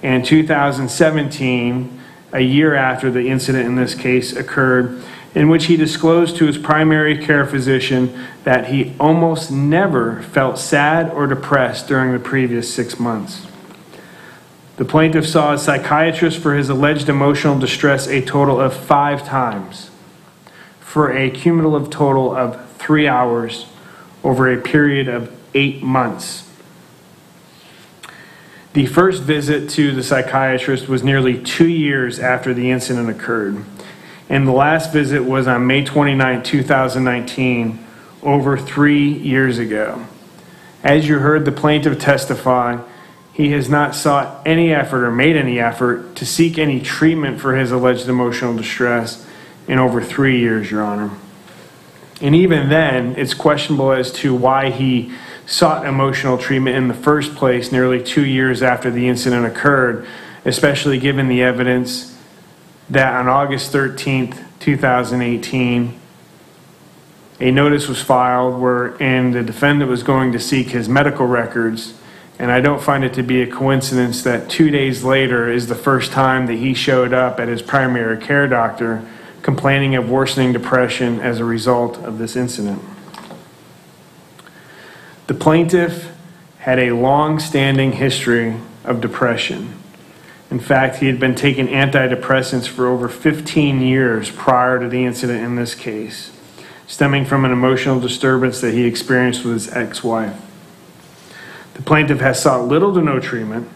and in 2017, a year after the incident in this case occurred, in which he disclosed to his primary care physician that he almost never felt sad or depressed during the previous six months. The plaintiff saw a psychiatrist for his alleged emotional distress a total of five times for a cumulative total of three hours over a period of eight months. The first visit to the psychiatrist was nearly two years after the incident occurred, and the last visit was on May 29, 2019, over three years ago. As you heard the plaintiff testify, he has not sought any effort or made any effort to seek any treatment for his alleged emotional distress in over three years, Your Honor. And even then, it's questionable as to why he sought emotional treatment in the first place nearly two years after the incident occurred, especially given the evidence that on August 13th, 2018, a notice was filed wherein the defendant was going to seek his medical records. And I don't find it to be a coincidence that two days later is the first time that he showed up at his primary care doctor complaining of worsening depression as a result of this incident. The plaintiff had a long standing history of depression. In fact, he had been taking antidepressants for over 15 years prior to the incident in this case, stemming from an emotional disturbance that he experienced with his ex wife. The plaintiff has sought little to no treatment,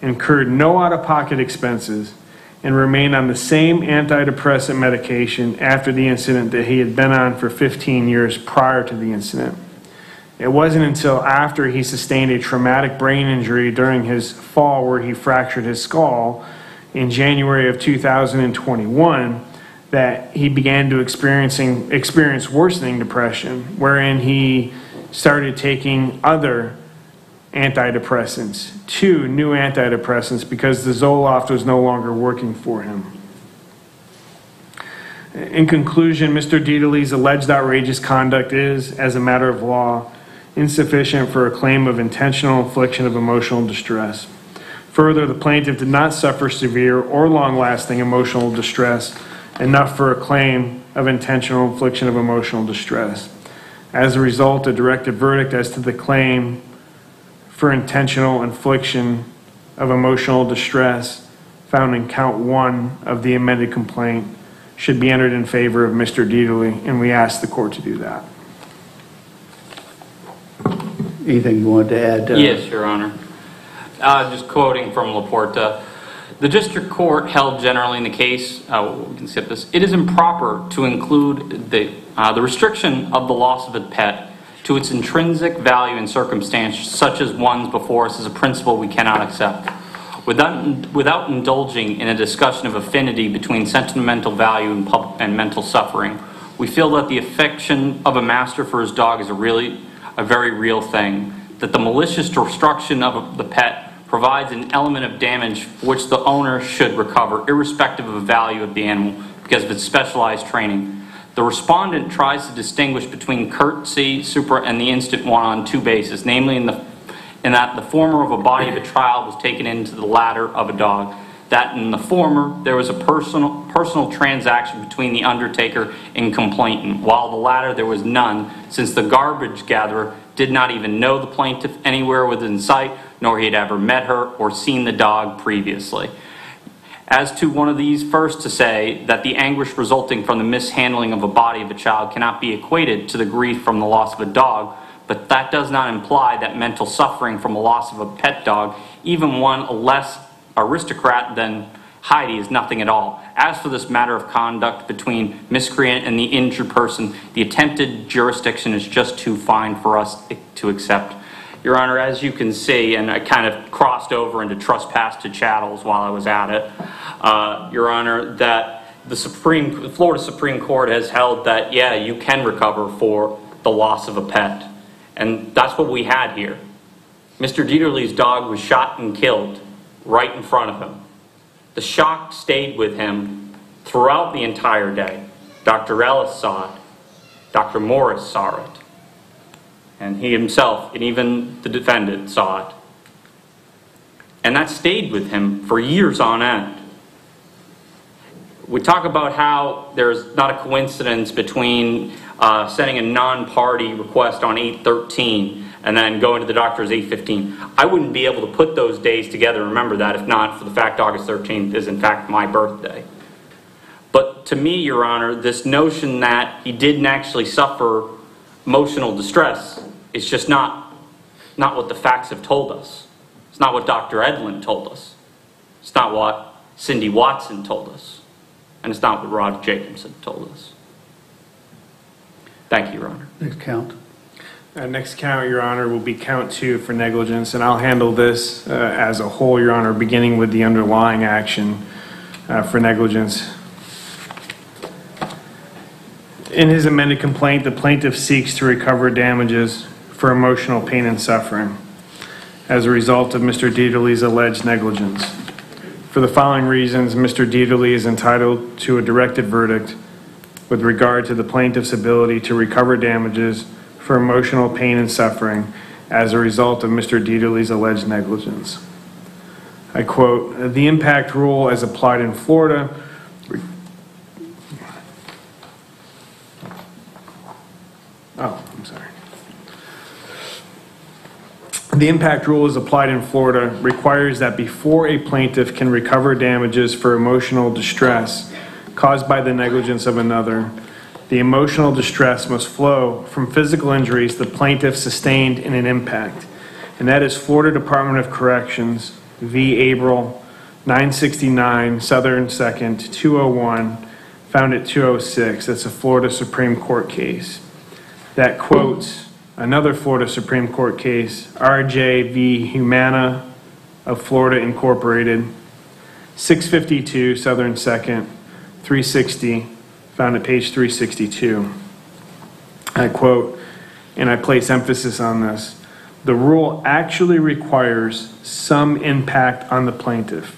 incurred no out of pocket expenses, and remained on the same antidepressant medication after the incident that he had been on for 15 years prior to the incident. It wasn't until after he sustained a traumatic brain injury during his fall where he fractured his skull in January of 2021 that he began to experiencing experience worsening depression, wherein he started taking other antidepressants, two new antidepressants, because the Zoloft was no longer working for him. In conclusion, Mr. Deaterly's alleged outrageous conduct is, as a matter of law, insufficient for a claim of intentional infliction of emotional distress. Further, the plaintiff did not suffer severe or long-lasting emotional distress enough for a claim of intentional infliction of emotional distress. As a result, a directed verdict as to the claim for intentional infliction of emotional distress found in count one of the amended complaint should be entered in favor of Mr. Deaterly, and we ask the court to do that. Anything you wanted to add? uh, Yes, Your Honor. Uh, Just quoting from Laporta, "The district court held generally in the case, uh, we can skip this, it is improper to include the uh, the restriction of the loss of a pet to its intrinsic value and circumstance, such as ones before us, is a principle we cannot accept. Without without indulging in a discussion of affinity between sentimental value and pub- and mental suffering, we feel that the affection of a master for his dog is a really a very real thing, that the malicious destruction of the pet provides an element of damage which the owner should recover, irrespective of the value of the animal, because of its specialized training. The respondent tries to distinguish between Kirksey, supra, and the instant one on two bases, namely in the in that the former of a body of a child was taken into the latter of a dog. That in the former there was a personal personal transaction between the undertaker and complainant, while the latter there was none, since the garbage gatherer did not even know the plaintiff anywhere within sight, nor he had ever met her or seen the dog previously. As to one of these, first to say that the anguish resulting from the mishandling of a body of a child cannot be equated to the grief from the loss of a dog, but that does not imply that mental suffering from a loss of a pet dog, even one less aristocrat than Heidi, is nothing at all. As for this matter of conduct between miscreant and the injured person, the attempted jurisdiction is just too fine for us to accept. Your Honor, as you can see, and I kind of crossed over into trespass to chattels while I was at it, uh, Your Honor, that the Supreme, Florida Supreme Court has held that, yeah, you can recover for the loss of a pet. And that's what we had here. Mr. Deaterly's dog was shot and killed right in front of him. The shock stayed with him throughout the entire day. Dr. Ellis saw it. Dr. Morris saw it. And he himself, and even the defendant, saw it. And that stayed with him for years on end. We talk about how there's not a coincidence between uh, sending a non-party request on 813 and then going to the doctor's 815. I wouldn't be able to put those days together and remember that if not for the fact August 13th is in fact my birthday. But to me, Your Honor, this notion that he didn't actually suffer emotional distress is just not, not what the facts have told us. It's not what Dr. Edlin told us. It's not what Cindy Watson told us. And it's not what Rod Jacobson told us. Thank you, Your Honor. Next count. Uh, Next count, Your Honor, will be count two for negligence, and I'll handle this uh, as a whole, Your Honor, beginning with the underlying action uh, for negligence. In his amended complaint, the plaintiff seeks to recover damages for emotional pain and suffering as a result of Mr. Deaterly's alleged negligence. For the following reasons, Mr. Deaterly is entitled to a directed verdict with regard to the plaintiff's ability to recover damages for emotional pain and suffering as a result of Mr. Deaterly's alleged negligence. I quote, "The impact rule as applied in Florida Oh, I'm sorry. The impact rule as applied in Florida requires that before a plaintiff can recover damages for emotional distress caused by the negligence of another, the emotional distress must flow from physical injuries the plaintiff sustained in an impact. And that is Florida Department of Corrections v. Abril 969 Southern 2nd 201 found at 206. That's a Florida Supreme Court case that quotes another Florida Supreme Court case, RJ v. Humana of Florida Incorporated, 652 Southern 2nd, 360, found at page 362. I quote, and I place emphasis on this, "The rule actually requires some impact on the plaintiff,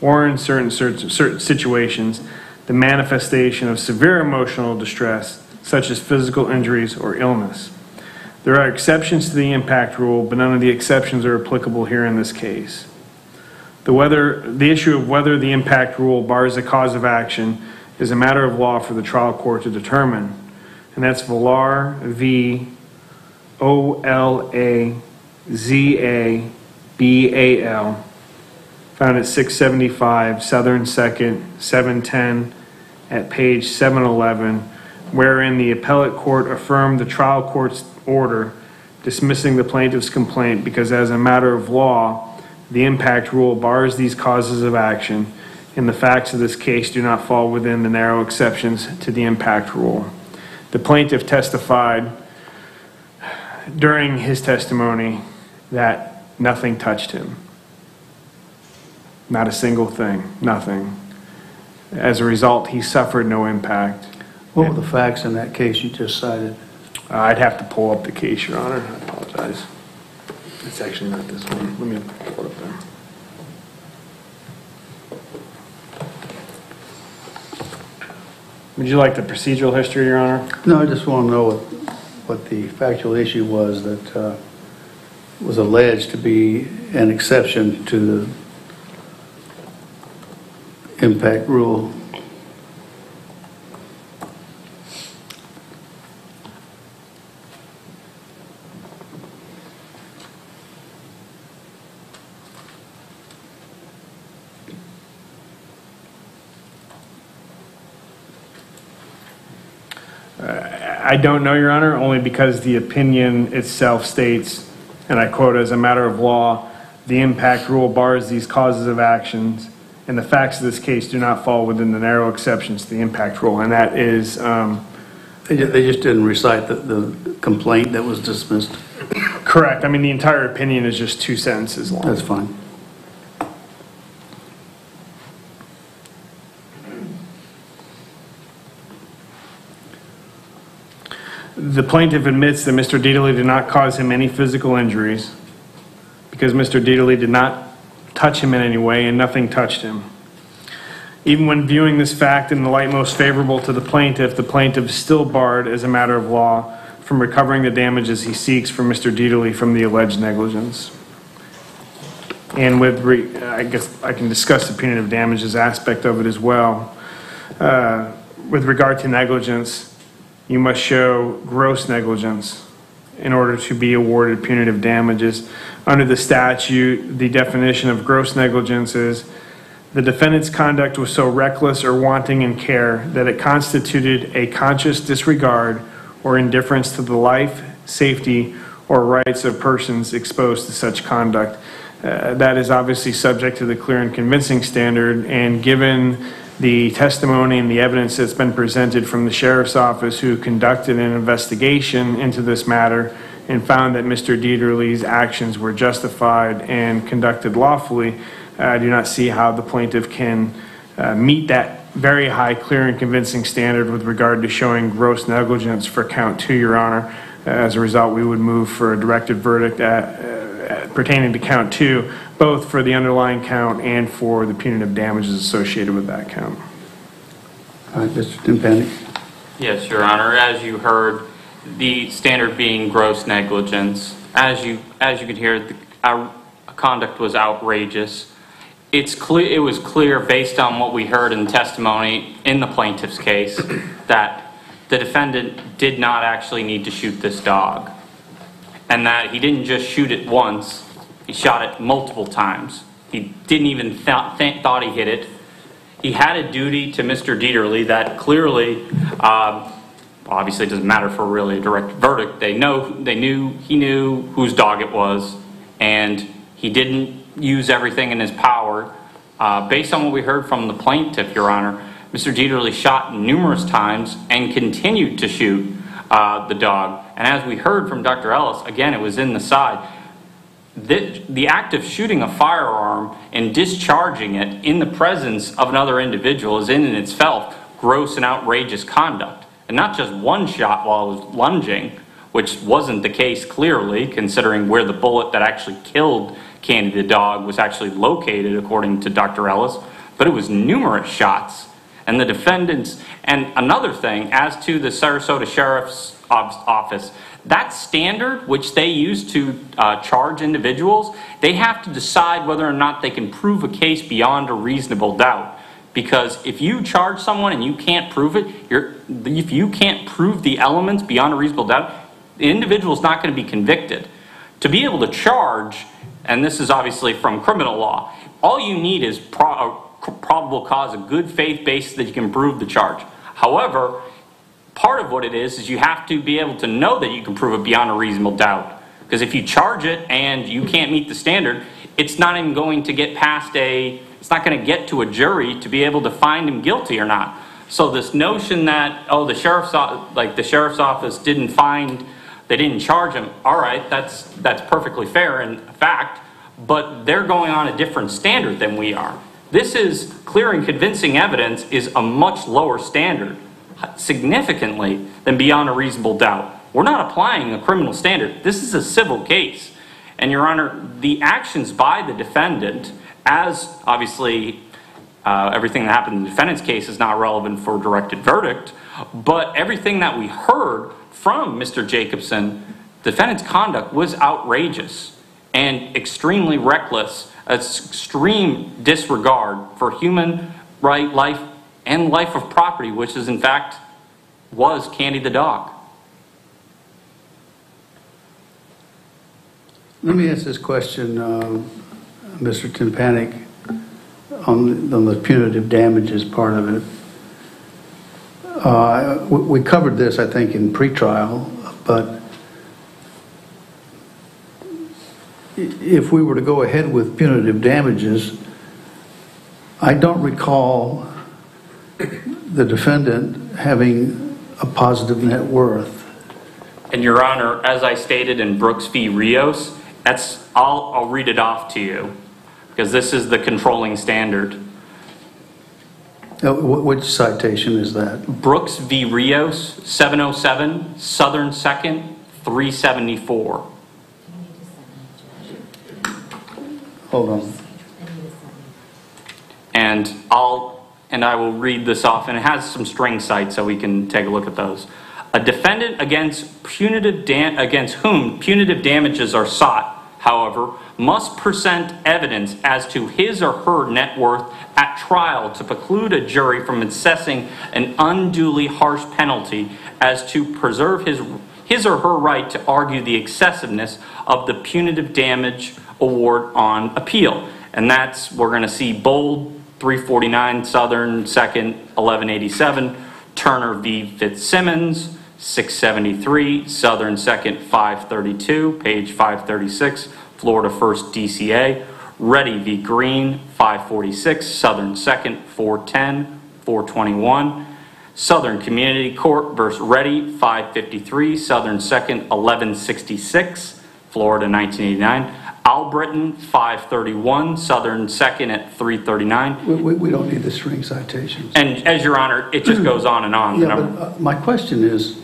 or in certain, certain certain situations, the manifestation of severe emotional distress, such as physical injuries or illness. There are exceptions to the impact rule, but none of the exceptions are applicable here in this case. The whether, the issue of whether the impact rule bars a cause of action is a matter of law for the trial court to determine. And that's Villar v. O L A Z A B A L, found at 675 Southern Second, 710, at page 711, wherein the appellate court affirmed the trial court's order dismissing the plaintiff's complaint because as a matter of law, the impact rule bars these causes of action, and the facts of this case do not fall within the narrow exceptions to the impact rule. The plaintiff testified during his testimony that nothing touched him. Not a single thing, nothing. As a result, he suffered no impact. What were the facts in that case you just cited? Uh, I'd have to pull up the case, Your Honor. I apologize. It's actually not this one. Let me pull it up there. Would you like the procedural history, Your Honor? No, I just want to know what, what the factual issue was that uh, was alleged to be an exception to the impact rule. I don't know, Your Honor, only because the opinion itself states, and I quote, "As a matter of law, the impact rule bars these causes of actions, and the facts of this case do not fall within the narrow exceptions to the impact rule." And that is, um, They ju- they just didn't recite the, the complaint that was dismissed. correct. I mean, the entire opinion is just two sentences long. That's fine. The plaintiff admits that Mr. Deaterly did not cause him any physical injuries because Mr. Deaterly did not touch him in any way and nothing touched him. Even when viewing this fact in the light most favorable to the plaintiff, the plaintiff is still barred as a matter of law from recovering the damages he seeks from Mr. Deaterly from the alleged negligence. And with, re- I guess I can discuss the punitive damages aspect of it as well. Uh, With regard to negligence, you must show gross negligence in order to be awarded punitive damages. Under the statute, the definition of gross negligence is the defendant's conduct was so reckless or wanting in care that it constituted a conscious disregard or indifference to the life, safety, or rights of persons exposed to such conduct. Uh, That is obviously subject to the clear and convincing standard, and given the testimony and the evidence that's been presented from the sheriff's office who conducted an investigation into this matter and found that Mr. Deaterly's actions were justified and conducted lawfully, I do not see how the plaintiff can uh, meet that very high, clear and convincing standard with regard to showing gross negligence for count two, Your Honor. As a result, we would move for a directed verdict at- at- pertaining to count two, both for the underlying count and for the punitive damages associated with that count. All right, Mr. Timpani. Yes, Your Honor, as you heard, the standard being gross negligence, as you, as you could hear, the our conduct was outrageous. It's clear, it was clear based on what we heard in testimony in the plaintiff's case that the defendant did not actually need to shoot this dog. And that he didn't just shoot it once, he shot it multiple times. He didn't even thought, think, thought he hit it. He had a duty to Mr. Deaterly that clearly, um, obviously it doesn't matter for really a direct verdict. They know, they knew, he knew whose dog it was, and he didn't use everything in his power. Uh, based on what we heard from the plaintiff, Your Honor, Mr. Deaterly shot numerous times and continued to shoot uh, the dog. And as we heard from Dr. Ellis, again, it was in the side. The, the act of shooting a firearm and discharging it in the presence of another individual is in and itself gross and outrageous conduct. And not just one shot while was lunging, which wasn't the case clearly, considering where the bullet that actually killed Candy the dog was actually located, according to Dr. Ellis, but it was numerous shots. And the defendants, and another thing, as to the Sarasota Sheriff's Office, that standard which they use to uh, charge individuals, they have to decide whether or not they can prove a case beyond a reasonable doubt. Because if you charge someone and you can't prove it, you're, if you can't prove the elements beyond a reasonable doubt, the individual is not going to be convicted. To be able to charge, and this is obviously from criminal law, all you need is pro- a probable cause, a good faith basis that you can prove the charge. However, part of what it is is you have to be able to know that you can prove it beyond a reasonable doubt. Because if you charge it and you can't meet the standard, it's not even going to get past a, it's not going to get to a jury to be able to find him guilty or not. So this notion that, oh, the sheriff's, like the sheriff's office didn't find, they didn't charge him, all right, that's, that's perfectly fair in fact, but they're going on a different standard than we are. This is clear and convincing evidence is a much lower standard significantly than beyond a reasonable doubt. We're not applying a criminal standard. This is a civil case. And, Your Honor, the actions by the defendant, as obviously uh, everything that happened in the defendant's case is not relevant for directed verdict, but everything that we heard from Mr. Jacobson, the defendant's conduct was outrageous and extremely reckless, extreme disregard for human right, life, and life of property, which is in fact was Candy the dog. Let me ask this question, uh, Mr. Timpanic, on, on the punitive damages part of it. Uh, we covered this, I think, in pretrial, but if we were to go ahead with punitive damages, I don't recall the defendant having a positive net worth. And Your Honor, as I stated in Brooks v. Rios, that's, I'll, I'll read it off to you because this is the controlling standard. Which citation is that? Brooks v. Rios, 707, Southern 2nd, 374. Hold on. And I'll and I will read this off, and it has some string cites, so we can take a look at those. A defendant against punitive against whom punitive damages are sought, however, must present evidence as to his or her net worth at trial to preclude a jury from assessing an unduly harsh penalty as to preserve his his or her right to argue the excessiveness of the punitive damage award on appeal. And that's, we're going to see Bould 349 Southern, 2nd, 1187. Turner v. Fitzsimmons, 673. Southern, 2nd, 532, page 536. Florida 1st, DCA. Reddy v. Green, 546. Southern, 2nd, 410, 421. Southern Community Court versus Reddy, 553. Southern 2nd, 1166. Florida, 1989. Albritton, 531, Southern 2nd at 339. We, we, we don't need the string citations. And as Your Honor, it just goes on and on. Yeah, but uh, my question is,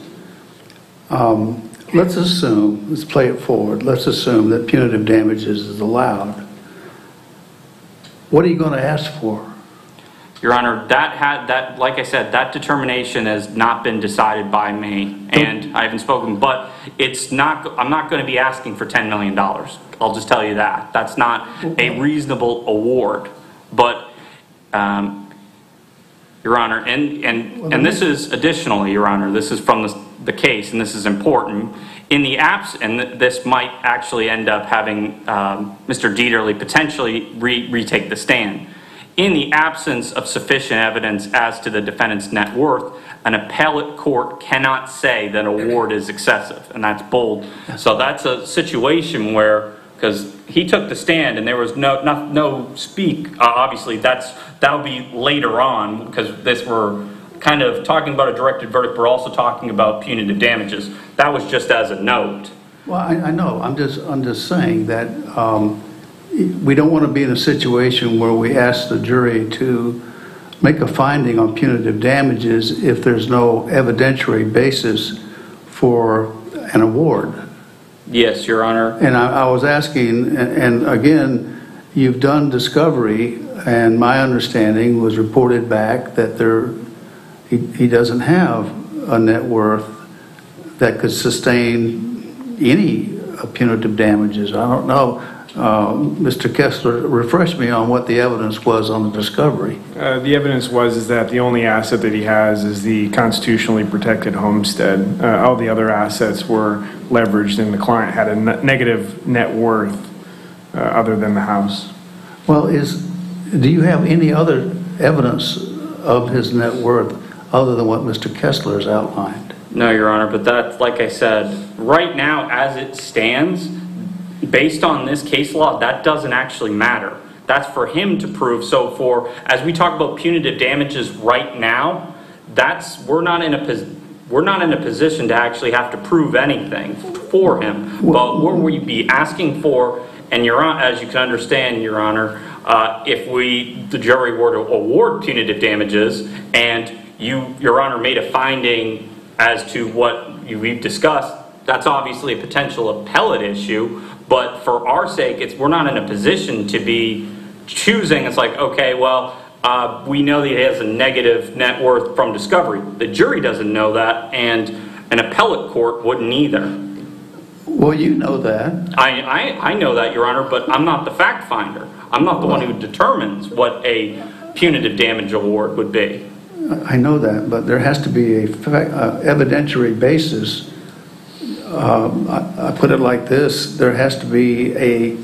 um, let's assume, let's play it forward, let's assume that punitive damages is allowed. What are you going to ask for? Your Honor, that had that, like I said, that determination has not been decided by me, and I haven't spoken. But it's not. I'm not going to be asking for ten million dollars. I'll just tell you that. That's not a reasonable award. But, um, Your Honor, and, and, and this is additionally, Your Honor, this is from the, the case, and this is important. In the apps, and this might actually end up having um, Mr. Deaterly potentially re retake the stand. In the absence of sufficient evidence as to the defendant's net worth, an appellate court cannot say that award is excessive, and that's bold. So that's a situation where because he took the stand and there was no no, no speak. Uh, obviously, that's that'll be later on because this we're kind of talking about a directed verdict. We're also talking about punitive damages. That was just as a note. Well, I, I know. I'm just I'm just saying that um, we don't want to be in a situation where we ask the jury to make a finding on punitive damages if there's no evidentiary basis for an award. Yes, Your Honor. And I, I was asking, and, and again, you've done discovery, and my understanding was reported back that there, he, he doesn't have a net worth that could sustain any punitive damages. I don't know. Uh, Mr. Kessler, refresh me on what the evidence was on the discovery. Uh, The evidence was is that the only asset that he has is the constitutionally protected homestead. Uh, All the other assets were leveraged, and the client had a ne- negative net worth uh, other than the house. Well, is, do you have any other evidence of his net worth other than what Mr. Kessler has outlined? No, Your Honor, but that, like I said, right now, as it stands, based on this case law, that doesn't actually matter. That's for him to prove. So for, as we talk about punitive damages right now, that's, we're not in a, we're not in a position to actually have to prove anything for him. But what we'd be asking for, and Your as you can understand, Your Honor, uh, if we, the jury were to award punitive damages, and you, Your Honor, made a finding as to what you- we've discussed, that's obviously a potential appellate issue, but for our sake, it's, we're not in a position to be choosing, it's like, okay, well, uh, we know that he has a negative net worth from discovery. The jury doesn't know that, and an appellate court wouldn't either. Well, you know that. I, I, I know that, Your Honor, but I'm not the fact finder. I'm not the one who determines what a punitive damage award would be. I know that, but there has to be a fa- uh, evidentiary basis. Um, I I put it like this, there has to be a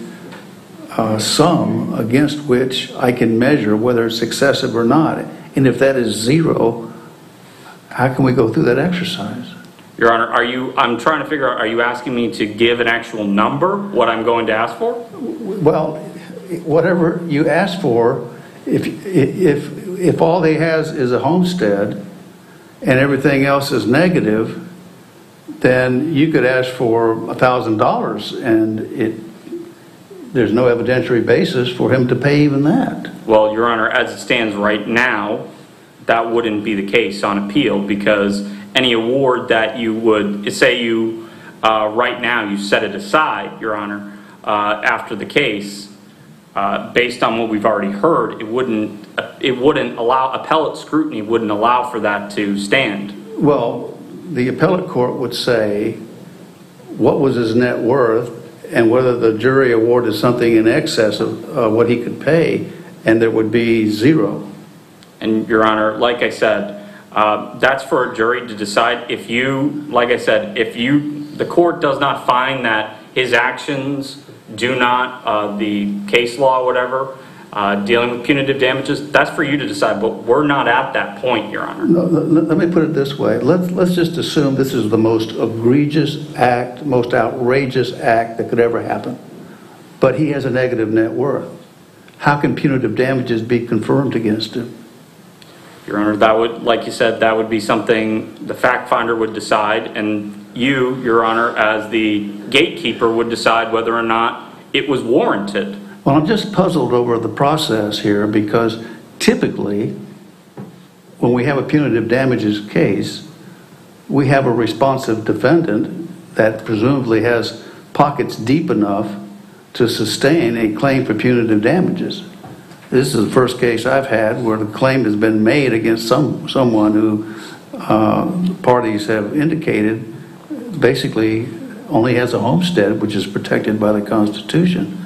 uh, sum against which I can measure whether it's excessive or not. And if that is zero, how can we go through that exercise? Your Honor, are you, I'm trying to figure out, are you asking me to give an actual number, what I'm going to ask for? Well, whatever you ask for, if, if, if all he has is a homestead and everything else is negative, then you could ask for a thousand dollars and it, there's no evidentiary basis for him to pay even that. Well, Your Honor, as it stands right now, that wouldn't be the case on appeal because any award that you would, say you, uh, right now, you set it aside, Your Honor, uh, after the case, uh, based on what we've already heard, it wouldn't, it wouldn't allow, appellate scrutiny wouldn't allow for that to stand. Well, the appellate court would say, what was his net worth and whether the jury awarded something in excess of uh, what he could pay, and there would be zero. And Your Honor, like I said, uh, that's for a jury to decide. If you, like I said, if you, the court does not find that his actions do not, uh, the case law, whatever, uh, dealing with punitive damages, that's for you to decide, but we're not at that point, Your Honor. No, Let let me put it this way. Let's, let's just assume this is the most egregious act, most outrageous act that could ever happen. But he has a negative net worth. How can punitive damages be confirmed against him? Your Honor, that would, like you said, that would be something the fact finder would decide, and you, Your Honor, as the gatekeeper, would decide whether or not it was warranted. Well, I'm just puzzled over the process here because typically, when we have a punitive damages case, we have a responsive defendant that presumably has pockets deep enough to sustain a claim for punitive damages. This is the first case I've had where the claim has been made against some, someone who uh, parties have indicated basically only has a homestead, which is protected by the Constitution.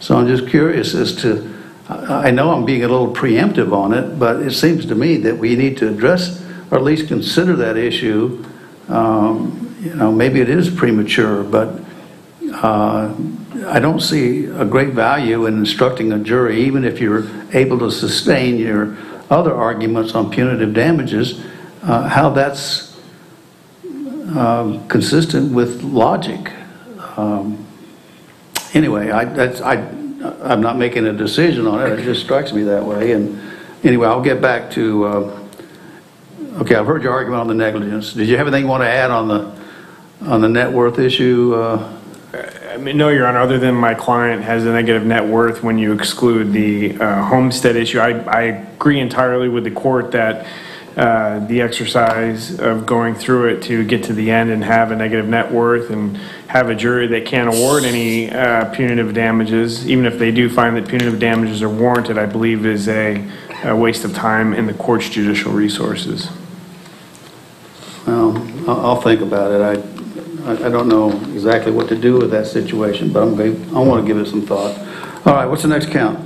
So I'm just curious as to, I know I'm being a little preemptive on it, but it seems to me that we need to address, or at least consider that issue. Um, You know, maybe it is premature, but uh, I don't see a great value in instructing a jury, even if you're able to sustain your other arguments on punitive damages, uh, how that's um, consistent with logic. Um, Anyway, I, that's, I, I'm not making a decision on it, it just strikes me that way, and anyway, I'll get back to, uh, okay, I've heard your argument on the negligence. Did you have anything you want to add on the, on the net worth issue? uh? I mean, no, Your Honor, other than my client has a negative net worth when you exclude the uh, homestead issue, I, I agree entirely with the court that uh, the exercise of going through it to get to the end and have a negative net worth and have a jury that can't award any uh, punitive damages, even if they do find that punitive damages are warranted, I believe is a a waste of time in the court's judicial resources. Well, I'll, think about it. I, I- I don't know exactly what to do with that situation, but I'm going, I want to give it some thought. All right, what's the next count?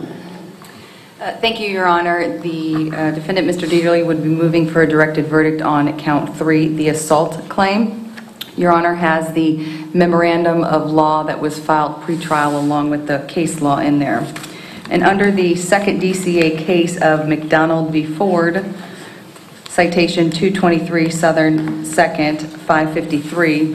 Uh, Thank you, Your Honor. The uh, defendant, Mr. Deaterly, would be moving for a directed verdict on count three, the assault claim. Your Honor has the memorandum of law that was filed pretrial along with the case law in there. And under the second DCA case of McDonald v. Ford, citation 223 Southern 2nd, 553,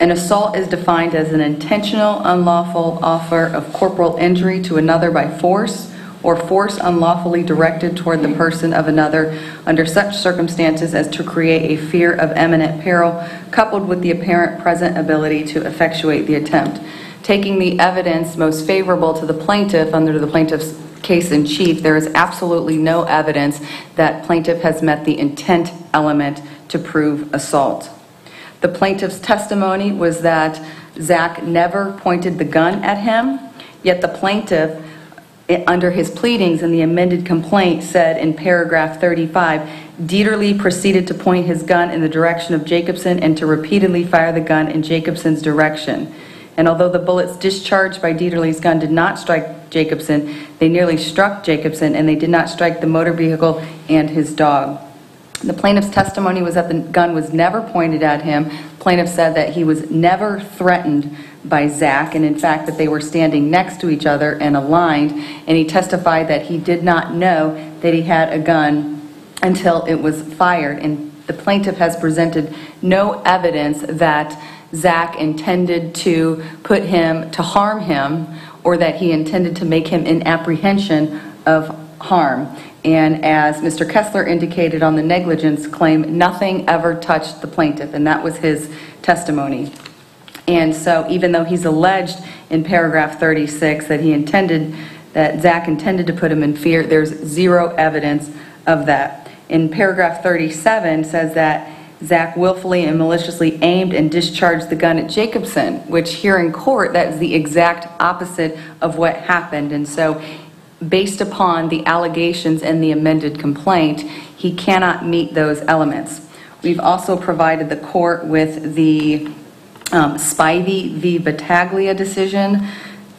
an assault is defined as an intentional, unlawful offer of corporal injury to another by force or force unlawfully directed toward the person of another under such circumstances as to create a fear of imminent peril, coupled with the apparent present ability to effectuate the attempt. Taking the evidence most favorable to the plaintiff under the plaintiff's case in chief, there is absolutely no evidence that plaintiff has met the intent element to prove assault. The plaintiff's testimony was that Zach never pointed the gun at him, yet the plaintiff, under his pleadings in the amended complaint, said in paragraph 35, Deaterly proceeded to point his gun in the direction of Jacobson and to repeatedly fire the gun in Jacobson's direction. And although the bullets discharged by Deaterly's gun did not strike Jacobson, they nearly struck Jacobson and they did not strike the motor vehicle and his dog. The plaintiff's testimony was that the gun was never pointed at him. Plaintiff said that he was never threatened by Zach, and in fact, that they were standing next to each other and aligned. And he testified that he did not know that he had a gun until it was fired. And the plaintiff has presented no evidence that Zach intended to put him, to harm him, or that he intended to make him in apprehension of harm. And as Mr. Kessler indicated on the negligence claim, nothing ever touched the plaintiff, and that was his testimony. And so even though he's alleged in paragraph 36 that he intended, that Zach intended to put him in fear, there's zero evidence of that. In paragraph 37 says that Zach willfully and maliciously aimed and discharged the gun at Jacobson, which here in court, that is the exact opposite of what happened. And so based upon the allegations in the amended complaint, he cannot meet those elements. We've also provided the court with the um, Spivey v. Battaglia decision,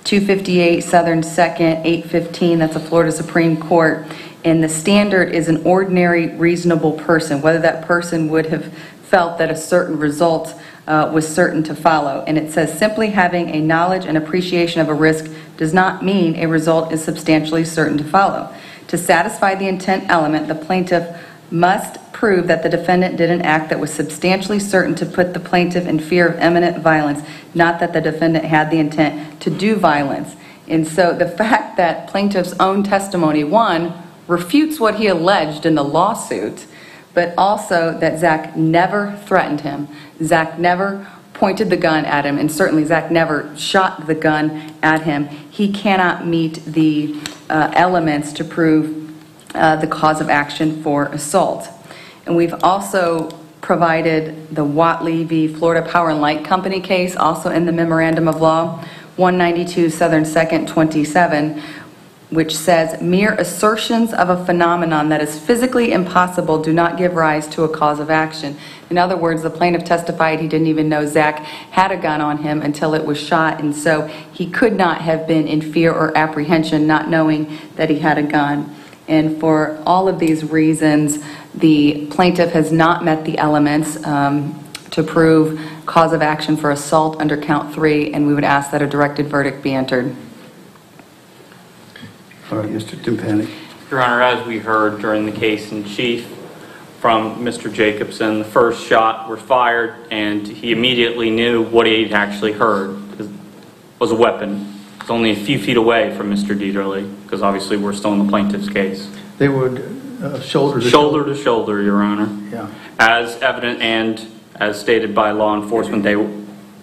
258 Southern 2nd, 815, that's a Florida Supreme Court. And the standard is an ordinary reasonable person, whether that person would have felt that a certain result uh, was certain to follow. And it says simply having a knowledge and appreciation of a risk does not mean a result is substantially certain to follow. To satisfy the intent element, the plaintiff must prove that the defendant did an act that was substantially certain to put the plaintiff in fear of imminent violence, not that the defendant had the intent to do violence. And so the fact that plaintiff's own testimony, one, refutes what he alleged in the lawsuit, but also that Zach never threatened him. Zach never pointed the gun at him, and certainly Zach never shot the gun at him. He cannot meet the uh, elements to prove uh, the cause of action for assault. And we've also provided the Watley v. Florida Power and Light Company case, also in the memorandum of law, 192 Southern 2nd 27, which says mere assertions of a phenomenon that is physically impossible do not give rise to a cause of action. In other words, the plaintiff testified he didn't even know Zach had a gun on him until it was shot, and so he could not have been in fear or apprehension not knowing that he had a gun. And for all of these reasons, the plaintiff has not met the elements um, to prove cause of action for assault under count three, and we would ask that a directed verdict be entered. Right, Mr. Timpani. Your Honor, as we heard during the case in chief from Mr. Jacobson, the first shot was fired, and he immediately knew what he had actually heard was a weapon. It's only a few feet away from Mr. Deaterly, because obviously we're still in the plaintiff's case. They would uh, shoulder to Shoulder to shoulder, Your Honor. Yeah. As evident and as stated by law enforcement, they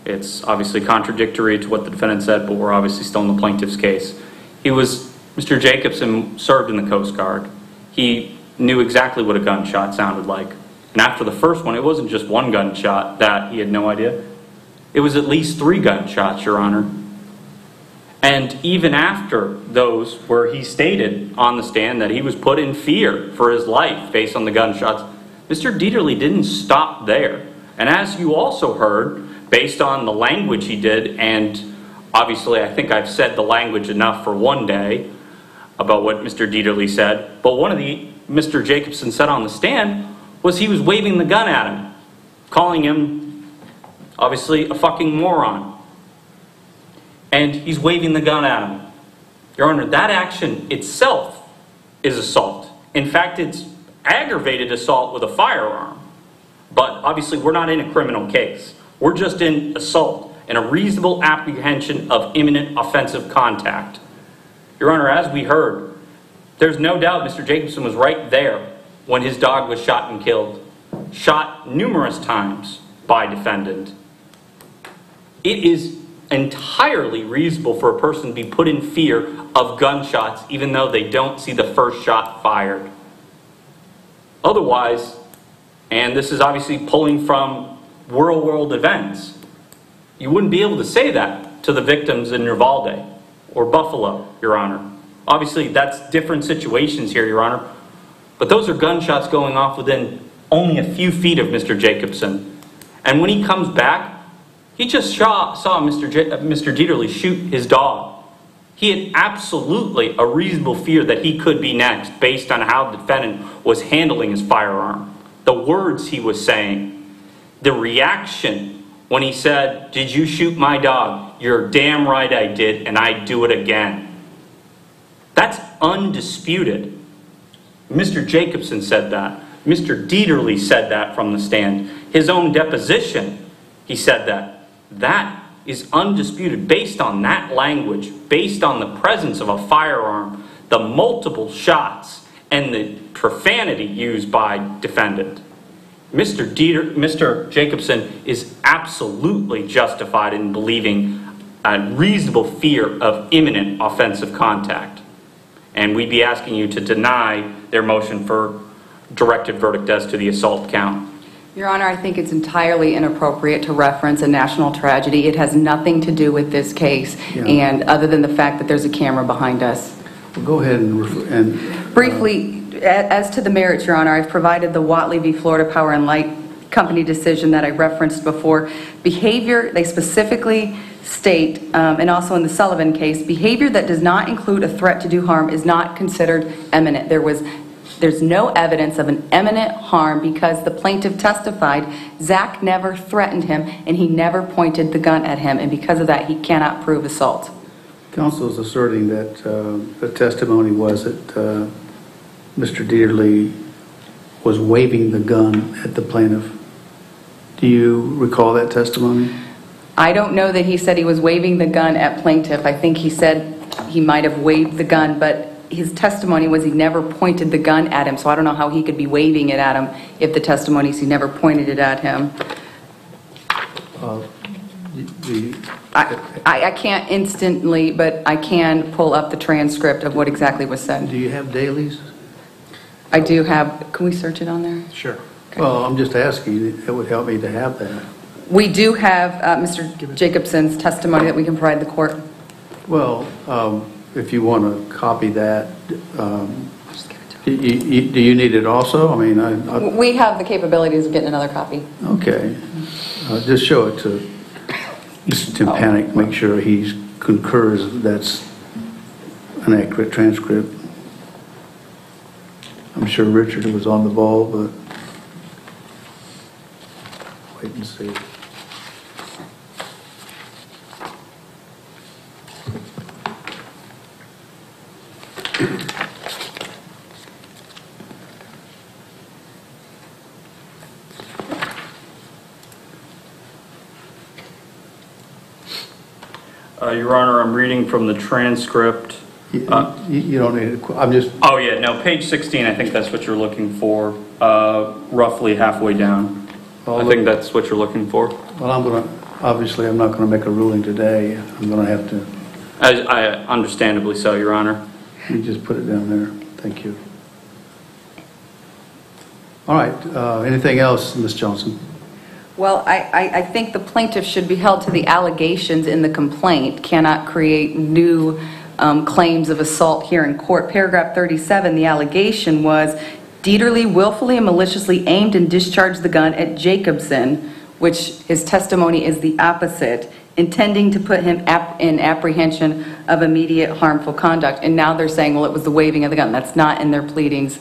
It's obviously contradictory to what the defendant said, but we're obviously still in the plaintiff's case. He was, Mr. Jacobson served in the Coast Guard. He knew exactly what a gunshot sounded like. And after the first one, it wasn't just one gunshot that he had no idea. It was at least three gunshots, Your Honor. And even after those, where he stated on the stand that he was put in fear for his life based on the gunshots, Mr. Deaterly didn't stop there. And as you also heard, based on the language he did, and obviously I think I've said the language enough for one day about what Mr. Deaterly said, but one of the Mr. Jacobson said on the stand was he was waving the gun at him, calling him obviously a fucking moron. And he's waving the gun at him. Your Honor, that action itself is assault. In fact, it's aggravated assault with a firearm. But obviously, we're not in a criminal case. We're just in assault and a reasonable apprehension of imminent offensive contact. Your Honor, as we heard, there's no doubt Mr. Jacobson was right there when his dog was shot and killed. Shot numerous times by defendant. It is entirely reasonable for a person to be put in fear of gunshots even though they don't see the first shot fired. Otherwise, and this is obviously pulling from real world events, you wouldn't be able to say that to the victims in Uvalde or Buffalo, Your Honor. Obviously, that's different situations here, Your Honor. But those are gunshots going off within only a few feet of Mr. Jacobson. And when he comes back, he just saw, saw Mr. J, uh, Mr. Deaterly shoot his dog. He had absolutely a reasonable fear that he could be next based on how the defendant was handling his firearm, the words he was saying, the reaction when he said, Did you shoot my dog? You're damn right I did, and I'd do it again. That's undisputed. Mr. Jacobson said that. Mr. Deaterly said that from the stand. His own deposition, he said that. That is undisputed based on that language, based on the presence of a firearm, the multiple shots, and the profanity used by defendant. Mr. Dieter, Mr. Jacobson is absolutely justified in believing a reasonable fear of imminent offensive contact. And we'd be asking you to deny their motion for directed verdict as to the assault count. Your Honor, I think it's entirely inappropriate to reference a national tragedy. It has nothing to do with this case, Yeah. and other than the fact that there's a camera behind us. Well, Go ahead and, refer- and uh, Briefly, a- as to the merits, Your Honor, I've provided the Watley v. Florida Power and Light Company decision that I referenced before. Behavior, they specifically state, um, and also in the Sullivan case, behavior that does not include a threat to do harm is not considered imminent. There was, there's no evidence of an imminent harm because the plaintiff testified Zach never threatened him and he never pointed the gun at him, and because of that, he cannot prove assault. counsel is asserting that uh, the testimony was that uh, Mr. Deaterly was waving the gun at the plaintiff. Do you recall that testimony? I don't know that he said he was waving the gun at plaintiff. I think he said he might have waved the gun, but his testimony was he never pointed the gun at him, so I don't know how he could be waving it at him if the testimony is he never pointed it at him. Uh, the- I, I I can't instantly, but I can pull up the transcript of what exactly was said. Do you have dailies? I do have, can we search it on there? Sure. Well, I'm just asking, it would help me to have that. We do have uh, Mr. Jacobson's testimony that we can provide the court. Well, um, if you want to copy that, um, do you need it also? I mean, I, I- We have the capabilities of getting another copy. okay. Uh, Just show it to Mr. Timpanic, make sure he concurs that's an accurate transcript. I'm sure Richard was on the ball, but wait and see. Your Honor, I'm reading from the transcript. You Uh, don't need, to- I'm just, Oh, yeah, no, page 16, I think that's what you're looking for, uh, roughly halfway down. I think that's what you're looking for. Well, I'm going to, obviously, I'm not going to make a ruling today. I'm going to have to, I, I understandably so, Your Honor. you just put it down there. Thank you. All right, uh, anything else, Ms. Johnson? Well, I, think the plaintiff should be held to the allegations in the complaint, cannot create new um, claims of assault here in court. Paragraph 37, the allegation was Deaterly willfully and maliciously aimed and discharged the gun at Jacobson, which his testimony is the opposite, intending to put him in apprehension of immediate harmful conduct. And now they're saying, well, it was the waving of the gun. That's not in their pleadings.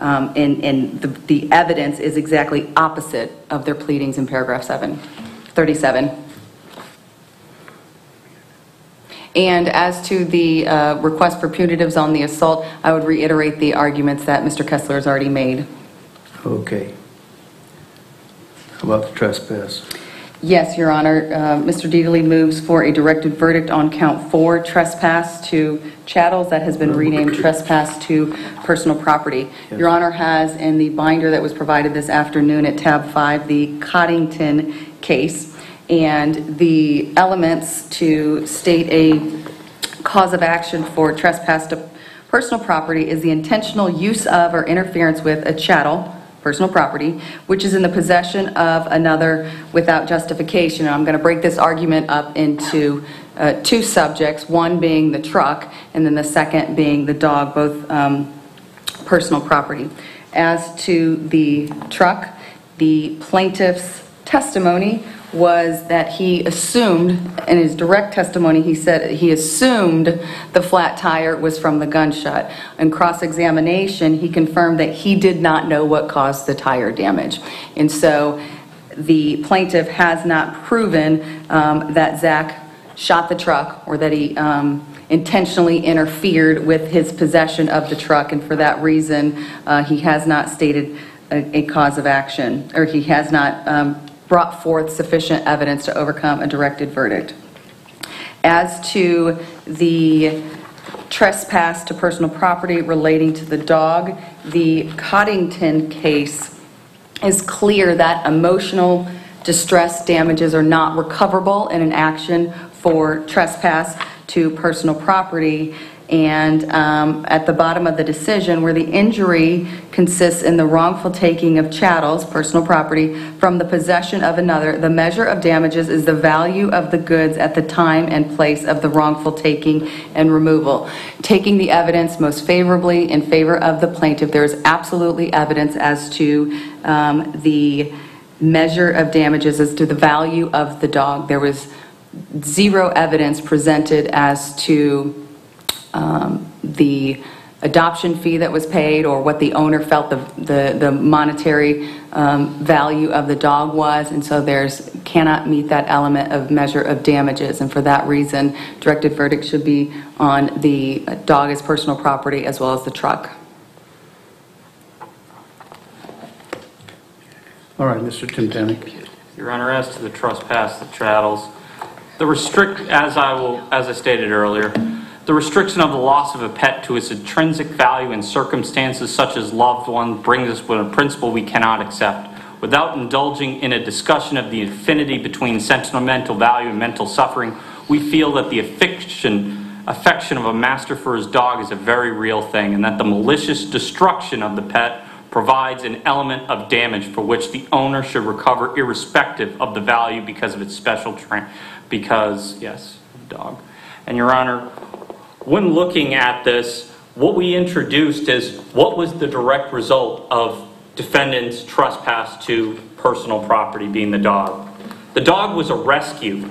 Um, And, and the, the evidence is exactly opposite of their pleadings in paragraph 7, 37. And as to the uh, request for punitives on the assault, I would reiterate the arguments that Mr. Kessler has already made. Okay. How about the trespass? Yes, Your Honor. Uh, Mr. Deaterly moves for a directed verdict on count four, trespass to chattels, that has been renamed trespass to personal property. Your Honor has in the binder that was provided this afternoon at tab five, the Coddington case, and the elements to state a cause of action for trespass to personal property is the intentional use of or interference with a chattel, personal property, which is in the possession of another without justification. And I'm going to break this argument up into uh, two subjects, one being the truck, and then the second being the dog, both um, personal property. As to the truck, the plaintiff's testimony was that he assumed, in his direct testimony, he said he assumed the flat tire was from the gunshot. In cross-examination, he confirmed that he did not know what caused the tire damage. And so the plaintiff has not proven um, that Zach shot the truck or that he um, intentionally interfered with his possession of the truck. And for that reason, uh, he has not stated a, a cause of action, or he has not um, brought forth sufficient evidence to overcome a directed verdict. As to the trespass to personal property relating to the dog, the Coddington case is clear that emotional distress damages are not recoverable in an action for trespass to personal property. And um, at the bottom of the decision, where the injury consists in the wrongful taking of chattels, personal property, from the possession of another, the measure of damages is the value of the goods at the time and place of the wrongful taking and removal. Taking the evidence most favorably in favor of the plaintiff, there is absolutely evidence as to um, the measure of damages as to the value of the dog. There was zero evidence presented as to um, the adoption fee that was paid or what the owner felt the, the, the monetary um, value of the dog was. And so there's, cannot meet that element of measure of damages. And for that reason, directed verdict should be on the dog as personal property as well as the truck. All right, Mr. Tintanic. Your Honor, as to the trespass, the chattels, the restrict, as I will, as I stated earlier, the restriction of the loss of a pet to its intrinsic value in circumstances such as loved one brings us with a principle we cannot accept. Without indulging in a discussion of the affinity between sentimental value and mental suffering, we feel that the affection, affection of a master for his dog is a very real thing, and that the malicious destruction of the pet provides an element of damage for which the owner should recover irrespective of the value because of its special tra- because yes, dog. And Your Honor, when looking at this, what we introduced is what was the direct result of defendant's trespass to personal property, being the dog. The dog was a rescue,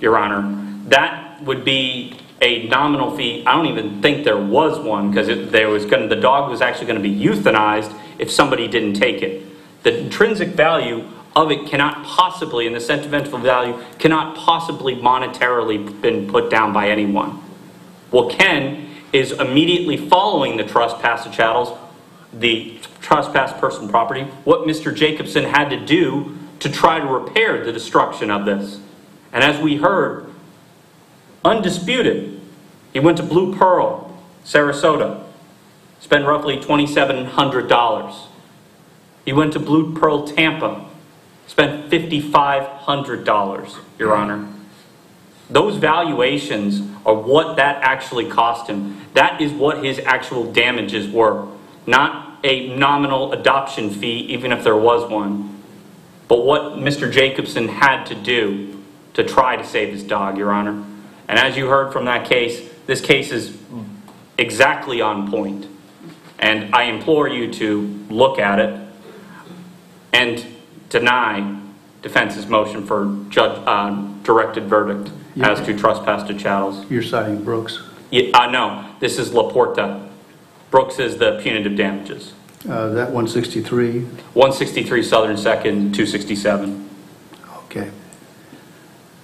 Your Honor. That would be a nominal fee. I don't even think there was one because there was going the dog was actually going to be euthanized if somebody didn't take it. The intrinsic value of it cannot possibly, and the sentimental value cannot possibly monetarily been put down by anyone. What Ken is immediately following the trespass of chattels, the trespass personal property, what Mr. Jacobson had to do to try to repair the destruction of this. And as we heard, undisputed, he went to Blue Pearl, Sarasota, spent roughly $2,700. He went to Blue Pearl, Tampa, spent $5,500, Your Honor. Those valuations are what that actually cost him. That is what his actual damages were, not a nominal adoption fee, even if there was one, but what Mr. Jacobson had to do to try to save his dog, Your Honor. And as you heard from that case, this case is exactly on point. And I implore you to look at it and deny defense's motion for judge, uh, directed verdict as to trespass to chattels. You're citing Brooks. Yeah, uh, no, this is Laporta. Brooks is the punitive damages. Uh, That 163, 163 Southern Second, 267. okay.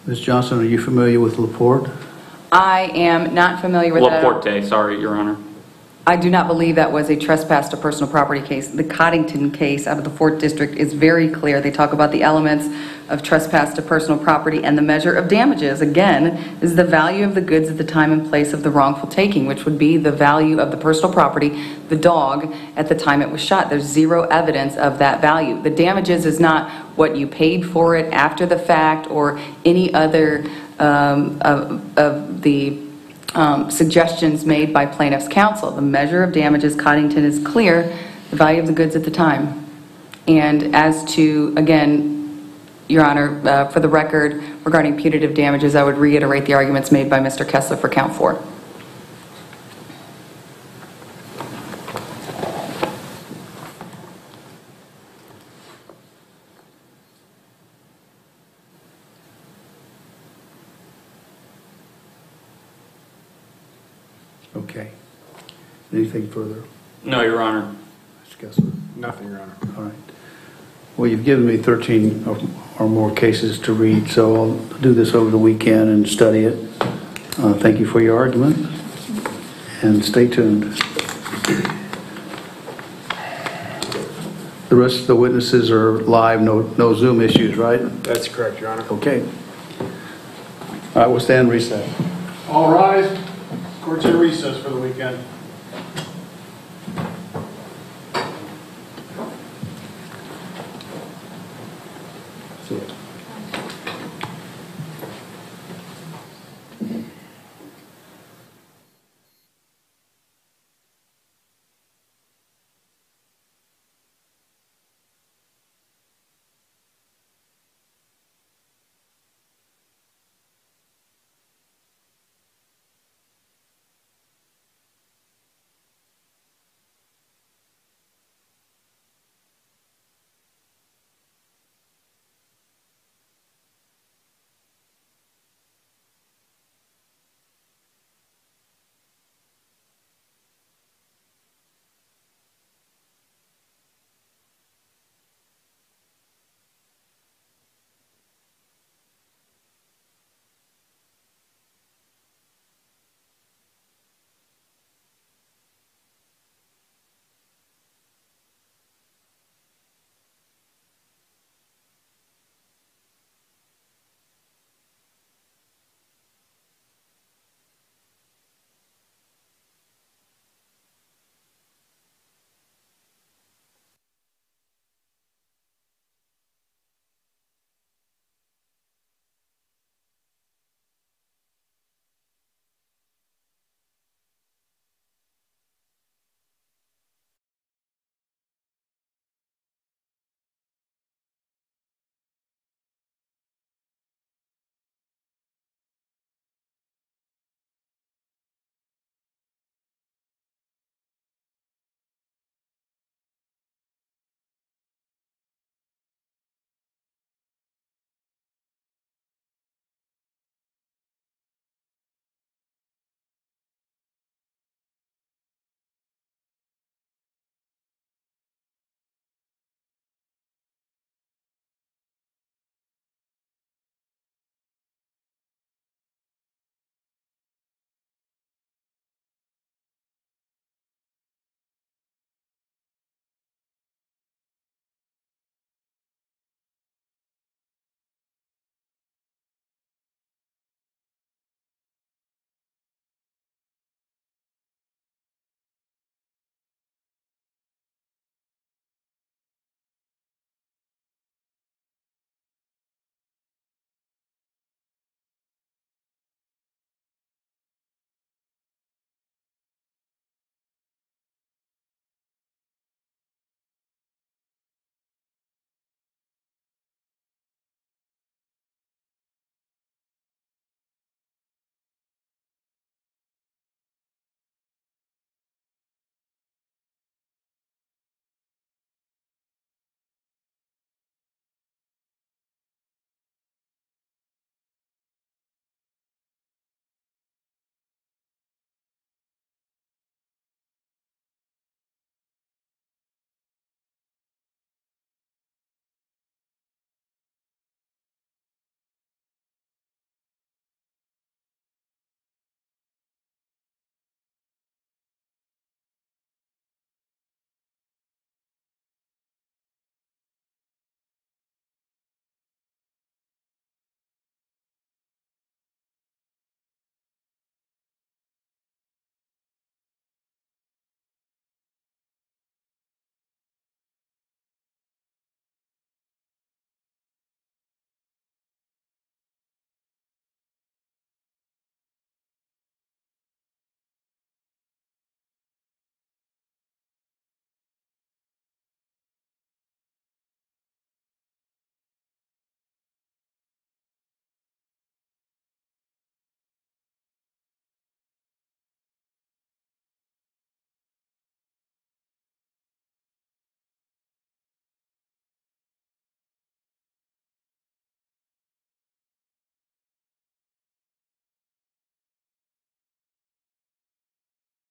Ms. Johnson, are you familiar with Laporte? I am not familiar with that. Laporte, sorry, Your Honor. I do not believe that was a trespass to personal property case. The Coddington case out of the Fourth District is very clear. They talk about the elements of trespass to personal property, and the measure of damages, again, is the value of the goods at the time and place of the wrongful taking, which would be the value of the personal property, the dog, at the time it was shot. There's zero evidence of that value. The damages is not what you paid for it after the fact or any other um, of of the um, suggestions made by plaintiff's counsel. The measure of damages, Coddington is clear, the value of the goods at the time. And as to, again, Your Honor, uh, for the record, regarding punitive damages, I would reiterate the arguments made by Mr. Kessler for count four. Okay. Anything further? No, Your Honor. Mr. Kessler? Nothing, Your Honor. All right. Well, you've given me 13 or- or more cases to read, so I'll do this over the weekend and study it. Uh, Thank you for your argument, and stay tuned. The rest of the witnesses are live, no no Zoom issues, right? That's correct, Your Honor. Okay. All right, we'll stand recess. All rise. Court's in recess for the weekend.